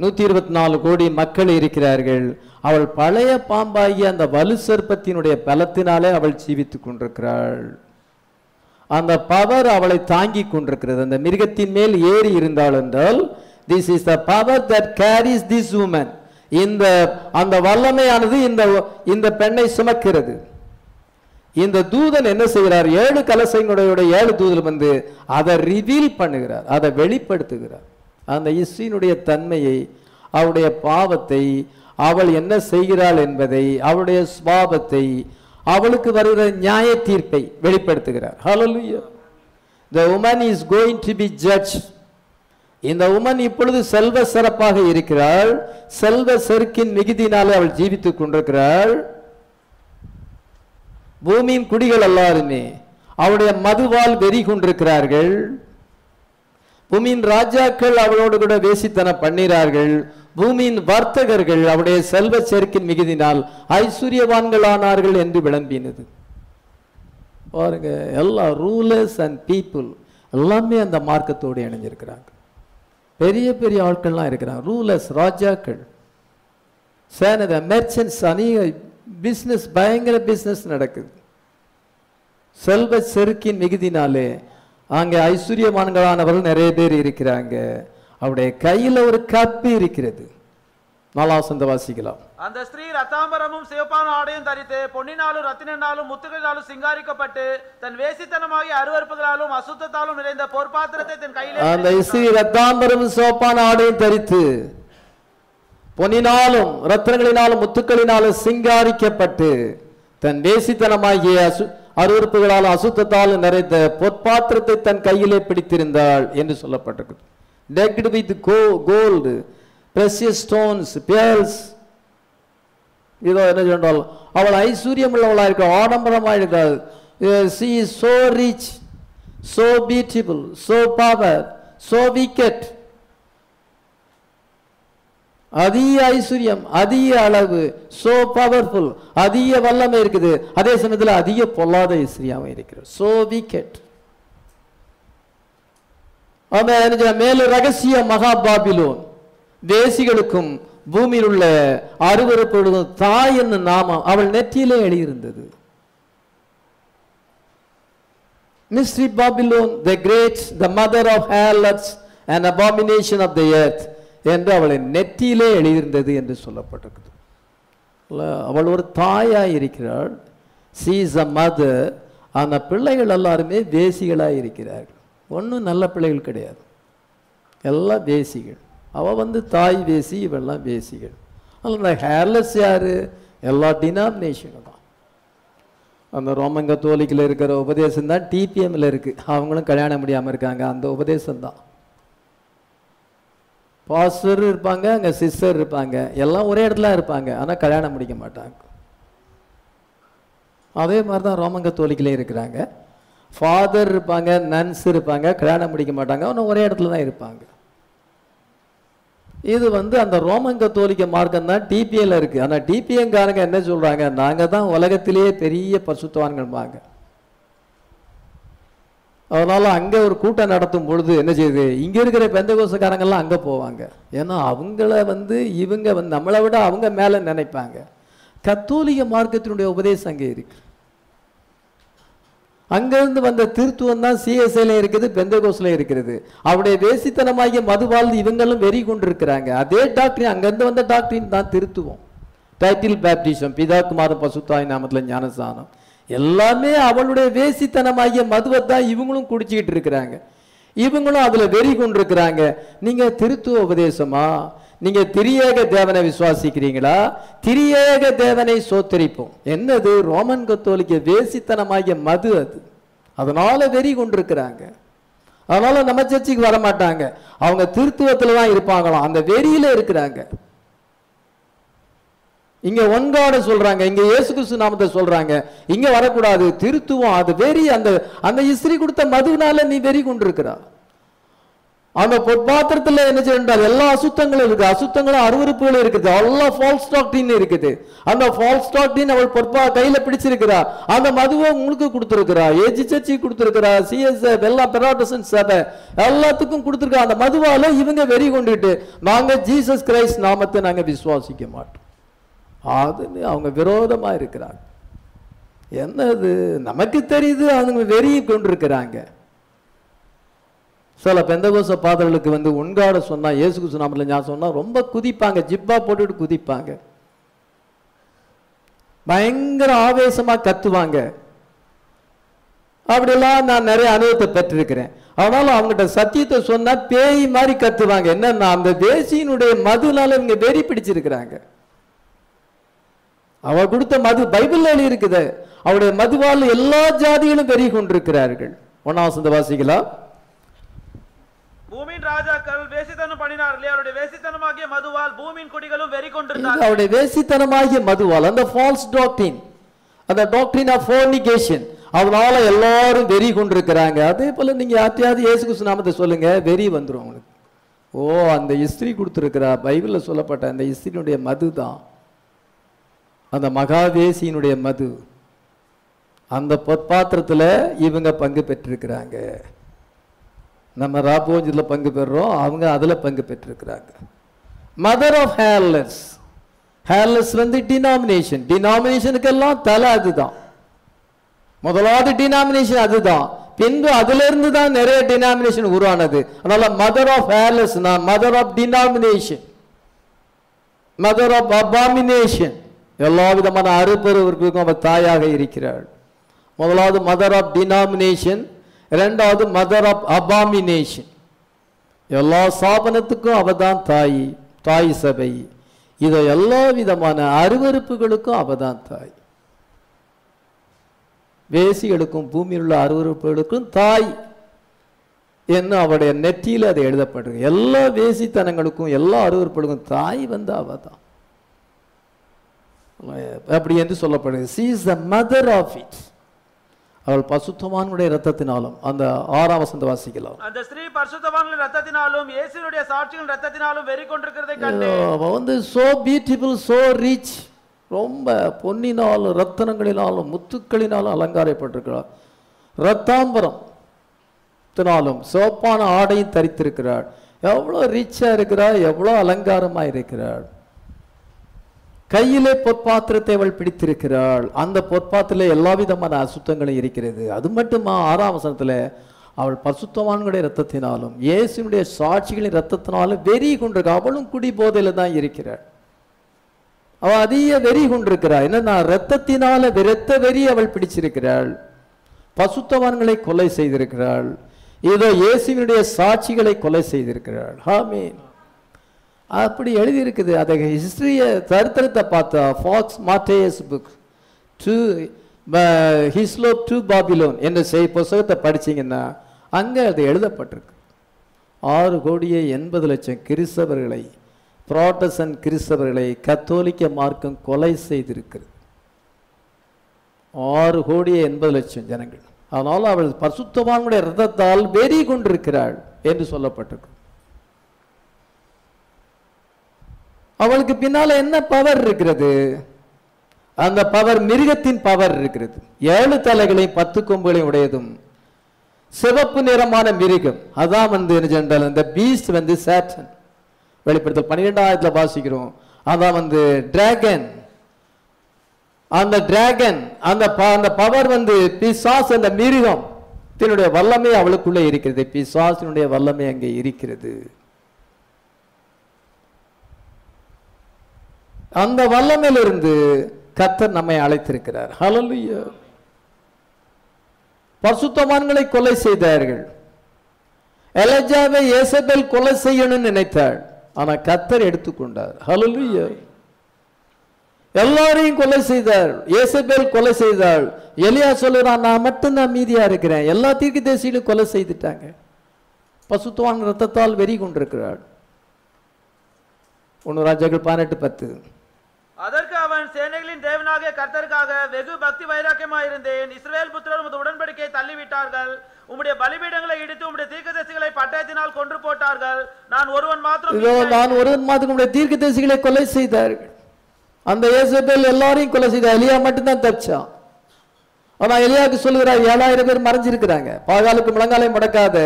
நூத்தி இருபத்தி நாலு கோடி மக்கள் இருக்கிறார்கள். அவள் பழைய பாம்பாகிய அந்த வலு சர்ப்பத்தினுடைய பலத்தினாலே அவள் ஜீவித்துக் கொண்டிருக்கிறாள். அந்த பவர் அவளை தாங்கி கொண்டிருக்கிறது. அந்த மிருகத்தின் மேல் ஏறி இருந்தாள் என்றால் this is the power that carries this woman இந்த அந்த வல்லமையானது இந்த இந்த பெண்ணை சுமக்கிறது. இந்த தூதன் என்ன செய்கிறார்? ஏழு கலசங்களுடைய ஏழு தூதன் வந்து அதை ரிவீல் பண்ணுகிறார். அதை வெளிப்படுத்துகிறார். அந்த இஸ்வினுடைய தன்மையை அவருடைய பாவத்தை அவள் என்ன செய்கிறாள் என்பதை அவளுடைய சுவாபத்தை அவளுக்கு வருகிற நியாய தீர்ப்பை வெளிப்படுத்துகிறார். Hello the woman is going to be judge இந்த உமன் இப்பொழுது செல்வ சிறப்பாக இருக்கிறாள். செல்வ செருக்கின் மிகுதினாலே அவள் ஜீவித்துக் கொண்டிருக்கிறாள். பூமியின் குடிகள் எல்லாருமே அவளுடைய மதுவால் வெறி கொண்டிருக்கிறார்கள். பூமியின் ராஜாக்கள் அவளோடு கூட வேசித்தனம் பண்ணிறார்கள் பூமியின் வர்த்தகர்கள் அவருடைய செல்வ செருக்கின் மிகுதினால் ஐஸ்வர்யவான்கள் ஆனார்கள் என்று விளம்பினது. பாருங்க எல்லா ரூலர்ஸ் அண்ட் பீப்புள் எல்லாமே அந்த மார்க்கத்தோடு இணைஞ்சிருக்கிறாங்க. பெரிய பெரிய ஆட்கள்லாம் இருக்கிறாங்க. ரூலர்ஸ் ராஜாக்கள். சேனத மெர்ச்சன்ஸ் அநேக பிஸ்னஸ் பயங்கர பிஸ்னஸ் நடக்குது. செல்வ செருக்கின் மிகுதினாலே அங்கே ஐஸ்வர்யமான்களானவர்கள் நிறைய பேர் இருக்கிறாங்க. அவருடைய கையில் ஒரு கப்பு இருக்கிறது. நாலாம் சொந்த வாசிக்கலாம் அந்த ஸ்திரீ ரத்தாம்பரமும் சிவப்பான ஆடையும் தரித்து பொன்னினாலும் ரத்தினாலும் முத்துகளினாலும் சிங்காரிக்கப்பட்டு தன் வேசித்தனமாகிய அருவருப்புகளாலும் அசுத்தத்தாலும் நிறைந்த பொற்பாத்திரத்தை தன் கையிலே அந்த இஸ்ரீ ரத்தாம்பரம் சோப்பான ஆடையும் தரித்து பொன்னினாலும் ரத்னங்களினாலும் முத்துக்களினாலும் சிங்காரிக்கப்பட்டு தன் வேசித்தனமாகிய அசு அருவருப்புகளாலும் அசுத்தத்தாலும் நிறைந்த பொற்பாத்திரத்தை தன் கையிலே பிடித்திருந்தாள் என்று சொல்லப்பட்டிருக்கு decked with go gold precious stones pearls இதோ என்ன சொன்னால் அவள் ஐஸ்வர்யம் உள்ளவளாக இருக்க ஆடம்பரமாக இருக்காது she is so uh, rich so beautiful so power so wicked அதிக ஐஸ்வர்யம் அதிக அளவு சோ பவர்ஃபுல் அதிக வல்லமை இருக்குது. அதே சமயத்தில் அதிக பொல்லாத ஐஸ்வர்யாவும் இருக்கிறது ஸோ விக்கெட் அந்த என்ன சொல்ல, ரகசிய மகா பாபிலோன். தேசிகளுக்கும் பூமியில் உள்ள அருவறுப்படுதும் தாய் என்னும் நாமம் அவள் நெற்றியிலே எழுதியிருந்தது mystery Babylon the great the mother of harlots and abomination of the earth என்று அவளை நெற்றியிலே எழுதியிருந்தது என்று சொல்லப்பட்டிருக்குது. அவள் ஒரு தாயாக இருக்கிறாள். சீஸ் அ மதர் அந்த பிள்ளைகள் எல்லாருமே தேசிகளாக இருக்கிறார்கள். ஒன்றும் நல்ல பிள்ளைகள் கிடையாது. எல்லாம் தேசிகள் அவள் வந்து தாய் வேசி இவெல்லாம் வேசிகள் அதில் இந்த ஹேர்லெஸ் யார்? எல்லா டினாமினேஷனும் தான் அந்த ரோமன் கத்தோலிக்கில் இருக்கிற உபதேசம் தான் டிபிஎம்மில் இருக்குது அவங்களும் கல்யாணம் முடியாமல் இருக்காங்க. அந்த உபதேசம் தான் பாஸ்டர் இருப்பாங்க அங்கே சிஸ்டர் இருப்பாங்க. எல்லாம் ஒரே இடத்துல இருப்பாங்க. ஆனால் கல்யாணம் முடிக்க மாட்டாங்க. அதே மாதிரி தான் ரோமன் கத்தோலிக்கிலே இருக்கிறாங்க. ஃபாதர் இருப்பாங்க நன்ஸ் இருப்பாங்க. கல்யாணம் முடிக்க மாட்டாங்க. ஆனால் ஒரே இடத்துல தான் இருப்பாங்க. இது வந்து அந்த ரோமன் கத்தோலிக்க மார்க்கம் தான் டிபிஎல இருக்கு. ஆனால் டிபிஎங்காரங்க என்ன சொல்றாங்க? நாங்கள் தான் உலகத்திலேயே பெரிய பரிசுத்தவான்கள்பாங்க அதனால அங்கே ஒரு கூட்டம் நடத்தும் பொழுது என்ன செய்யுது? இங்கே இருக்கிற பெந்தகோசக்காரங்கெல்லாம் அங்கே போவாங்க. ஏன்னா அவங்கள வந்து இவங்க வந்து நம்மளை விட அவங்க மேலே நினைப்பாங்க. கத்தோலிக்க மார்க்கத்தினுடைய உபதேசம் அங்கே இருக்குது அங்கிருந்து வந்த திருத்துவம் தான் சிஎஸ்ஐல இருக்குது பெந்தகோஸ்ல இருக்கிறது அவருடைய வேசித்தனமாகிய மதுவாழ்ந்து இவங்களும் வெறி கொண்டிருக்கிறாங்க. அதே டாக்டரின் அங்கிருந்து வந்த டாக்டரின் தான் திருத்துவம். டைட்டில் பேப்டிசம் பிதா குமாரன் பசுத்தாய் நாமத்தில் ஞானசானம் எல்லாமே அவளுடைய வேசித்தனமாகிய மதுவை தான் இவங்களும் குடிச்சிக்கிட்டு இருக்கிறாங்க. இவங்களும் அதுல வெறி கொண்டிருக்கிறாங்க. நீங்க திருத்துவ உபதேசமா? நீங்க திரியேக தேவனை விசுவாசிக்கிறீங்களா? திரியேக தேவனை சோத்தரிப்போம். என்னது? ரோமன் கத்தோலிக்க வேசித்தனமாகிய மது அது. அதனால வெறி கொண்டிருக்கிறாங்க. அதனால நம்ம சர்ச்சைக்கு வர மாட்டாங்க அவங்க திருத்துவத்தில் தான் இருப்பாங்களாம். அந்த வெறியில இருக்கிறாங்க. இங்க ஒன்காட சொல்றாங்க. இங்க இயேசு கிறிஸ்து நாமத்தை சொல்றாங்க. இங்க வரக்கூடாது. திருத்துவம். அது வெறி. அந்த அந்த இஸ்திரி கொடுத்த மதுவினால நீ வெறி கொண்டிருக்கிறா அந்த பொற்பாத்திரத்தில் என்ன செய்யறால் எல்லா அசுத்தங்களும் இருக்கு அசுத்தங்களும் அருவறுப்புகளும் இருக்குது. எல்லாம் ஃபால்ஸ் டாக்டின் இருக்குது. அந்த ஃபால்ஸ் டாக்டின் அவள் பொற்பா கையில பிடிச்சிருக்கிறா. அந்த மதுவை உங்களுக்கு கொடுத்துருக்கிறா. ஏஜி சச்சி கொடுத்துருக்கிறா. சிஎஸ்எஃப் எல்லா பெராட்டசன் சபை எல்லாத்துக்கும் கொடுத்துருக்கா. அந்த மதுவால இவங்க வெறி கொண்டுட்டு நாங்க ஜீசஸ் கிரைஸ்ட் நாமத்தை நாங்க விசுவாசிக்க மாட்டோம். அதுன்னு அவங்க விரோதமா இருக்கிறாங்க. என்னது? நமக்கு தெரியுது அவங்க வெறி கொண்டிருக்கிறாங்க. சில பெந்தகோச பாதர்களுக்கு வந்து உண்காட சொன்னா இயேசு கிறிஸ்து நான் ஞாபகம் சொன்னா ரொம்ப குதிப்பாங்க. ஜிப்பா போட்டுட்டு குதிப்பாங்க. பயங்கர ஆவேசமா கத்துவாங்க. அப்படிலாம் நான் நிறைய அனுபவத்தை பெற்றிருக்கிறேன். ஆனாலும் அவங்ககிட்ட சத்தியத்தை சொன்னா பேய் மாதிரி கத்துவாங்க. என்னன்னா அந்த தேசியினுடைய மதுனால இவங்க வெறி பிடிச்சிருக்கிறாங்க. அவ கொடுத்த மது பைபிள் எழுதி இருக்குது அவருடைய மதுவால் எல்லா ஜாதிகளும் பெருகி கொண்டிருக்கிறார்கள். ஒன்னாம் வசந்த வாசிகளா பூமியின் ராஜாக்கள் வேசித்தனம் பண்ணினார்களே அவருடைய வேசித்தனமாகிய மதுவால் பூமியின் குடிகளும் வெறி இது கொண்டிருந்தார்கள் அவருடைய வேசித்தனமாகிய மதுவால் அந்த ஃபால்ஸ் டாக்டின் அந்த டாக்டின் ஆஃப் ஃபோர்னிகேஷன் அதனால எல்லாரும் வெறி கொண்டிருக்கிறாங்க. அதே போல நீங்க யார்ட்டையாவது இயேசு கிறிஸ்து நாமத்தை சொல்லுங்க வெறி வந்துரும் அவங்களுக்கு. ஓ அந்த இஸ்திரி கொடுத்துருக்கிறா பைபிளில் சொல்லப்பட்ட அந்த இஸ்திரியினுடைய மது தான் அந்த மகாதேசியினுடைய மது. அந்த பொற்பாத்திரத்தில் இவங்க பங்கு பெற்றிருக்கிறாங்க. நம்ம ராபோஜில் பங்கு பெறுறோம் அவங்க அதில் பங்கு பெற்றிருக்கிறாங்க. மதர் ஆஃப் ஹேர்லெஸ் ஹேர்லெஸ் வந்து டினாமினேஷன் டினாமினேஷனுக்கெல்லாம் தலை அதுதான். முதலாவது டினாமினேஷன் அதுதான். பின்பு அதிலிருந்து தான் நிறைய டினாமினேஷன் உருவானது. அதனால mother of ஹேர்லெஸ்னா mother of denomination mother of abomination எல்லா விதமான அறுப்பருவருக்கும் அவர் தாயாக இருக்கிறாள். முதலாவது மதர் ஆஃப் டினாமினேஷன் ரெண்டாவது மதர் ஆஃப் அபாமினேஷன் எல்லா ஸ்தாபனத்துக்கும் அவ தான் தாய் தாய் சபை. இதை எல்லா விதமான அருவருப்புகளுக்கும் அவ தான் தாய். வேசிகளுக்கும் பூமியில் உள்ள அருவருப்புகளுக்கும் தாய் என்ன அவருடைய நெற்றியில் அதை எழுதப்பட்டிருக்கு எல்லா வேசித்தனங்களுக்கும் எல்லா அருவருப்புகளுக்கும் தாய் வந்து அவ தான் அப்படி என்று சொல்லப்படுது. She is the mother of it அவள் பசுத்தமானுடைய ரத்தத்தினாலும் அந்த ஆறாம் வசந்த வாசிக்கலாம். அந்த ஸ்திரீ பரிசுத்தவான்களின் ரத்தத்தினாலும் இயேசுனுடைய சாட்சிகளின் ரத்தத்தினாலும் வெறி கொண்டிருக்கிறதை கண்டு வந்து சோ பியூட்டிஃபுல் சோ ரிச் ரொம்ப பொன்னினாலும் ரத்தனங்களினாலும் முத்துக்களினாலும் அலங்காரப்பட்டிருக்கிறாள். ரத்தாம்பரம் த்தினாலும் சிவப்பான ஆடையும் தரித்திருக்கிறாள். எவ்வளோ ரிச்சா இருக்கிறாள் எவ்வளோ அலங்காரமா இருக்கிறாள். கையிலே பொற்பாத்திரத்தை அவள் பிடித்திருக்கிறாள். அந்த பொற்பாத்திரத்தில் எல்லா விதமான அசுத்தங்களும் இருக்கிறது. அது மட்டுமா ஆறாம் வசனத்தில் அவள் பசுத்தவான்களுடைய ரத்தத்தினாலும் இயேசுனுடைய சாட்சிகளின் ரத்தத்தினாலும் வெறி கொண்டிருக்கா அவளும் குடி போதையில் தான் இருக்கிறாள். அவள் அதிக வெறி கொண்டிருக்கிறாள் என்னன்னா ரத்தத்தினால விரத்த வெறி அவள் பிடிச்சிருக்கிறாள். பசுத்தவான்களை கொலை செய்திருக்கிறாள். இதோ இயேசுவினுடைய சாட்சிகளை கொலை செய்திருக்கிறாள். ஹாமீன் அப்படி எழுதியிருக்குது. அதை ஹிஸ்ட்ரியை சரித்திரத்தை பார்த்தா Fox martyrs book to Hislop two Babylon என்ற செய் புஸ்தகத்தை படிச்சீங்கன்னா அங்கே அது எழுதப்பட்டிருக்கு. ஆறு கோடியே எண்பது லட்சம் கிறிஸ்தவர்களை புராட்டசன் கிறிஸ்தவர்களை கத்தோலிக்க மார்க்கம் கொலை செய்திருக்கிறது. ஆறு கோடியே எண்பது லட்சம் ஜனங்கள். அதனால் அவள் பரிசுத்தவான்களுடைய ரத்தத்தால் வெறி கொண்டிருக்கிறாள் என்று சொல்லப்பட்டிருக்கு. அவளுக்கு பின்னால என்ன பவர் இருக்கிறது? அந்த பவர் மிருகத்தின் பவர் இருக்கிறது. ஏழு தலைகளையும் பத்து கொம்புகளையும் உடையதும் சிவப்பு நிறமான மிருகம். அதான் வந்து என்ன சென்றால் இந்த பீஸ்ட் வந்து சேட்டன் வெளிப்படுத்தல் பன்னிரெண்டாயிரத்துல வாசிக்கிறோம். அதான் வந்து டிராகன் அந்த டிராகன் அந்த ப- அந்த பவர் வந்து பிசாஸ் அந்த மிருகம். தன்னுடைய வல்லமை அவளுக்குள்ளே இருக்கிறது. பிசாசினுடைய வல்லமை அங்கே இருக்கிறது. அந்த வல்லமையிலிருந்து கர்த்தர் நம்மை அழைத்திருக்கிறார். ஹalleluya பரிசுத்தவான்களை கொலை செய்தார்கள். எலஜாவை ஏசபெல் கொலை செய்யணும்னு நினைத்தாள் ஆனா கர்த்தர் எடுத்துக்கொண்டார். ஹalleluya எல்லாரையும் கொலை செய்தார். ஏசபேல் கொலை செய்தாள். எலியா சொல்லுறான் நான் மட்டும்தான் மீதியா இருக்கிறேன். எல்லா தீர்க்கதரிசிகளும் கொலை செய்துட்டாங்க. பசுத்துவான் ரத்தத்தால் வெறி கொண்டிருக்கிறாள். ஒன்று ராஜாக்கள் பதினெட்டு பத்து. அதற்கு அவன் சேனைகளின் தேவனாகிய கர்த்தருக்காக வெகு பக்தி வைராக்கியமாய் இருந்தேன் இஸ்ரவேல் புத்திரர் உமது உடன்படிக்கையை தள்ளிவிட்டார்கள். உம்முடைய பலிபீடங்களை இடித்து உம்முடைய தீர்க்கதரிசிகளை பட்டயத்தினால் கொன்று போட்டார்கள். நான் ஒருவன் மாத்திரம் நான் ஒரு மாதத்துக்கு தீர்க்கதரிசிகளை கொலை செய்தார்கள். அந்த ஏசபேல் எல்லாரையும் கொலை செய்த எலியா மட்டும்தான் தப்பிச்சான். ஆனா எலியாவுக்கு சொல்லுகிறார் ஏழாயிரம் பேர் மறைஞ்சிருக்கிறாங்க. பாகாலுக்கு முழங்காலை முடக்காத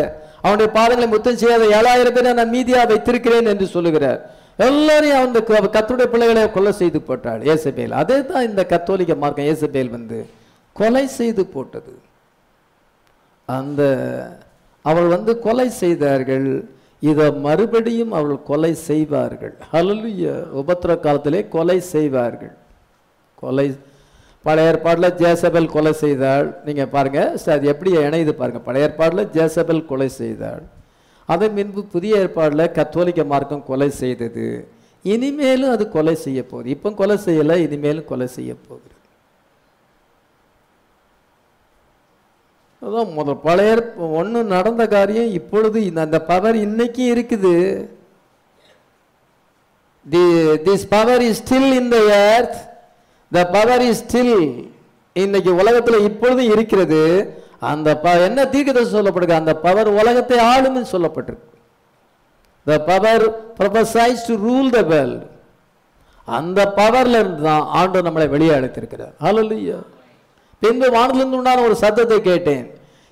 அவனுடைய பாதங்களை முத்தம் செய்யாத ஏழாயிரம் பேரை நான் மீதியா வைத்திருக்கிறேன் என்று சொல்லுகிறார். எல்லாரையும் அந்த கத்துடைய பிள்ளைகளை கொலை செய்து போட்டாள் ஏசபேல். அதே தான் இந்த கத்தோலிக்க மார்க்கம் ஏசபேல் வந்து கொலை செய்து போட்டது. அந்த அவள் வந்து கொலை செய்தார்கள். இதை மறுபடியும் அவள் கொலை செய்வார்கள். ஹலலுய உபத்திர காலத்திலே கொலை செய்வார்கள். கொலை பழைய ஏற்பாடில் ஜேசபெல் கொலை செய்தாள். நீங்கள் பாருங்க சார் அது எப்படி இணையுது பாருங்கள் பழைய ஏற்பாடில் ஜேசபெல் கொலை செய்தாள். அதன் பின்பு புதிய ஏற்பாடில் கத்தோலிக்க மார்க்கம் கொலை செய்தது. இனிமேலும் அது கொலை செய்ய போகுது. இப்போ கொலை செய்யல இனிமேலும் கொலை செய்ய போகுது. அதான் முதல் பழைய ஒன்று நடந்த காரியம் இப்பொழுது இந்த அந்த பவர் இன்னைக்கு இருக்குது. The this power is still in the earth the power is still இன்னைக்கு உலகத்துல இப்பொழுதும் இருக்கிறது. அந்த ப என்ன தீர்க்கதரிசி சொல்லப்படுது? அந்த பவர் உலகத்தை ஆளும்னு சொல்லப்பட்டிருக்கு. The power prophesies to rule the world அந்த பவர்ல இருந்து தான் ஆண்டு நம்மளை வெளியே அழைத்திருக்கிறார். ஹalleluya பின்பு வானத்திலிருந்து உண்டான ஒரு சத்தத்தை கேட்டேன்.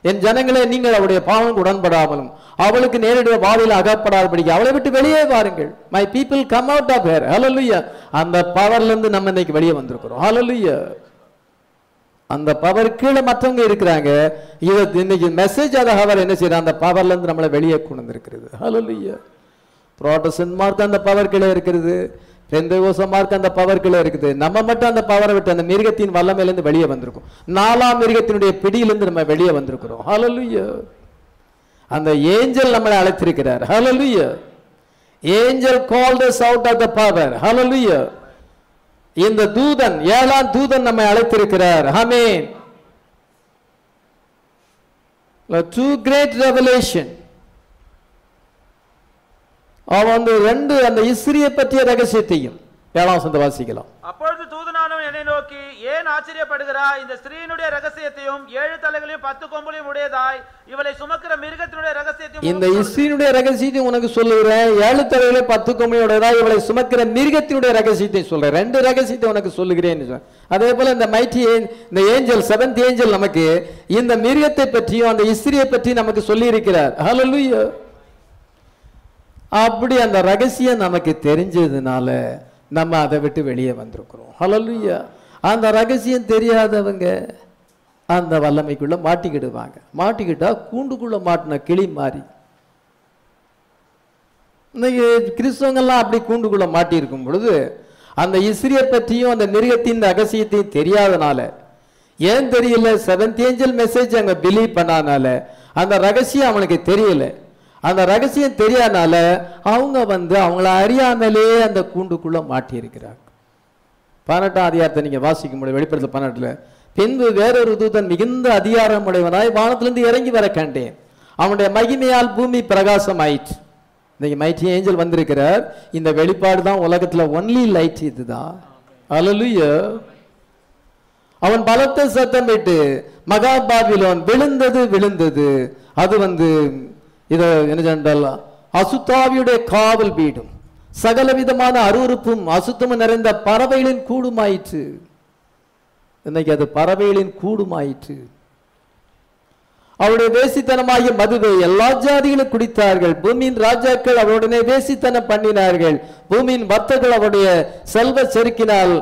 என் ஜனங்களே நீங்கள் அவருடைய பாவனுக்கு உடன்படாமலும் அவளுக்கு நேரடியாக பாதையில் அகப்படாதபடிக்கு அவளை விட்டு வெளியே வாருங்கள். My people come out of her hallelujah அந்த பவர்லேருந்து நம்ம இன்னைக்கு வெளியே வந்திருக்கிறோம். ஹalleluya அந்த பவர் கீழே மற்றவங்க இருக்கிறாங்க. இதை இன்னைக்கு மெசேஜ் அதை அவர் என்ன செய்யறாங்க அந்த பவர்ல இருந்து நம்மளை வெளியே கொண்டு வந்திருக்கிறது. ஹalleluya புரோட்டஸ்டன்ட் மார்க் அந்த பவர் கீழே இருக்கிறது. பெந்தகோச மார்க் அந்த பவர் கீழே இருக்குது. நம்ம மட்டும் அந்த பவரை விட்டு அந்த மிருகத்தின் வல்லமையிலேருந்து வெளியே வந்திருக்கோம். நாலாம் மிருகத்தினுடைய பிடியிலேருந்து நம்ம வெளியே வந்திருக்கிறோம். ஹalleluya அந்த ஏஞ்சல் நம்மளை அழைத்திருக்கிறார். Hallelujah angel called out of the power power. Hallelujah. இந்த தூதன் ஏழாம் தூதன் நம்மை அழைத்திருக்கிறார். ஹமேன் டூ கிரேட் ரெவலேஷன் அவன் வந்து ரெண்டு அந்த இஸ்ரிய பற்றிய ரகசியத்தையும் ஏழாம் சந்த வாசிக்கலாம். அப்பொழுது நோக்கி ஏன் ஆச்சரியப்படுகிறாய் இந்த ஸ்திரீயினுடைய ரகசியத்தையும் ஏழு தலைகளையும் பத்து கொம்புலையும் உடையதாய் இவளை சுமக்கிற மிருகத்தினுடைய ரகசியத்தையும் இந்த உனக்கு இஸ்ரியினுடைய ரகசியத்தை உனக்கு சொல்லுகிறேன். ஏழு தலைகளை பத்து கொம்மையோடதா இவளை சுமக்கிற மிருகத்தினுடைய ரகசியத்தை சொல்றேன் ரெண்டு ரகசியத்தை உனக்கு சொல்லுகிறேன். சொல். அதே போல இந்த மைட்டி இந்த ஏஞ்சல் செவன்த் ஏஞ்சல் நமக்கு இந்த மிருகத்தை பற்றியும் அந்த இஸ்ரியை பற்றி நமக்கு சொல்லி இருக்கிறார் அப்படி அந்த ரகசியம் நமக்கு தெரிஞ்சதுனால நம்ம அதை விட்டு வெளியே வந்திருக்கிறோம். ஹalleluya அந்த ரகசியம் தெரியாதவங்க அந்த வல்லமைக்குள்ள மாட்டிக்கிடுவாங்க. மாட்டிக்கிட்டா கூண்டுக்குள்ள மாட்டின கிளி மாதிரி இன்னைக்கு கிறிஸ்தவங்கெல்லாம் அப்படி கூண்டுக்குள்ள மாட்டி இருக்கும் பொழுது அந்த இஸ்ரிய பற்றியும் அந்த மிருகத்தின் ரகசியத்தையும் தெரியாதனால ஏன் தெரியல? செவன்த் ஏஞ்சல் மெசேஜ் அங்க பிலீவ் பண்ணாதனால அந்த ரகசியம் அவனுக்கு தெரியல. அந்த ரகசியம் தெரியாதனால அவங்க வந்து அவங்கள அறியாமலே அந்த கூண்டுக்குள்ளே மாட்டியிருக்கிறாங்க. பதினெட்டாம் அதிகாரத்தை நீங்கள் வாசிக்க முடியும் வெளிப்படுத்த பன்னெட்டில் பின்பு வேறொரு தூதன் மிகுந்த அதிகாரம் உடையவனாய் வானத்திலிருந்து இறங்கி வர கண்டேன். அவனுடைய மகிமையால் பூமி பிரகாசம் ஆயிற்று இன்னைக்கு மைட்டி ஏஞ்சல் வந்திருக்கிறார். இந்த வெளிப்பாடு தான் உலகத்தில் ஒன்லி லைட் இதுதான் அல்லலுயா அவன் பலத்த சத்தமிட்டு மகா பாபிலோன் விழுந்தது விழுந்தது. அது வந்து இது என்ன அசுத்தாவியுடைய காவல் வீடும் சகலவிதமான அருவறுப்பும் அசுத்தமும் நிறைந்த பறவைகளின் கூடுமாயிற்று இன்னைக்கு அது பறவைகளின் கூடுமாயிற்று அவருடைய வேசித்தனமாகிய மதுவை எல்லா ஜாதிகளும் குடித்தார்கள் பூமியின் ராஜாக்கள் அவருடனே வேசித்தனம் பண்ணினார்கள் பூமியின் வர்த்தர்கள் அவருடைய செல்வ செருக்கினால்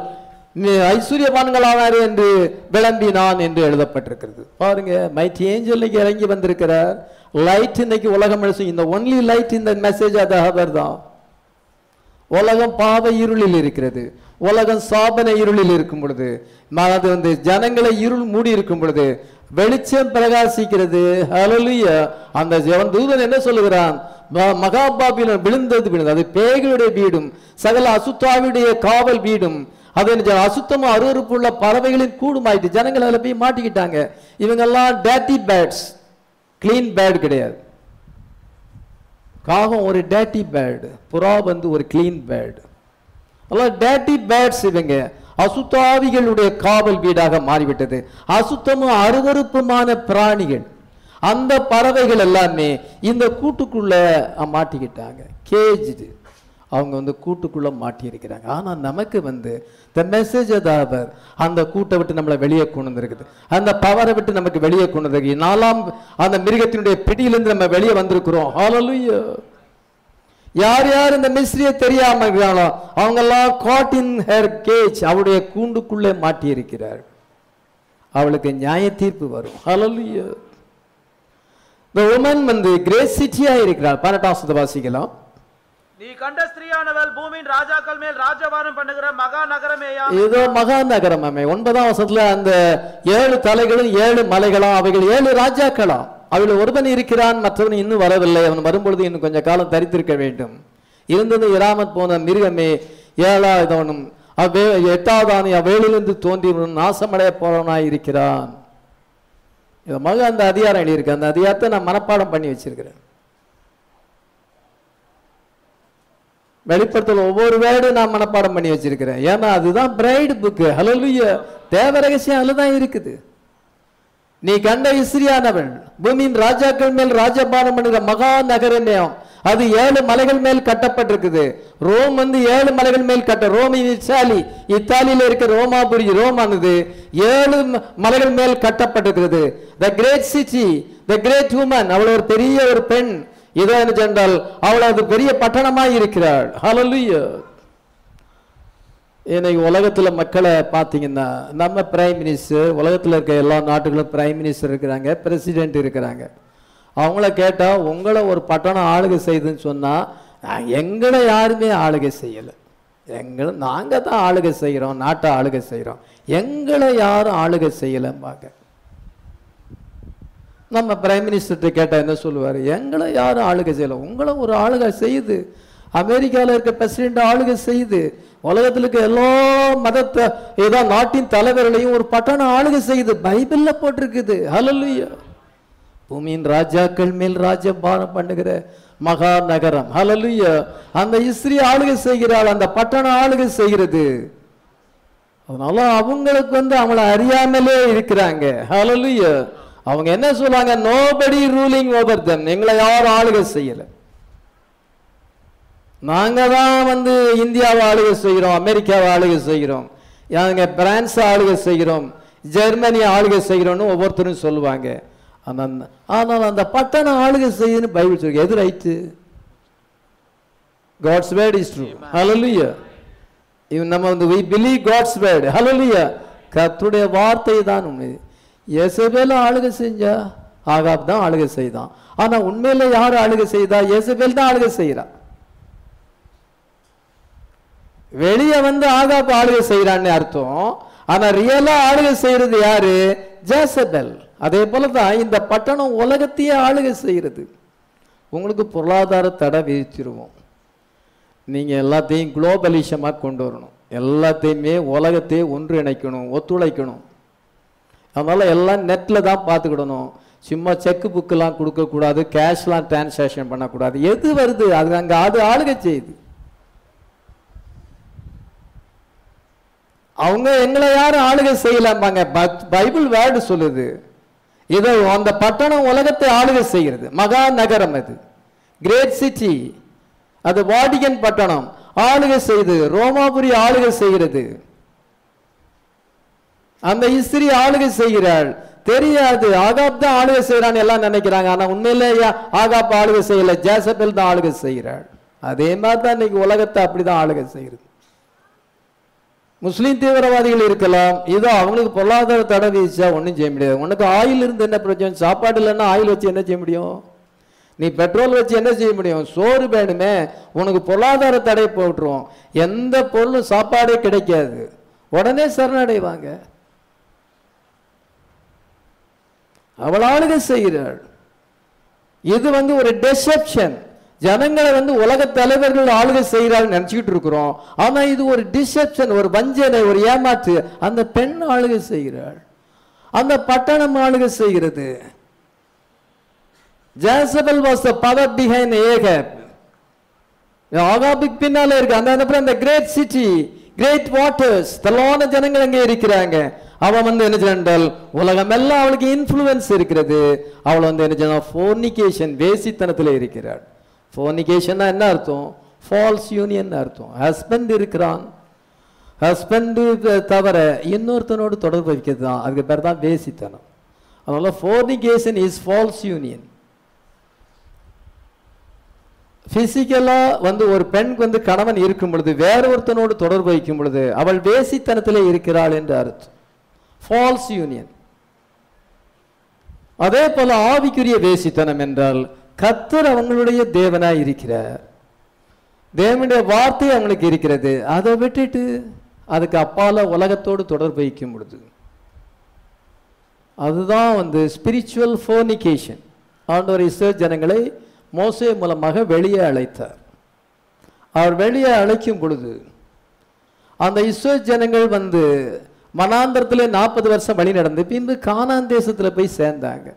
ஐஸ்வர்யவான்களானார் என்று விளம்பினான் என்று எழுதப்பட்டிருக்கிறது. பாருங்க மைட்டி ஏஞ்சலுக்கு இறங்கி வந்திருக்கிறார். லைட் இன்னைக்கு உலகம் முழுசும் இந்த ஒன்லி லைட் இந்த மெசேஜ் அது அவர் தான். உலகம் பாவ இருளில் இருக்கிறது. உலகம் சாபன இருளில் இருக்கும் பொழுது அது வந்து ஜனங்களை இருள் மூடி இருக்கும் பொழுது வெளிச்சம் பிரகாசிக்கிறது. ஹalleluya அந்த ஜெவன் தூதன் என்ன சொல்லுகிறான்? ம- விழுந்தது விழுந்தது. அது பேய்களுடைய வீடும் சகல அசுத்தாவிடைய காவல் வீடும். அது என்ன செய்ய- அசுத்தமும் அருவருப்புள்ள பறவைகளின் கூடுமாயிட்டு ஜனங்கள் அதில் போய் மாட்டிக்கிட்டாங்க. இவங்கெல்லாம் டேட்டி பேட்ஸ் க்ளீன் பேட் கிடையாது. காகம் ஒரு டேட்டி பேர்டு புறா வந்து ஒரு கிளீன் பேர்டு அதெல்லாம் டேட்டி பேட்ஸ் இவங்க. அசுத்தாவிகளுடைய காவல் வீடாக மாறிவிட்டது. அசுத்தமும் அருவருப்புமான பிராணிகள். அந்த பறவைகள் எல்லாமே இந்த கூட்டுக்குள்ள மாட்டிக்கிட்டாங்க. கேஜ்டு அவங்க வந்து கூட்டுக்குள்ளே மாட்டியிருக்கிறாங்க. ஆனால் நமக்கு வந்து த மெசேஜ் அதாவது அந்த கூட்டை விட்டு நம்மளை வெளியே கொண்டு வந்துருக்குது. அந்த பவரை விட்டு நமக்கு வெளியே கொண்டு வந்துருக்கு நாலாம் அந்த மிருகத்தினுடைய பிடியிலேருந்து நம்ம வெளியே வந்திருக்கிறோம். ஹாலலுயோ யார் யார் இந்த மிஸ்ரியை தெரியாம இருக்கிறாங்களோ அவங்கெல்லாம் காட்டின் காட் இன் ஹேர் கேஜ் அவருடைய கூண்டுக்குள்ளே மாட்டியிருக்கிறார். அவளுக்கு நியாய தீர்ப்பு வரும். ஹலலுயோ இந்த உமன் வந்து கிரேசிட்டியா இருக்கிறார். பன்னெண்டாம் சத வாசிக்கலாம். நீ கண்ட ஸ்திரீயானவள் பூமியின் ராஜாக்கள் மேல் ராஜபாரம் பண்ணுகிற மகா நகரமேயா இதோ மகா நகரம் அம்மே. ஒன்பதாம் வசத்துல அந்த ஏழு தலைகளும் ஏழு மலைகளும். அவைகள் ஏழு ராஜாக்களாம். அவள் ஒருவன் இருக்கிறான் மற்றவன் இன்னும் வரவில்லை. அவன் வரும்பொழுது இன்னும் கொஞ்ச காலம் தரித்திருக்க வேண்டும். இருந்தது இராமத் போன மிருகமே. ஏழாவதவனும் அவ்வே எட்டாவதானி அவ்வேளிலிருந்து தோன்றியவனும் நாசமடைய போறவனாய் இருக்கிறான் இது மக அந்த அதிகாரம் எழுதியிருக்கு. அந்த அதிகாரத்தை நான் மனப்பாடம் பண்ணி வச்சிருக்கிறேன். வெளிப்படுத்தல் ஒவ்வொரு வேர்டும் நான் மனப்பாடம் பண்ணி வச்சிருக்கிறேன். ஏன்னா அதுதான் பிரைடு புக்கு ஹலலுய தேவ ரகசியம் அதுதான் இருக்குது. நீ கண்ட இஸ்ரியானவன் பூமியின் ராஜாக்கள் மேல் ராஜபானம் பண்ணுகிற மகா நகரமேயம் அது ஏழு மலைகள் மேல் கட்டப்பட்டிருக்குது. ரோம் வந்து ஏழு மலைகள் மேல் கட்ட ரோம் இத்தாலி. இத்தாலியில் இருக்க ரோமாபுரி ரோமானது ஏழு மலைகள் மேல் கட்டப்பட்டிருக்கிறது. The great city the great woman அவள் ஒரு பெரிய ஒரு பெண். இதோ என்ன சென்றால் அவள் அது பெரிய பட்டணமாக இருக்கிறாள். ஹalleluya இன்னைக்கு உலகத்தில் மக்களை பார்த்தீங்கன்னா நம்ம பிரைம் மினிஸ்டர் உலகத்தில் இருக்க எல்லா நாட்டுகளும் பிரைம் மினிஸ்டர் இருக்கிறாங்க பிரசிடென்ட் இருக்கிறாங்க. அவங்கள கேட்டால் உங்களை ஒரு பட்டணம் ஆளுகை செய்யுதுன்னு சொன்னால் எங்களை யாருமே ஆளுகை செய்யலை. எங்களை நாங்கள் தான் ஆளுகை செய்கிறோம் நாட்டை ஆளுகை செய்கிறோம் எங்களை யாரும் ஆளுகை செய்யலைம்பாங்க. நம்ம பிரைம் மினிஸ்டர்கிட்ட கேட்டால் என்ன சொல்லுவார்? எங்களை யாரும் ஆளுகை செய்யலை? உங்களை ஒரு ஆளுகை செய்யுது. அமெரிக்காவில் இருக்க பிரசிடென்ட் ஆளுகை செய்யுது. உலகத்தில் இருக்க எல்லா மதத்தை ஏதோ நாட்டின் தலைவர்களையும் ஒரு பட்டணம் ஆளுகை செய்யுது. பைபிளில் போட்டிருக்குது. ஹலலுயா பூமியின் ராஜாக்கள் மேல் ராஜ்யபாரம் பண்ணுகிற மகா நகரம் ஹalleluya அந்த இஸ்ரீ ஆளுகை செய்கிறாள். அந்த பட்டணம் ஆளுகை செய்கிறது. அதனால அவங்களுக்கு வந்து அவங்கள அறியாமலே இருக்கிறாங்க. ஹலலுயா அவங்க என்ன சொல்றாங்க? Nobody ruling over them. எங்களை யாரும் ஆளுகை செய்யல. நாங்க தான் வந்து இந்தியாவை ஆளுகை செய்கிறோம் அமெரிக்காவை ஆளுகை செய்கிறோம் நாங்க பிரான்ஸ் ஆளுகை செய்கிறோம் ஜெர்மனி ஆளுகை செய்கிறோம்னு ஒவ்வொருத்தரும் சொல்லுவாங்க. ஆனா அந்த- ஆனால் அந்த பட்டணம் ஆளுகை செய்யுன்னு பைபிள் சொல்லு எது right God's word is true hallelujah இவன் நம்ம வந்து we believe God's word. Hallelujah. கர்த்தருடைய வார்த்தை தான் உண்மை எசபேல ஆளுகை செஞ்சா? ஆகாப் தான் ஆளுகை செய்தான். ஆனா உண்மையில யார் ஆளுகை செய்தா? எசபேல் தான் ஆளுகை செய்யறா வெளிய வந்து ஆகாப் ஆளுகை செய்யறான்னு அர்த்தம். ஆனா ரியலா ஆளுகை செய்யறது யாரு? ஜேசபெல். அதே போல தான் இந்த பட்டணம் உலகத்தையே ஆளுகை செய்யறது உங்களுக்கு பொருளாதார தடை விதிச்சிருவோம். நீங்க எல்லாத்தையும் குளோபலிஷமாக கொண்டு வரணும். எல்லாத்தையுமே உலகத்தையே ஒன்றிணைக்கணும் ஒத்துழைக்கணும். அதனால் எல்லாம் நெட்டில் தான் பார்த்துக்கிடணும். சும்மா செக்கு புக்கெலாம் கொடுக்கக்கூடாது கேஷ்லாம் டிரான்சாக்ஷன் பண்ணக்கூடாது. எது வருது? அது அங்கே அது ஆளுக செய்யுது அவங்க எங்களை யாரும் ஆளுகை செய்யலாம்பாங்க. பைபிள் வேர்டு சொல்லுது. இதை அந்த பட்டணம் உலகத்தை ஆளுகை செய்கிறது. மகா நகரம் அது. கிரேட் சிட்டி அது வாடிகன் பட்டணம். ஆளுகை செய்து ரோமாபுரி ஆளுகை செய்கிறது. அந்த இஸ்திரி ஆளுகை செய்கிறாள். தெரியாது. ஆகாப் தான் ஆளுகை செய்கிறான்னு எல்லாம் நினைக்கிறாங்க. ஆனா உண்மையிலேயே ஆகாப் ஆளுகை செய்யல. ஜேசபெல் தான் ஆளுகை செய்கிறாள். அதே மாதிரி தான் இன்னைக்கு உலகத்தை அப்படிதான் ஆளுகை செய்கிறது. முஸ்லீம் தீவிரவாதிகள் இருக்கலாம். இதோ அவங்களுக்கு பொருளாதார தடை வீச்சா ஒன்றும் செய்ய முடியாது. உனக்கு ஆயில் இருந்து என்ன பிரச்சனை? சாப்பாடு இல்லைன்னா ஆயில் வச்சு என்ன செய்ய முடியும்? நீ பெட்ரோல் வச்சு என்ன செய்ய முடியும்? சோறு வேணுமே. உனக்கு பொருளாதார தடை போட்டுருவோம் எந்த பொருளும் சாப்பாடே கிடைக்காது. உடனே சரணடைவாங்க. அவள் செய்கிறாள். இது வந்து ஒரு டெசெப்ஷன் ஜனங்களை வந்து உலக தலைவர்கள் ஆளுகை செய்கிறாள் நினச்சிக்கிட்டு இருக்கிறோம். ஆனால் இது ஒரு டிசெப்ஷன் ஒரு வஞ்சனை ஒரு ஏமாற்று. அந்த பெண் ஆளுகை செய்கிறாள். அந்த பட்டணம் ஆளுகை செய்கிறது. Jezebel was the power behind Ahab ஆகாபிக் பின்னால இருக்கு. அந்த அந்த கிரேட் சிட்டி கிரேட் வாட்டர்ஸ் தலான ஜனங்கள் அங்கே இருக்கிறாங்க. அவன் வந்து என்ன செய்யறால் உலகமெல்லாம் அவளுக்கு இன்ஃப்ளூயன்ஸ் இருக்கிறது. அவள் வந்து என்ன செய்யணும் ஃபோர்னிகேஷன் வேசித்தனத்தில் இருக்கிறாள். ஃபோர்னிகேஷன்னா என்ன அர்த்தம்? ஃபால்ஸ் யூனியன் அர்த்தம். ஹஸ்பண்ட் இருக்கிறான். ஹஸ்பண்டு தவிர இன்னொருத்தனோடு தொடர்பு வைக்கிறது தான். அதுக்கு பேர் தான் வேசித்தனம். அதனால ஃபோர்னிகேஷன் இஸ் ஃபால்ஸ் யூனியன் பிசிக்கலா வந்து ஒரு பெண்க்கு வந்து கணவன் இருக்கும் பொழுது வேற ஒருத்தனோடு தொடர்பு வைக்கும் பொழுது அவள் வேசித்தனத்திலே இருக்கிறாள் என்று அர்த்தம். ஃபால்ஸ் யூனியன் அதே போல ஆவிக்குரிய வேசித்தனம் என்றால் கத்தர் அவங்களுடைய தேவனாய் இருக்கிறார். தேவனுடைய வார்த்தை அவங்களுக்கு இருக்கிறது. அதை விட்டுட்டு அதுக்கு அப்பால உலகத்தோடு தொடர்பு வைக்கும் பொழுது அதுதான் வந்து ஸ்பிரிச்சுவல் ஃபோர்னிகேஷன் ஆண்டவர் இஸ்ரேல் ஜனங்களை மோசே மூலமாக வெளியே அழைத்தார். அவர் வெளியே அழைக்கும் பொழுது அந்த இஸ்ரேல் ஜனங்கள் வந்து மனாந்தரத்திலே நாற்பது வருஷம் வழி நடந்து பின்பு கானான் தேசத்தில் போய் சேர்ந்தாங்க.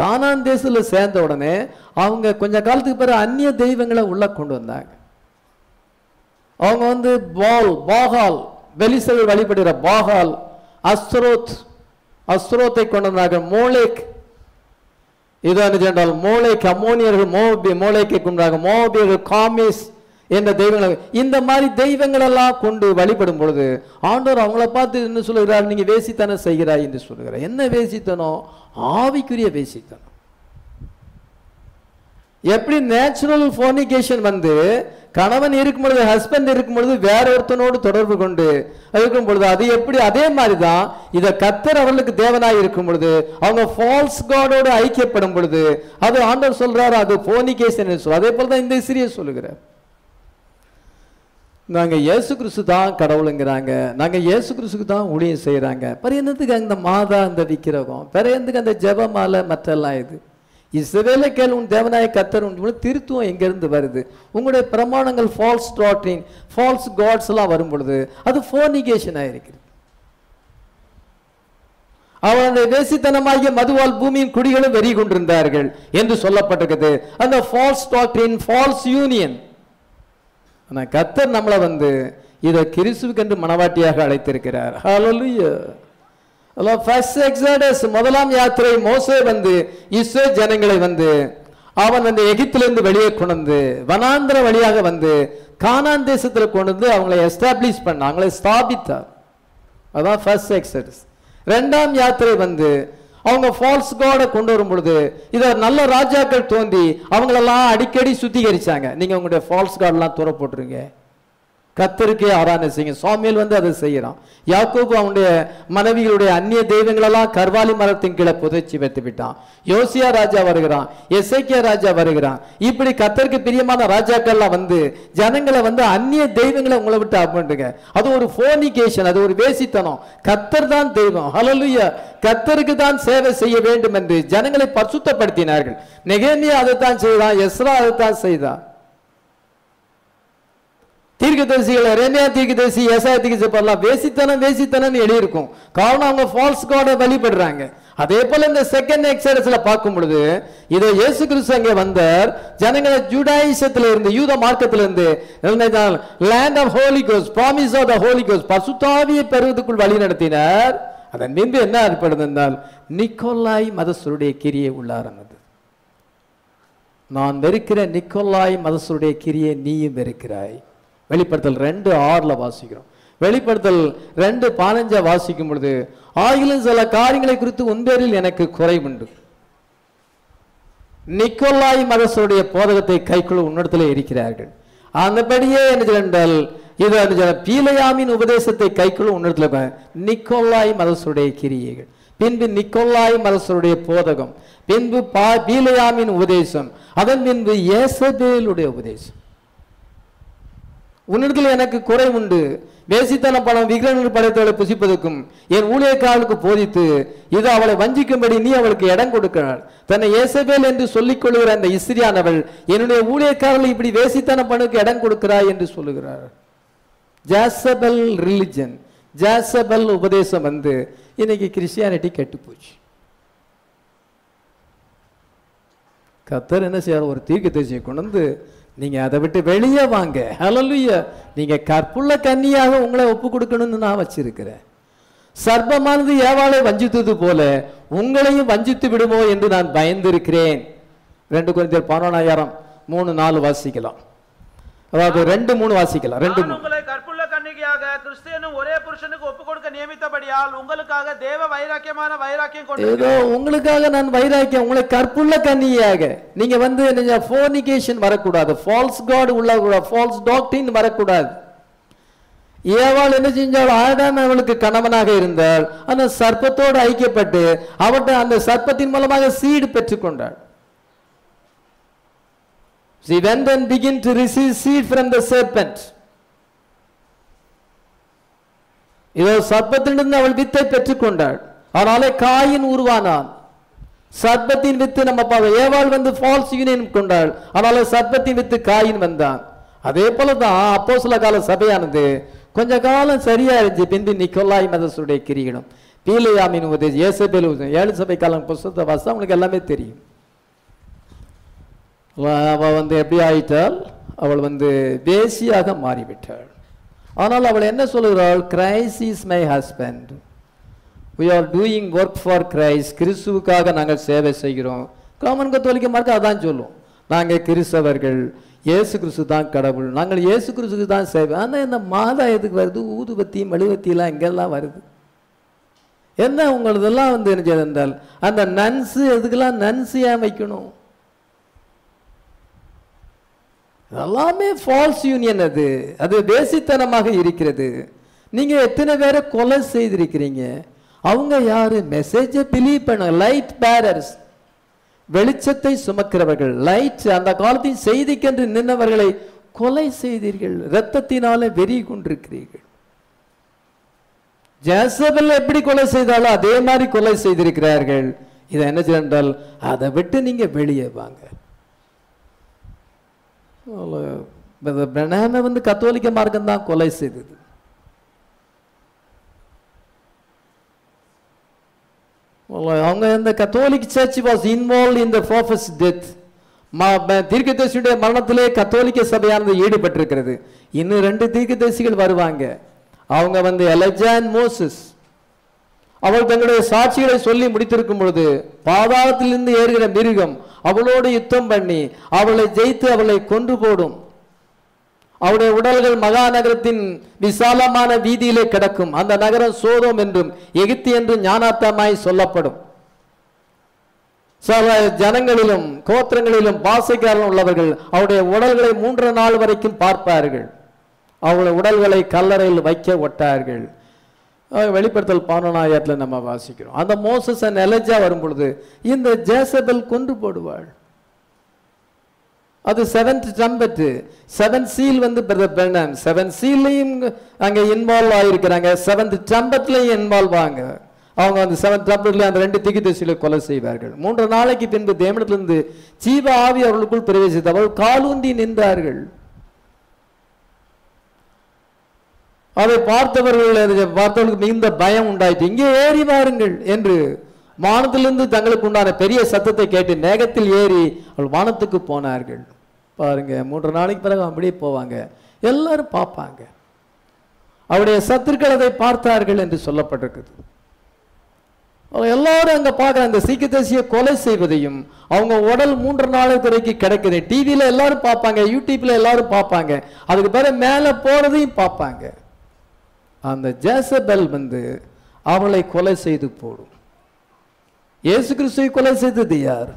கானான் தேசத்தில் சேர்ந்த உடனே அவங்க கொஞ்ச காலத்துக்கு பிறகு அந்நிய தெய்வங்களை உள்ள கொண்டு வந்தாங்க. அவங்க வந்து பால் பாகால் வெளிசல் வழிபடுகிற பாகால் அஸ்ரோத் அஸ்ரோத்தை கொண்டு வந்தாங்க. மோலேக் இது என்ன சென்றால் மோலேக் அம்மோனியர்கள் மோபி மோலேக்கை கொண்டாங்க. மோபியர்கள் காமிஸ் என்ற தெய்வங்களை இந்த மாதிரி தெய்வங்கள் எல்லாம் கொண்டு வழிபடும் பொழுது ஆண்டவர் அவங்கள பார்த்து என்ன சொல்லுகிறார் நீங்க வேசித்தனம் செய்கிறாய் என்று சொல்லுகிறார். என்ன வேசித்தனம்? ஆவிக்குரிய வேசித்தனம். எப்படி நேச்சுரல் ஃபோனிகேஷன் வந்து கணவன் இருக்கும் பொழுது ஹஸ்பண்ட் இருக்கும் பொழுது வேற ஒருத்தனோடு தொடர்பு கொண்டு இருக்கும் பொழுது அது எப்படி? அதே மாதிரி தான் இதை கத்தர் அவர்களுக்கு தேவனாய் இருக்கும் பொழுது அவங்க ஃபால்ஸ் காடோடு ஐக்கியப்படும் பொழுது அது ஆண்டவர் சொல்றாரு அது ஃபோனிகேஷன் சொல்ல அதே போல தான் இந்த சிறிய சொல்லுகிறார். நாங்கள் இயேசு கிறிஸ்து தான் கடவுளுங்கிறாங்க. நாங்கள் இயேசு கிறிஸ்துக்கு தான் ஊழியம் செய்கிறாங்க பிற என்னத்துக்கு அந்த மாதா அந்த விக்கிரகம்? பிற எந்தக்கு அந்த ஜெபமாலை மற்றெல்லாம் இது? இசவேல கேள் உன் தேவனாய கத்தர் உன் திருத்துவம் எங்கேருந்து வருது? உங்களுடைய பிரமாணங்கள் ஃபால்ஸ் டாட்ரின் ஃபால்ஸ் காட்ஸ் எல்லாம் வரும் பொழுது அது ஃபோனிகேஷன் ஆயிருக்கிறது. அவனுடைய வேசித்தனமாகிய மதுவால் பூமியின் குடிகளும் வெறி கொண்டிருந்தார்கள் என்று சொல்லப்பட்டிருக்குது அந்த ஃபால்ஸ் டாக்டரின் ஃபால்ஸ் யூனியன் ஆனா கத்தர் நம்மளை வந்து இதை கிறிஸ்துவுக்கென்று மனவாட்டியாக அழைத்திருக்கிறார். ஹalleluya அல்லாஹ் ஃபர்ஸ்ட் எக்ஸாடஸ் முதலாம் யாத்திரை மோசே வந்து இஸ்ரே ஜனங்களை வந்து அவன் வந்து எகிப்திலிருந்து வெளியே கொண்டு வந்து வனாந்திர வழியாக வந்து கானான் தேசத்துல கொண்டு வந்து அவங்களை எஸ்டாப்ளிஷ் பண்ண அவங்களை ஸ்தாபித்தார். அதான் ஃபர்ஸ்ட் எக்ஸடஸ் ரெண்டாம் யாத்திரை வந்து அவங்க ஃபால்ஸ் காடை கொண்டு வரும் பொழுது இதை நல்ல ராஜாக்கள் தோண்டி அவங்களெல்லாம் அடிக்கடி சுத்திகரிச்சாங்க. நீங்க உங்களுடைய ஃபால்ஸ் கார்டெல்லாம் தூர போட்டுருங்க கத்தருக்கே ஆராதனை செய்யும் சாமியல் வந்து அதை செய்யறான் யாக்கோபு அவனுடைய மனைவிகளுடைய அந்நிய தெய்வங்களெல்லாம் கர்வாலி மரத்தின் கீழே புதைச்சி வைத்து விட்டான். யோசியா ராஜா வருகிறான். எசைக்கியா ராஜா வருகிறான். இப்படி கத்தருக்கு பிரியமான ராஜாக்கள்லாம் வந்து ஜனங்களை வந்து அந்நிய தெய்வங்களை உங்களை விட்டு அப்படின்ட்டுங்க அது ஒரு ஃபோனிகேஷன் அது ஒரு வேசித்தனம். கத்தர் தான் தெய்வம். ஹலலுயா கத்தருக்கு தான் சேவை செய்ய வேண்டும் என்று ஜனங்களை பரிசுத்தப்படுத்தினார்கள். நெகேமியா அதைத்தான் செய்தான் எஸ்ரா அதைத்தான் செய்தான். தீர்க்கதரிசிகள் ரெமையா தீர்க்கதரிசி ஏசாய தீர்க்கதரிசி எல்லாம் வேசித்தனம் வேசித்தனம் எழுதியிருக்கும். காரணம் அவங்க ஃபால்ஸ் காடை வழிபடுறாங்க. அதே போல இந்த செகண்ட் எக்ஸடஸ்ல பார்க்கும் பொழுது இதை இயேசு கிறிஸ்து அங்கே வந்தார். ஜனங்களை ஜூடாயிசத்துல இருந்து யூத மார்க்கத்துல இருந்து land of Holi cos promise of the Holy கோஸ் பசுத்தாவியை பெறுவதற்குள் வழி நடத்தினார். அதன் பின்பு என்ன ஏற்படுது என்றால் நிக்கோலாய் மதசருடைய கிரியை உள்ளாரனது. நான் வெறுக்கிற நிக்கோலாய் மதசருடைய கிரியை நீயும் வெறுக்கிறாய். வெளிப்படுத்தல் ரெண்டு ஆறில் வாசிக்கிறோம். வெளிப்படுத்தல் ரெண்டு பதினஞ்ச வாசிக்கும் பொழுது ஆகிலும் சில காரியங்களை குறித்து உன்பேரில் எனக்கு குறைவுண்டு நிக்கோலாய் மதசருடைய போதகத்தை கைக்குள்ள உன்னிடத்தில் இருக்கிறார்கள் அந்தபடியே என்ன என்றால் இது என்று பீலையாமின் உபதேசத்தை கைக்குள்ள உன்னிடத்தில் நிக்கோலாய் மதசருடைய கிரியைகள். பின்பு நிக்கோலாய் மதசருடைய போதகம். பின்பு பா பீலையாமின் உபதேசம். அதன் பின்பு ஏசபேலுடைய உபதேசம். உன்னிடத்தில் எனக்கு குறை உண்டு. வேசித்தன பணம் விக்கிரகங்கள் படைத்தவளை புசிப்பதற்கும் என் ஊழியக்காரனுக்கு போதித்து இது அவளை வஞ்சிக்கும்படி நீ அவளுக்கு இடம் கொடுக்கிறாள். தன்னை ஏசபேல் என்று சொல்லிக் கொள்கிற அந்த இஸ்ரியானவள் என்னுடைய ஊழியக்காரர்கள் இப்படி வேசித்தன பணுக்கு இடம் கொடுக்கிறாய் என்று சொல்லுகிறார் ஜாசபல் ரிலிஜன் ஜாசபல் உபதேசம் வந்து இன்னைக்கு கிறிஸ்டியானிட்டி கெட்டு போச்சு கத்தர் என்ன செய்யார் ஒரு தீர்க்க தேசியை கொண்டு வந்து நீங்க அதை விட்டு வெளியே வாங்க. ஹalleluya நீங்க கற்புள்ள கன்னியாக உங்களை ஒப்பு கொடுக்கணும்னு நான் வச்சிருக்கிறேன். சர்ப்பமானது ஏவாளை வஞ்சித்தது போல உங்களையும் வஞ்சித்து விடுமோ என்று நான் பயந்திருக்கிறேன். ரெண்டு குறைந்தர் பதினொன்னாயிரம் மூணு நாலு வாசிக்கலாம். அதாவது ரெண்டு மூணு வாசிக்கலாம். ரெண்டு மூணு. கற்புள்ள கன்னிகையாக கிறிஸ்தியனும் ஒரே புருஷனுக்கு நியமித்தபடியால் உங்களுக்காக தேவ வைராக்கியமான வைராக்கியம் கொண்டு ஏதோ உங்களுக்காக நான் வைராக்கியம் உங்களை கற்புள்ள கன்னியாக நீங்க வந்து நீங்க ஃபோனிகேஷன் வரக்கூடாது. ஃபால்ஸ் காட் உள்ள ஃபால்ஸ் டாக்டின் வரக்கூடாது. ஏவாள் என்ன செஞ்சாள்? ஆடாம் அவளுக்கு கணவனாக இருந்தாள். அந்த சர்ப்பத்தோடு ஐக்கியப்பட்டு அவட்ட அந்த சர்ப்பத்தின் மூலமாக சீடு பெற்றுக்கொண்டாள் She went and began to receive seed from the serpent. இதோ சர்ப்பத்திலிருந்து அவள் வித்தை பெற்றுக்கொண்டாள். ஆனாலே காயின் உருவானான். சர்ப்பத்தின் வித்து நம்ம பார்க்க ஏவாள் வந்து ஃபால்ஸ் யூனியன் கொண்டாள். ஆனால சர்ப்பத்தின் வித்து காயின் வந்தான். அதே போல தான் அப்போ சில கால சபையானது கொஞ்ச காலம் சரியா இருந்துச்சு. பின்பு நிக்கோலாய் மதசுடைய கிரீடம். பீலையாமின் உதவி ஏசபேல் உதவி ஏழு சபை காலம் புஸ்தத்தை வாசம் அவங்களுக்கு எல்லாமே தெரியும். அவள் வந்து எப்படி ஆயிட்டால் அவள் வந்து தேசியாக மாறிவிட்டாள். ஆனால் அவள் என்ன சொல்லுகிறாள் Christ is my husband we are doing work for Christ கிறிஸ்துவுக்காக நாங்கள் சேவை செய்கிறோம். காமன் கத்தோலிக்க மார்க்க அதான் சொல்லும். நாங்கள் கிறிஸ்தவர்கள். இயேசு கிறிஸ்து தான் கடவுள். நாங்கள் இயேசு கிறிஸ்துக்கு தான் சேவை. ஆனால் இந்த மாதா எதுக்கு வருது? ஊதுபத்தி மெழுகுவத்திலாம் எங்கெல்லாம் வருது. என்ன உங்களதெல்லாம் வந்து என்ன செய்தால் அந்த நன்ஸு எதுக்கெல்லாம் நன்ஸு ஏன் வைக்கணும்? எல்லாமே ஃபால்ஸ் யூனியன் அது. அது வேசித்தனமாக இருக்கிறது. நீங்கள் எத்தனை பேரை கொலை செய்திருக்கிறீங்க? அவங்க யாரு? மெசேஜை பிலீவ் பண்ண லைட் பேரர்ஸ் வெளிச்சத்தை சுமக்கிறவர்கள். லைட் அந்த காலத்தின் செய்திக்கென்று நின்றவர்களை கொலை செய்தீர்கள். இரத்தத்தினால வெறி கொண்டிருக்கிறீர்கள். ஜேசபல் எப்படி கொலை செய்தாலும் அதே மாதிரி கொலை செய்திருக்கிறார்கள். இதை என்ன செய்தால் அதை விட்டு நீங்க வெளியே வாங்க. பிரணாம வந்து கத்தோலிக்க மார்க்கம் தான் கொலை செய்தது. அவங்க இந்த Catholic church was involve in the ஃபோஃபஸ் death தீர்க்கதரிசியுடைய மரணத்திலே கத்தோலிக்க சபையானது ஈடுபட்டிருக்கிறது. இன்னும் ரெண்டு தீர்க்கதரிசிகள் வருவாங்க. அவங்க வந்து எலஜான் மோசஸ் அவள் தங்களுடைய சாட்சிகளை சொல்லி முடித்திருக்கும் பொழுது பாதாளத்திலிருந்து ஏறுகிற மிருகம் அவளோடு யுத்தம் பண்ணி அவளை ஜெயித்து அவளை கொன்று போடும். அவருடைய உடல்கள் மகாநகரத்தின் விசாலமான வீதியிலே கிடக்கும். அந்த நகரம் சோதோம் என்றும் எகிப்து என்றும் ஞானாத்தமாய் சொல்லப்படும். சில ஜனங்களிலும் கோத்திரங்களிலும் பாசைக்காரன் உள்ளவர்கள் அவருடைய உடல்களை மூன்று நாள் வரைக்கும் பார்ப்பார்கள். அவருடைய உடல்களை கல்லறையில் வைக்க ஒட்டார்கள். வெளிப்படுத்தல் பானநாயத்தில் நம்ம வாசிக்கிறோம். அந்த மோசஸ் நெலஜா வரும் பொழுது இந்த ஜேசபெல் கொன்று போடுவாள். அது செவன்த் ட்ரம்பட் செவன் சீல் வந்து பிரதர் பெர்னான் செவன் சீல்லையும் அங்கே இன்வால்வ் ஆகியிருக்கிறாங்க செவன்த் ட்ரம்பட்லையும் இன்வால்வ் ஆங்க அவங்க அந்த செவன்த் ட்ரம்பட்ல அந்த ரெண்டு திக்கு திசையில கொலை செய்வார்கள். மூன்று நாளைக்கு பின்பு தேமனத்திலிருந்து ஜீவ ஆவி அவர்களுக்குள் பிரவேசித்து காலூந்தி நின்றார்கள். அதை பார்த்தவர்கள் அதை பார்த்தவர்களுக்கு மிகுந்த பயம் உண்டாயிற்று. இங்கே ஏறி வாருங்கள் என்று வானத்திலிருந்து தங்களுக்கு உண்டான பெரிய சத்தத்தை கேட்டு நேகத்தில் ஏறி அவள் வானத்துக்கு போனார்கள். பாருங்க மூன்று நாளைக்கு பிறகு அப்படியே போவாங்க. எல்லாரும் பார்ப்பாங்க. அவருடைய சத்துருக்கள் அதை பார்த்தார்கள் என்று சொல்லப்பட்டிருக்குது. எல்லாரும் அங்க பார்க்குற அந்த சீக்கியதேசிய கொலை செய்வதையும் அவங்க உடல் மூன்று நாளுக்கு வரைக்கும் கிடைக்குது. டிவியில எல்லாரும் பார்ப்பாங்க யூடியூப்ல எல்லாரும் பார்ப்பாங்க. அதுக்கு பிறகு மேலே போறதையும் பார்ப்பாங்க. அந்த ஜேசபெல் வந்து அவளை கொலை செய்து போடும். இயேசு கிறிஸ்துவை கொலை செய்தது யார்?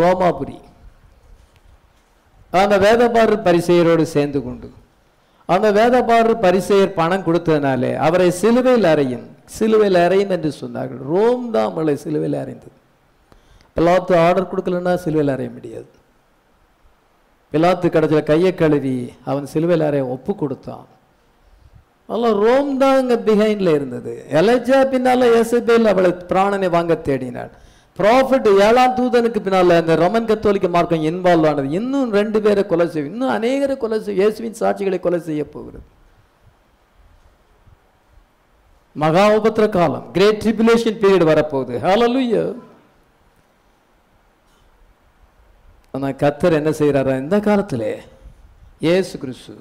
ரோமாபுரி. அந்த வேதபாரு பரிசெயரோடு சேர்ந்து கொண்டு. அந்த வேதபாரு பரிசெயர் பணம் கொடுத்ததுனாலே அவரை சிலுவையில் அறையும் சிலுவையில் அறையும் என்று சொன்னார்கள். ரோம் தான் அவளை சிலுவையில் அறைந்தது. பிளாத்து ஆர்டர் கொடுக்கலன்னா சிலுவையில் அறைய முடியாது. பிலாத்து கடைசியில் கையை கழுவி அவன் சிலுவையில் அறைய ஒப்பு கொடுத்தான். அதெல்லாம் ரோம் தான் அங்கே பிஹைண்டில் இருந்தது. எலஜா பின்னால எசபேல் அவளை பிராணனை வாங்க தேடினாள் ப்ராஃபிட் ஏழாம் தூதனுக்கு பின்னால அந்த ரோமன் கத்தோலிக்க மார்க்கம் இன்வால்வ் ஆனது. இன்னும் ரெண்டு பேரை கொலை செய்யும் இன்னும் அநேகரை கொலை செய்யும் இயேசுவின் சாட்சிகளை கொலை செய்ய போகிறது. மகா உபத்திர காலம் கிரேட் ட்ரிபுலேஷன் பீரியட் வரப்போகுது. ஹalleluya ஆனால் கத்தர் என்ன செய்கிறாரா இந்த காலத்திலே இயேசு கிறிஸ்து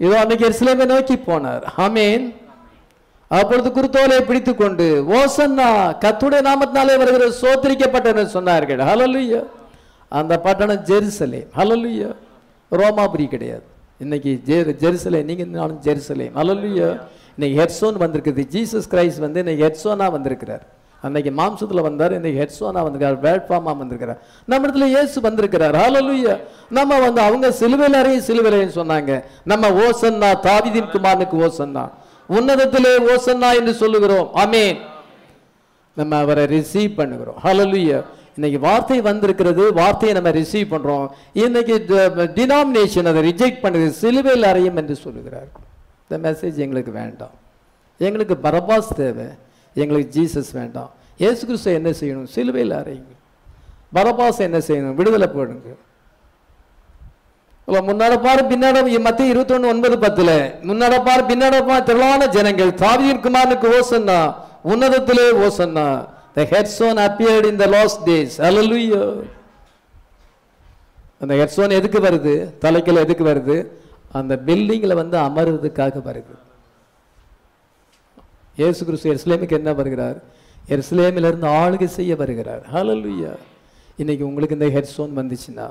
இதோ அன்னைக்கு எருசலேமை நோக்கி போனார். ஆமேன். அப்பொழுது குருத்தோலை பிடித்து கொண்டு ஓசன்னா கத்துடைய நாமத்தினாலே வருகிற சோத்திரிக்கப்பட்டன சொன்னார்கள். ஹalleluya. அந்த பட்டணம் ஜெருசலேம். ஹalleluya. ரோமாபுரி கிடையாது. இன்னைக்கு ஜெரு ஜெருசலேம் நீங்க நானும் ஜெருசலேம். ஹalleluya. இன்னைக்கு ஹெட்சோன் வந்திருக்குது. ஜீசஸ் கிரைஸ்ட் வந்து இன்னைக்கு ஹெட்சோனா வந்திருக்கிறார். அன்னைக்கு மாம்சத்தில் வந்தார் இன்னைக்கு ஹெட்சோனா வந்திருக்கார் பிளாட்ஃபார்மாக வந்திருக்கிறார். நம்ம இடத்துல இயேசு வந்திருக்கிறார். ஹாலலுயா நம்ம வந்து அவங்க சிலுவையில் அறையும் சொன்னாங்க. நம்ம ஓசன்னா தாவிதின் குமாரனுக்கு ஓசன்னா. உன்னதத்திலே ஓசன்னா என்று சொல்லுகிறோம். அமேன் நம்ம அவரை ரிசீவ் பண்ணுகிறோம். ஹalleluya இன்னைக்கு வார்த்தை வந்திருக்கிறது வார்த்தையை நம்ம ரிசீவ் பண்ணுறோம் இன்னைக்கு டினாமினேஷன் அதை ரிஜெக்ட் பண்ணுது சிலுவையில் அறையும் என்று சொல்லுகிறார். இந்த மெசேஜ் எங்களுக்கு வேண்டாம். எங்களுக்கு பரபாஸ் தேவை. எங்களுக்கு ஜீசஸ் வேண்டாம். ஏசு கிறிஸ்து என்ன செய்யணும்? சிலுவையில் அறையுங்க. பரபாஸ் என்ன செய்யணும்? விடுதலை போடுங்க. இல்ல, பாரு பின்னாடி மத்திய இருபத்தொன்னு ஒன்பது பத்துல. முன்னாடி பாரு பின்னாடி திரளான ஜனங்கள். தாவியின் குமாரனுக்கு ஓசன்னா. உன்னதத்திலே ஓசன்னா. The headstone appeared in the last days. Hallelujah. அந்த ஹெட்ஸோன் எதுக்கு வருது? தலைக்கில் எதுக்கு வருது? அந்த பில்டிங்கில் வந்து அமர்றதுக்காக வருது. இயேசு கிறிஸ்து எருசலேமுக்கு என்ன வருகிறார்? எருசலேமிலிருந்து ஆளுகை செய்ய வருகிறார். ஹலலுயா இன்னைக்கு உங்களுக்கு இந்த ஹெட்ஸோன் வந்துச்சுன்னா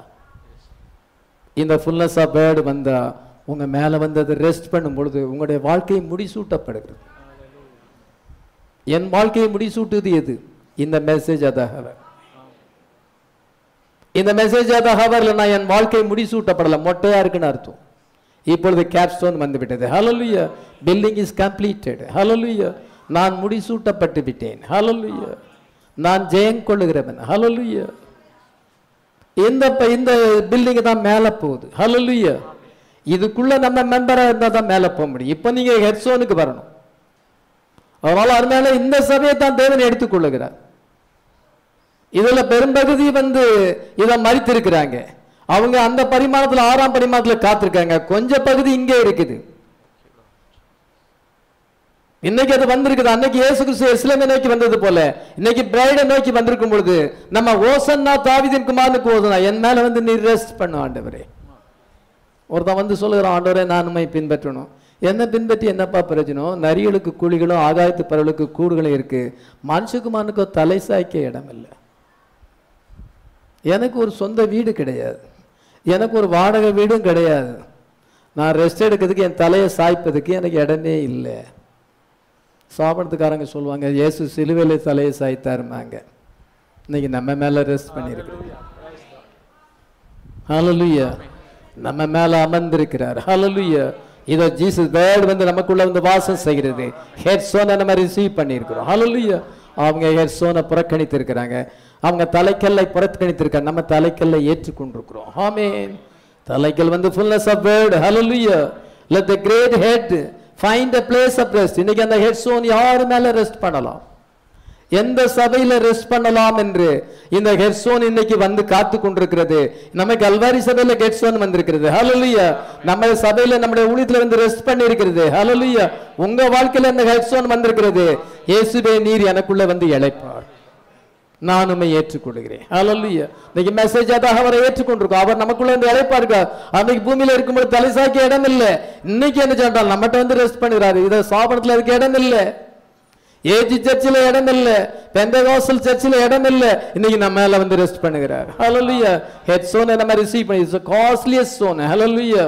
இந்த ஃபுல்னஸ் ஆஃப் பேர்டு வந்தால் உங்கள் மேலே வந்து ரெஸ்ட் பண்ணும் பொழுது உங்களுடைய வாழ்க்கையை முடிசூட்டப்படுகிறது. என் வாழ்க்கையை முடிசூட்டுது எது? இந்த மெசேஜ் அதாக இந்த மெசேஜ் அதாக நான் என் வாழ்க்கை முடிசூட்டப்படலை. மொட்டையாக இருக்குன்னு அர்த்தம். இப்பொழுது கேப்ஸ்டோன் வந்துவிட்டது. Hallelujah building is completed hallelujah நான் முடிசூட்டப்பட்டு விட்டேன். ஹலலுயா நான் ஜெயம் கொள்ளுகிறவன். ஹலலுயா இந்த இந்த பில்டிங் தான் மேலே போகுது. ஹலலுயா இதுக்குள்ள நம்ம மெம்பராக இருந்தால் தான் மேலே போக முடியும். இப்போ நீங்கள் ஹெட்ஸோனுக்கு வரணும். அதனால அதனால இந்த சபையை தான் தேவன் எடுத்துக்கொள்ளுகிறார். இதில் பெரும்பகுதி வந்து இதை மறித்திருக்கிறாங்க. அவங்க அந்த பரிமாணத்தில் ஆறாம் பரிமாணத்தில் காத்திருக்காங்க. கொஞ்ச பகுதி இங்கே இருக்குது. இன்னைக்கு அது வந்திருக்குது. அன்னைக்கு இயேசு கிறிஸ்து இஸ்லாமை நோக்கி வந்தது போல. இன்னைக்கு பிரைடை நோக்கி வந்திருக்கும் பொழுது நம்ம ஓசன்னா தாவிதின் குமாரனுக்கு ஓசனா என் மேல வந்து நீ ரெஸ்ட் பண்ணு ஆண்டவரே. ஒருத்தன் வந்து சொல்லுகிறான் ஆண்டவரே நான் உண்மை பின்பற்றணும். என்ன பின்பற்றி என்னப்பா பிரயோஜனம்? நரிகளுக்கு குழிகளும் ஆகாயத்து பரவலுக்கு கூடுகளும் இருக்கு. மனுஷகுமானுக்கோ தலை சாய்க்க இடம் இல்லை எனக்கு ஒரு சொந்த வீடு கிடையாது. எனக்கு ஒரு வாடகை வீடும் கிடையாது. நான் ரெஸ்ட் எடுக்கிறதுக்கு என் தலையை சாய்ப்பதுக்கு எனக்கு இடமே இல்லை. சாபனத்துக்காரங்க சொல்லுவாங்க இயேசு சிலுவையிலே தலையை சாய்த்தாருமாங்க இன்னைக்கு நம்ம மேலே ரெஸ்ட் பண்ணியிருக்கிறோம் ஹalleluya நம்ம மேலே அமர்ந்திருக்கிறார். ஹலலுயா இதோ ஜீசஸ் வேர்ட் வந்து நமக்குள்ள வந்து வாசம் செய்கிறது. ஹெட்ஸோனை நம்ம ரிசீவ் பண்ணியிருக்கிறோம். ஹலலுயா அவங்க ஹெர்சோனை புறக்கணித்து இருக்கிறாங்க அவங்க தலைக்கல்லை புறக்கணித்திருக்காங்க நம்ம தலைக்கல்லை ஏற்றுக்கொண்டிருக்கிறோம். ஆமேன். தலைக்கல் வந்து fullness of word hallelujah let the great head find a place of rest இன்னைக்கு அந்த ஹெட் சோன் யார் மேலே ரெஸ்ட் பண்ணலாம்? எந்த சபையில ரெஸ்ட் பண்ணலாம் என்று இந்த ஹெட்ஸோன் இன்னைக்கு வந்து காத்து கொண்டிருக்கிறது நம்ம கல்வாரி சபையில ஹெட்ஸோன் வந்திருக்கிறது. ஹலலுயா நம்ம சபையில நம்முடைய ஊழியத்துல வந்து ரெஸ்ட் பண்ணி இருக்கிறது ஹalleluya உங்க வாழ்க்கையில இந்த ஹெட்ஸோன் வந்திருக்கிறது. இயேசுவே நீர் எனக்குள்ள வந்து இழைப்பார். நானுமே ஏற்றுக்கொள்கிறேன். ஹalleluya இன்னைக்கு மெசேஜ் அதாக அவரை ஏற்றுக்கொண்டிருக்கோம். அவர் நமக்குள்ள வந்து இழைப்பா இருக்கா அன்னைக்கு பூமியில இருக்கும்போது தலை இடம் இல்லை. இன்னைக்கு என்ன சொல்றால் நம்மகிட்ட வந்து ரெஸ்ட் பண்ணுறாரு இதை சாபனத்துல இருக்க இடம் இல்லை. ஏஜி சர்ச்சில் இடம் இல்லை பெந்தகோசல் சர்ச்சில் இடம் இல்லை இன்னைக்கு நம்ம மேல வந்து ரெஸ்ட் பண்ணுகிறார். ஹalleluya ஹெட் சோனை நம்ம ரிசீவ் பண்ணி காஸ்ட்லியஸ் காஸ்ட்லியஸ்ட் சோன் ஹalleluya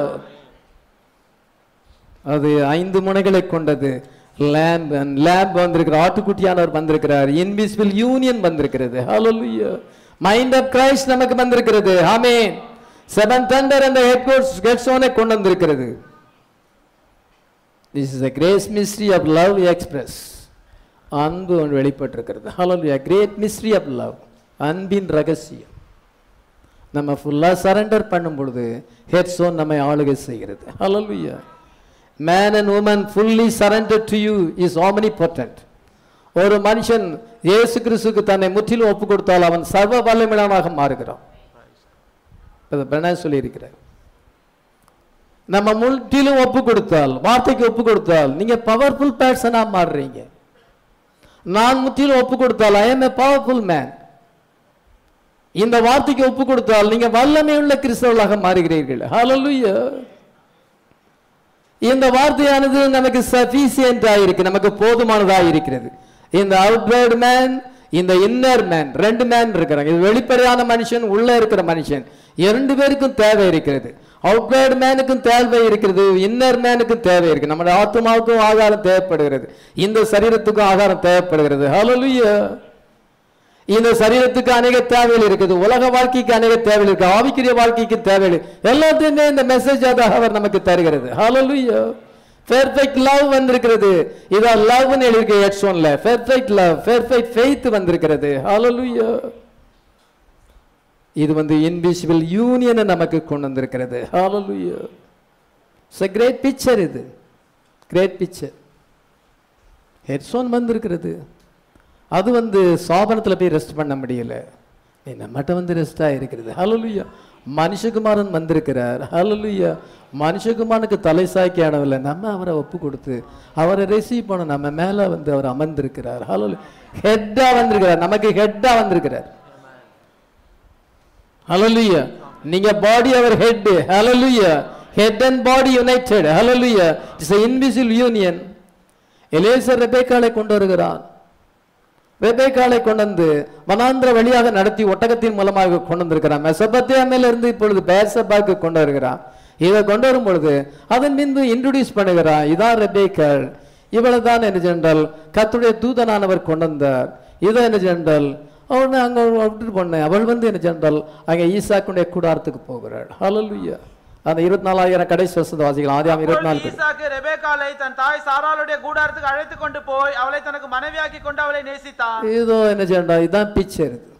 அது ஐந்து முனைகளை கொண்டது. லேம்ப் லேம்ப் வந்திருக்கிற ஆட்டுக்குட்டியானவர் வந்திருக்கிறார். இன்விசிபிள் யூனியன் வந்திருக்கிறது. ஹalleluya மைண்ட் ஆஃப் கிரைஸ்ட் நமக்கு வந்திருக்கிறது. ஆமென் செவன் தண்டர் அந்த ஹெட் கோர்ஸ் ஹெட்ஸோனை கொண்டு வந்திருக்கிறது. This is a grace mystery of love express அன்பு ஒன்று வெளிப்பட்டிருக்கிறது. Hallelujah great mystery of love அன்பின் ரகசியம். நம்ம ஃபுல்லாக சரண்டர் பண்ணும் பொழுது ஹெட்ஸோன் நம்மை ஆளுகை செய்கிறது. Hallelujah man and woman fully surrender to you is omnipotent ஒரு மனுஷன் இயேசு கிறிஸ்துக்கு தன்னை முற்றிலும் ஒப்பு கொடுத்தால் அவன் சர்வ வல்லமிழனாக மாறுகிறான். அதை சொல்லியிருக்கிறார். நம்ம முற்றிலும் ஒப்பு கொடுத்தால் வார்த்தைக்கு ஒப்பு கொடுத்தால் நீங்க பவர்ஃபுல் பர்சனா மாறுறீங்க. நான் முற்றிலும் ஒப்பு கொடுத்தால் I am a powerful man இந்த வார்த்தைக்கு ஒப்பு கொடுத்தால் நீங்க வல்லமை உள்ள கிறிஸ்தவர்களாக மாறுகிறீர்கள். ஹalleluya இந்த வார்த்தையானது நமக்கு சஃபிசியன்ட் இருக்கு நமக்கு போதுமானதாக இருக்கிறது. இந்த அவுட்வேர்டு மேன் இந்த இன்னர் மேன் ரெண்டு மேன் இருக்கிறாங்க. இது வெளிப்படையான மனுஷன் உள்ள இருக்கிற மனுஷன். இரண்டு பேருக்கும் தேவை இருக்கிறது. அவுட்வேர்டு மேனுக்கும் தேவை இருக்கிறது இன்னர் மேனுக்கும் தேவை இருக்கு. நம்முடைய ஆத்மாவுக்கும் ஆகாரம் தேவைப்படுகிறது. இந்த சரீரத்துக்கும் ஆகாரம் தேவைப்படுகிறது. ஹalleluya இந்த சரீரத்துக்கு அநேக தேவைகள் இருக்குது. உலக வாழ்க்கைக்கு அநேக தேவைகள் இருக்கு. ஆவிக்குரிய வாழ்க்கைக்கு தேவைகள் எல்லாத்தையுமே இந்த மெசேஜ் அதாக அவர் நமக்கு தருகிறது. ஹalleluya பெர்ஃபெக்ட் லவ் வந்திருக்கிறது. இதா லவ்னு எழுதிருக்கு ஹெட்ஸோன்ல பெர்ஃபெக்ட் லவ் பெர்ஃபெக்ட் ஃபெய்த் வந்திருக்கிறது. ஹalleluya இது வந்து இன்விசிபிள் யூனியனை நமக்கு கொண்டு வந்திருக்கிறது. இட்ஸ் great picture இது. கிரேட் பிக்சர் ஹெட்ஸோன் வந்திருக்கிறது. அது வந்து சாபனத்தில் போய் ரெஸ்ட் பண்ண முடியல. நம்மகிட்ட வந்து ரெஸ்டாக இருக்கிறது. ஹalleluya மனுஷகுமாரன் வந்திருக்கிறார். ஹalleluya மனுஷகுமாரனுக்கு தலை சாய்க்க இடமில்லை நம்ம அவரை ஒப்பு கொடுத்து அவரை ரிசீவ் பண்ண நம்ம மேலே வந்து அவர் அமர்ந்திருக்கிறார். ஹalleluya ஹெட்டாக வந்திருக்கிறார். நமக்கு ஹெட்டாக வந்திருக்கிறார். ஹலலுயா நீங்க body our head hallelujah head and body united hallelujah it's a union Eliezer ரெபேக்காலை கொண்டு வருகிறான். ரெபேக்காலை கொண்டு வந்து வனாந்திர வழியாக நடத்தி ஒட்டகத்தின் மூலமாக கொண்டு வந்திருக்கிறான். மெசபத்தியாமையில இருந்து இப்பொழுது பேசபாக்கு கொண்டு வருகிறான். இதை கொண்டு வரும் பொழுது அதன் பின்பு இன்ட்ரடியூஸ் பண்ணுகிறான். இதான் ரெபேக்காள் இவ்வளவுதான் என்ன ஜென்ரல் கத்துடைய தூதனானவர் கொண்டு வந்தார். இதை என்ன ஜென்ரல் அவனை அங்கே விட்டுட்டு போனேன். அவள் வந்து என்ன சென்றால் அங்கே ஈசாக்குடைய கூடாரத்துக்கு போகிறாள். ஹalleluya அந்த இருபத்தி நாலாயிரம் கடைசி வருஷத்தை வாசிக்கலாம் ஆதியாம் இருபத்தி நாலு ஈசாக்கு ரெபேக்காளை தன் தாய் சாராளுடைய கூடாரத்துக்கு அழைத்து கொண்டு போய் அவளை தனக்கு மனைவியாக்கி கொண்டு அவளை நேசித்தான். இதோ என்ன செய்யண்டா இதுதான் பிக்சர் இது.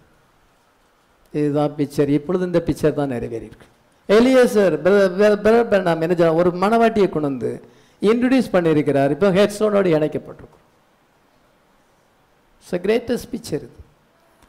இதுதான் பிக்சர் இப்பொழுது இந்த பிக்சர் தான் நிறைவேறியிருக்கு. எலியேசர் நாம் என்ன செய்யலாம் ஒரு மணவாட்டியை கொண்டு வந்து இன்ட்ரடியூஸ் பண்ணியிருக்கிறார். இப்போ ஹெட்ஸோனோடு இணைக்கப்பட்டிருக்கும். இட்ஸ் கிரேட்டஸ்ட் பிக்சர் இது.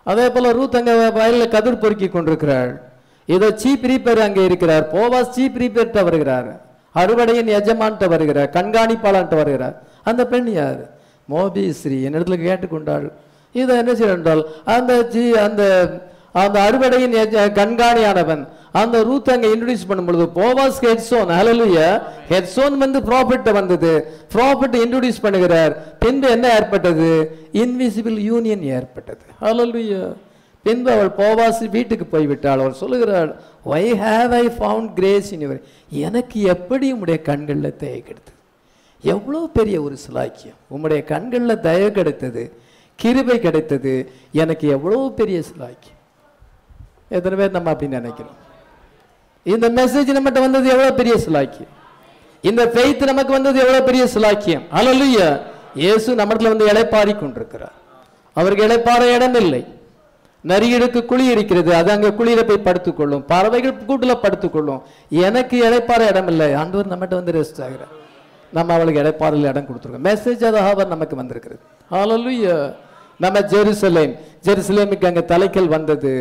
அதே போல ரூத் அங்கே வயலில் கதிர் பொறுக்கி கொண்டிருக்கிறாள் ஏதோ சீப் ரீப்பேர் அங்கே இருக்கிறார். போவாஸ் சீப் ரீப்பர்ட்ட வருகிறார். அறுவடையின் எஜமான்ட்ட வருகிறார். கண்காணிப்பாளன்ட்ட வருகிறார். அந்த பெண் யார்? மோபி ஸ்ரீ. என்னிடத்துல கேட்டுக்கொண்டாள். இதை என்ன செய்யறால் அந்த ஜி அந்த அந்த அறுவடையின் எஜ- கண்காணியானவன் அந்த ரூத் அங்க இன்ட்ரடியூஸ் பண்ணும் பொழுது போவாஸ் ஹெட்சோன் ஹalleluya ஹெட்சோன் வந்து ப்ராஃபிட் வந்தது. ப்ராஃபிட் இன்ட்ரடியூஸ் பண்ணுகிறார். பின்பு என்ன ஏற்பட்டது? இன்விசிபிள் யூனியன் ஏற்பட்டது. ஹalleluya பின்பு அவள் போவாசி வீட்டுக்கு போய்விட்டாள். அவள் சொல்லுகிறாள் why have I found grace in your எனக்கு எப்படி உம்முடைய கண்களில் தயை கிடைத்தது? எவ்வளோ பெரிய ஒரு சிலாக்கியம். உம்முடைய கண்களில் தயவு கிடைத்தது. கிருபை கிடைத்தது. எனக்கு எவ்வளோ பெரிய சிலாக்கியம். எத்தனை பேர் நம்ம அப்படி நினைக்கிறோம்? இந்த மெசேஜ் நம்மகிட்ட வந்தது எவ்வளவு பெரிய சிலாக்கியம்? இந்த ஃபெய்த் நமக்கு வந்தது எவ்வளவு பெரிய சிலாக்கியம்? ஹalleluya இயேசு நம்மிடத்துல வந்து இளைப்பாரி கொண்டிருக்கிறார். அவருக்கு இளைப்பாற இடம் இல்லை. நரியடுக்கு குழி இருக்கிறது. அது அங்கே குழியில போய் படுத்துக்கொள்ளும். பறவைகள் கூட்டில் படுத்துக்கொள்ளும். எனக்கு இழைப்பாற இடம் இல்லை. ஆண்டவர் நம்மகிட்ட வந்து ரெஸ்ட் ஆகிறார். நம்ம அவளுக்கு இடைப்பாறையில் இடம் கொடுத்துருக்கோம். மெசேஜ் அதாக நமக்கு வந்திருக்கிறது. ஆலலுயா நம்ம ஜெருசலேம். ஜெருசலேமுக்கு அங்கே தலைக்கல் வந்தது.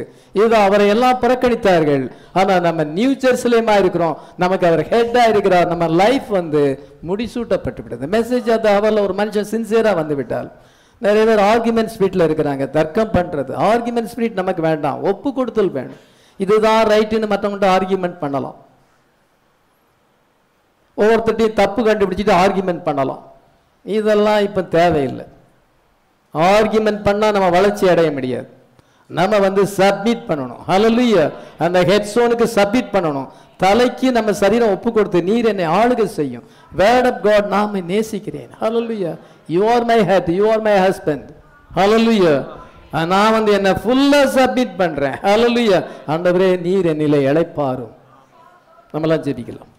இது அவரை எல்லாம் புறக்கணித்தார்கள். ஆனால் நம்ம நியூ ஜெருசலேமா இருக்கிறோம். நமக்கு அவர் ஹெட்டாக இருக்கிறார். நம்ம லைஃப் வந்து முடிசூட்டப்பட்டு விட்டது மெசேஜ் அந்த அவரில் ஒரு மனுஷன் சின்சியராக வந்து விட்டால் நிறைய பேர் ஆர்குமெண்ட் ஸ்பீட்டில் இருக்கிறாங்க. தர்க்கம் பண்ணுறது ஆர்குமெண்ட் ஸ்பீட் நமக்கு வேண்டாம். ஒப்பு கொடுத்தல் வேணும். இதுதான் ரைட்டுன்னு மற்றவங்கள்ட்ட ஆர்குமெண்ட் பண்ணலாம். ஒவ்வொருத்தட்டையும் தப்பு கண்டுபிடிச்சிட்டு ஆர்குமெண்ட் பண்ணலாம். இதெல்லாம் இப்போ தேவையில்லை. ஆர்குமெண்ட் பண்ணால் நம்ம வளர்ச்சி அடைய முடியாது. நம்ம வந்து சப்மிட் பண்ணணும். ஹலலுய அந்த ஹெட்ஸோனுக்கு சப்மிட் பண்ணணும். தலைக்கு நம்ம சரீரம் ஒப்பு கொடுத்து நீர் என்னை ஆளுக செய்யும். வேர்ட் ஆஃப் காட் நாம் நேசிக்கிறேன். Hallelujah you are my head you are my husband hallelujah நான் வந்து என்னை ஃபுல்லாக சப்மிட் பண்ணுறேன் ஹலலுய ஆண்டவரே நீர் என்னிலே இழைப்பாரும் நம்மளாம் ஜெபிக்கலாம்.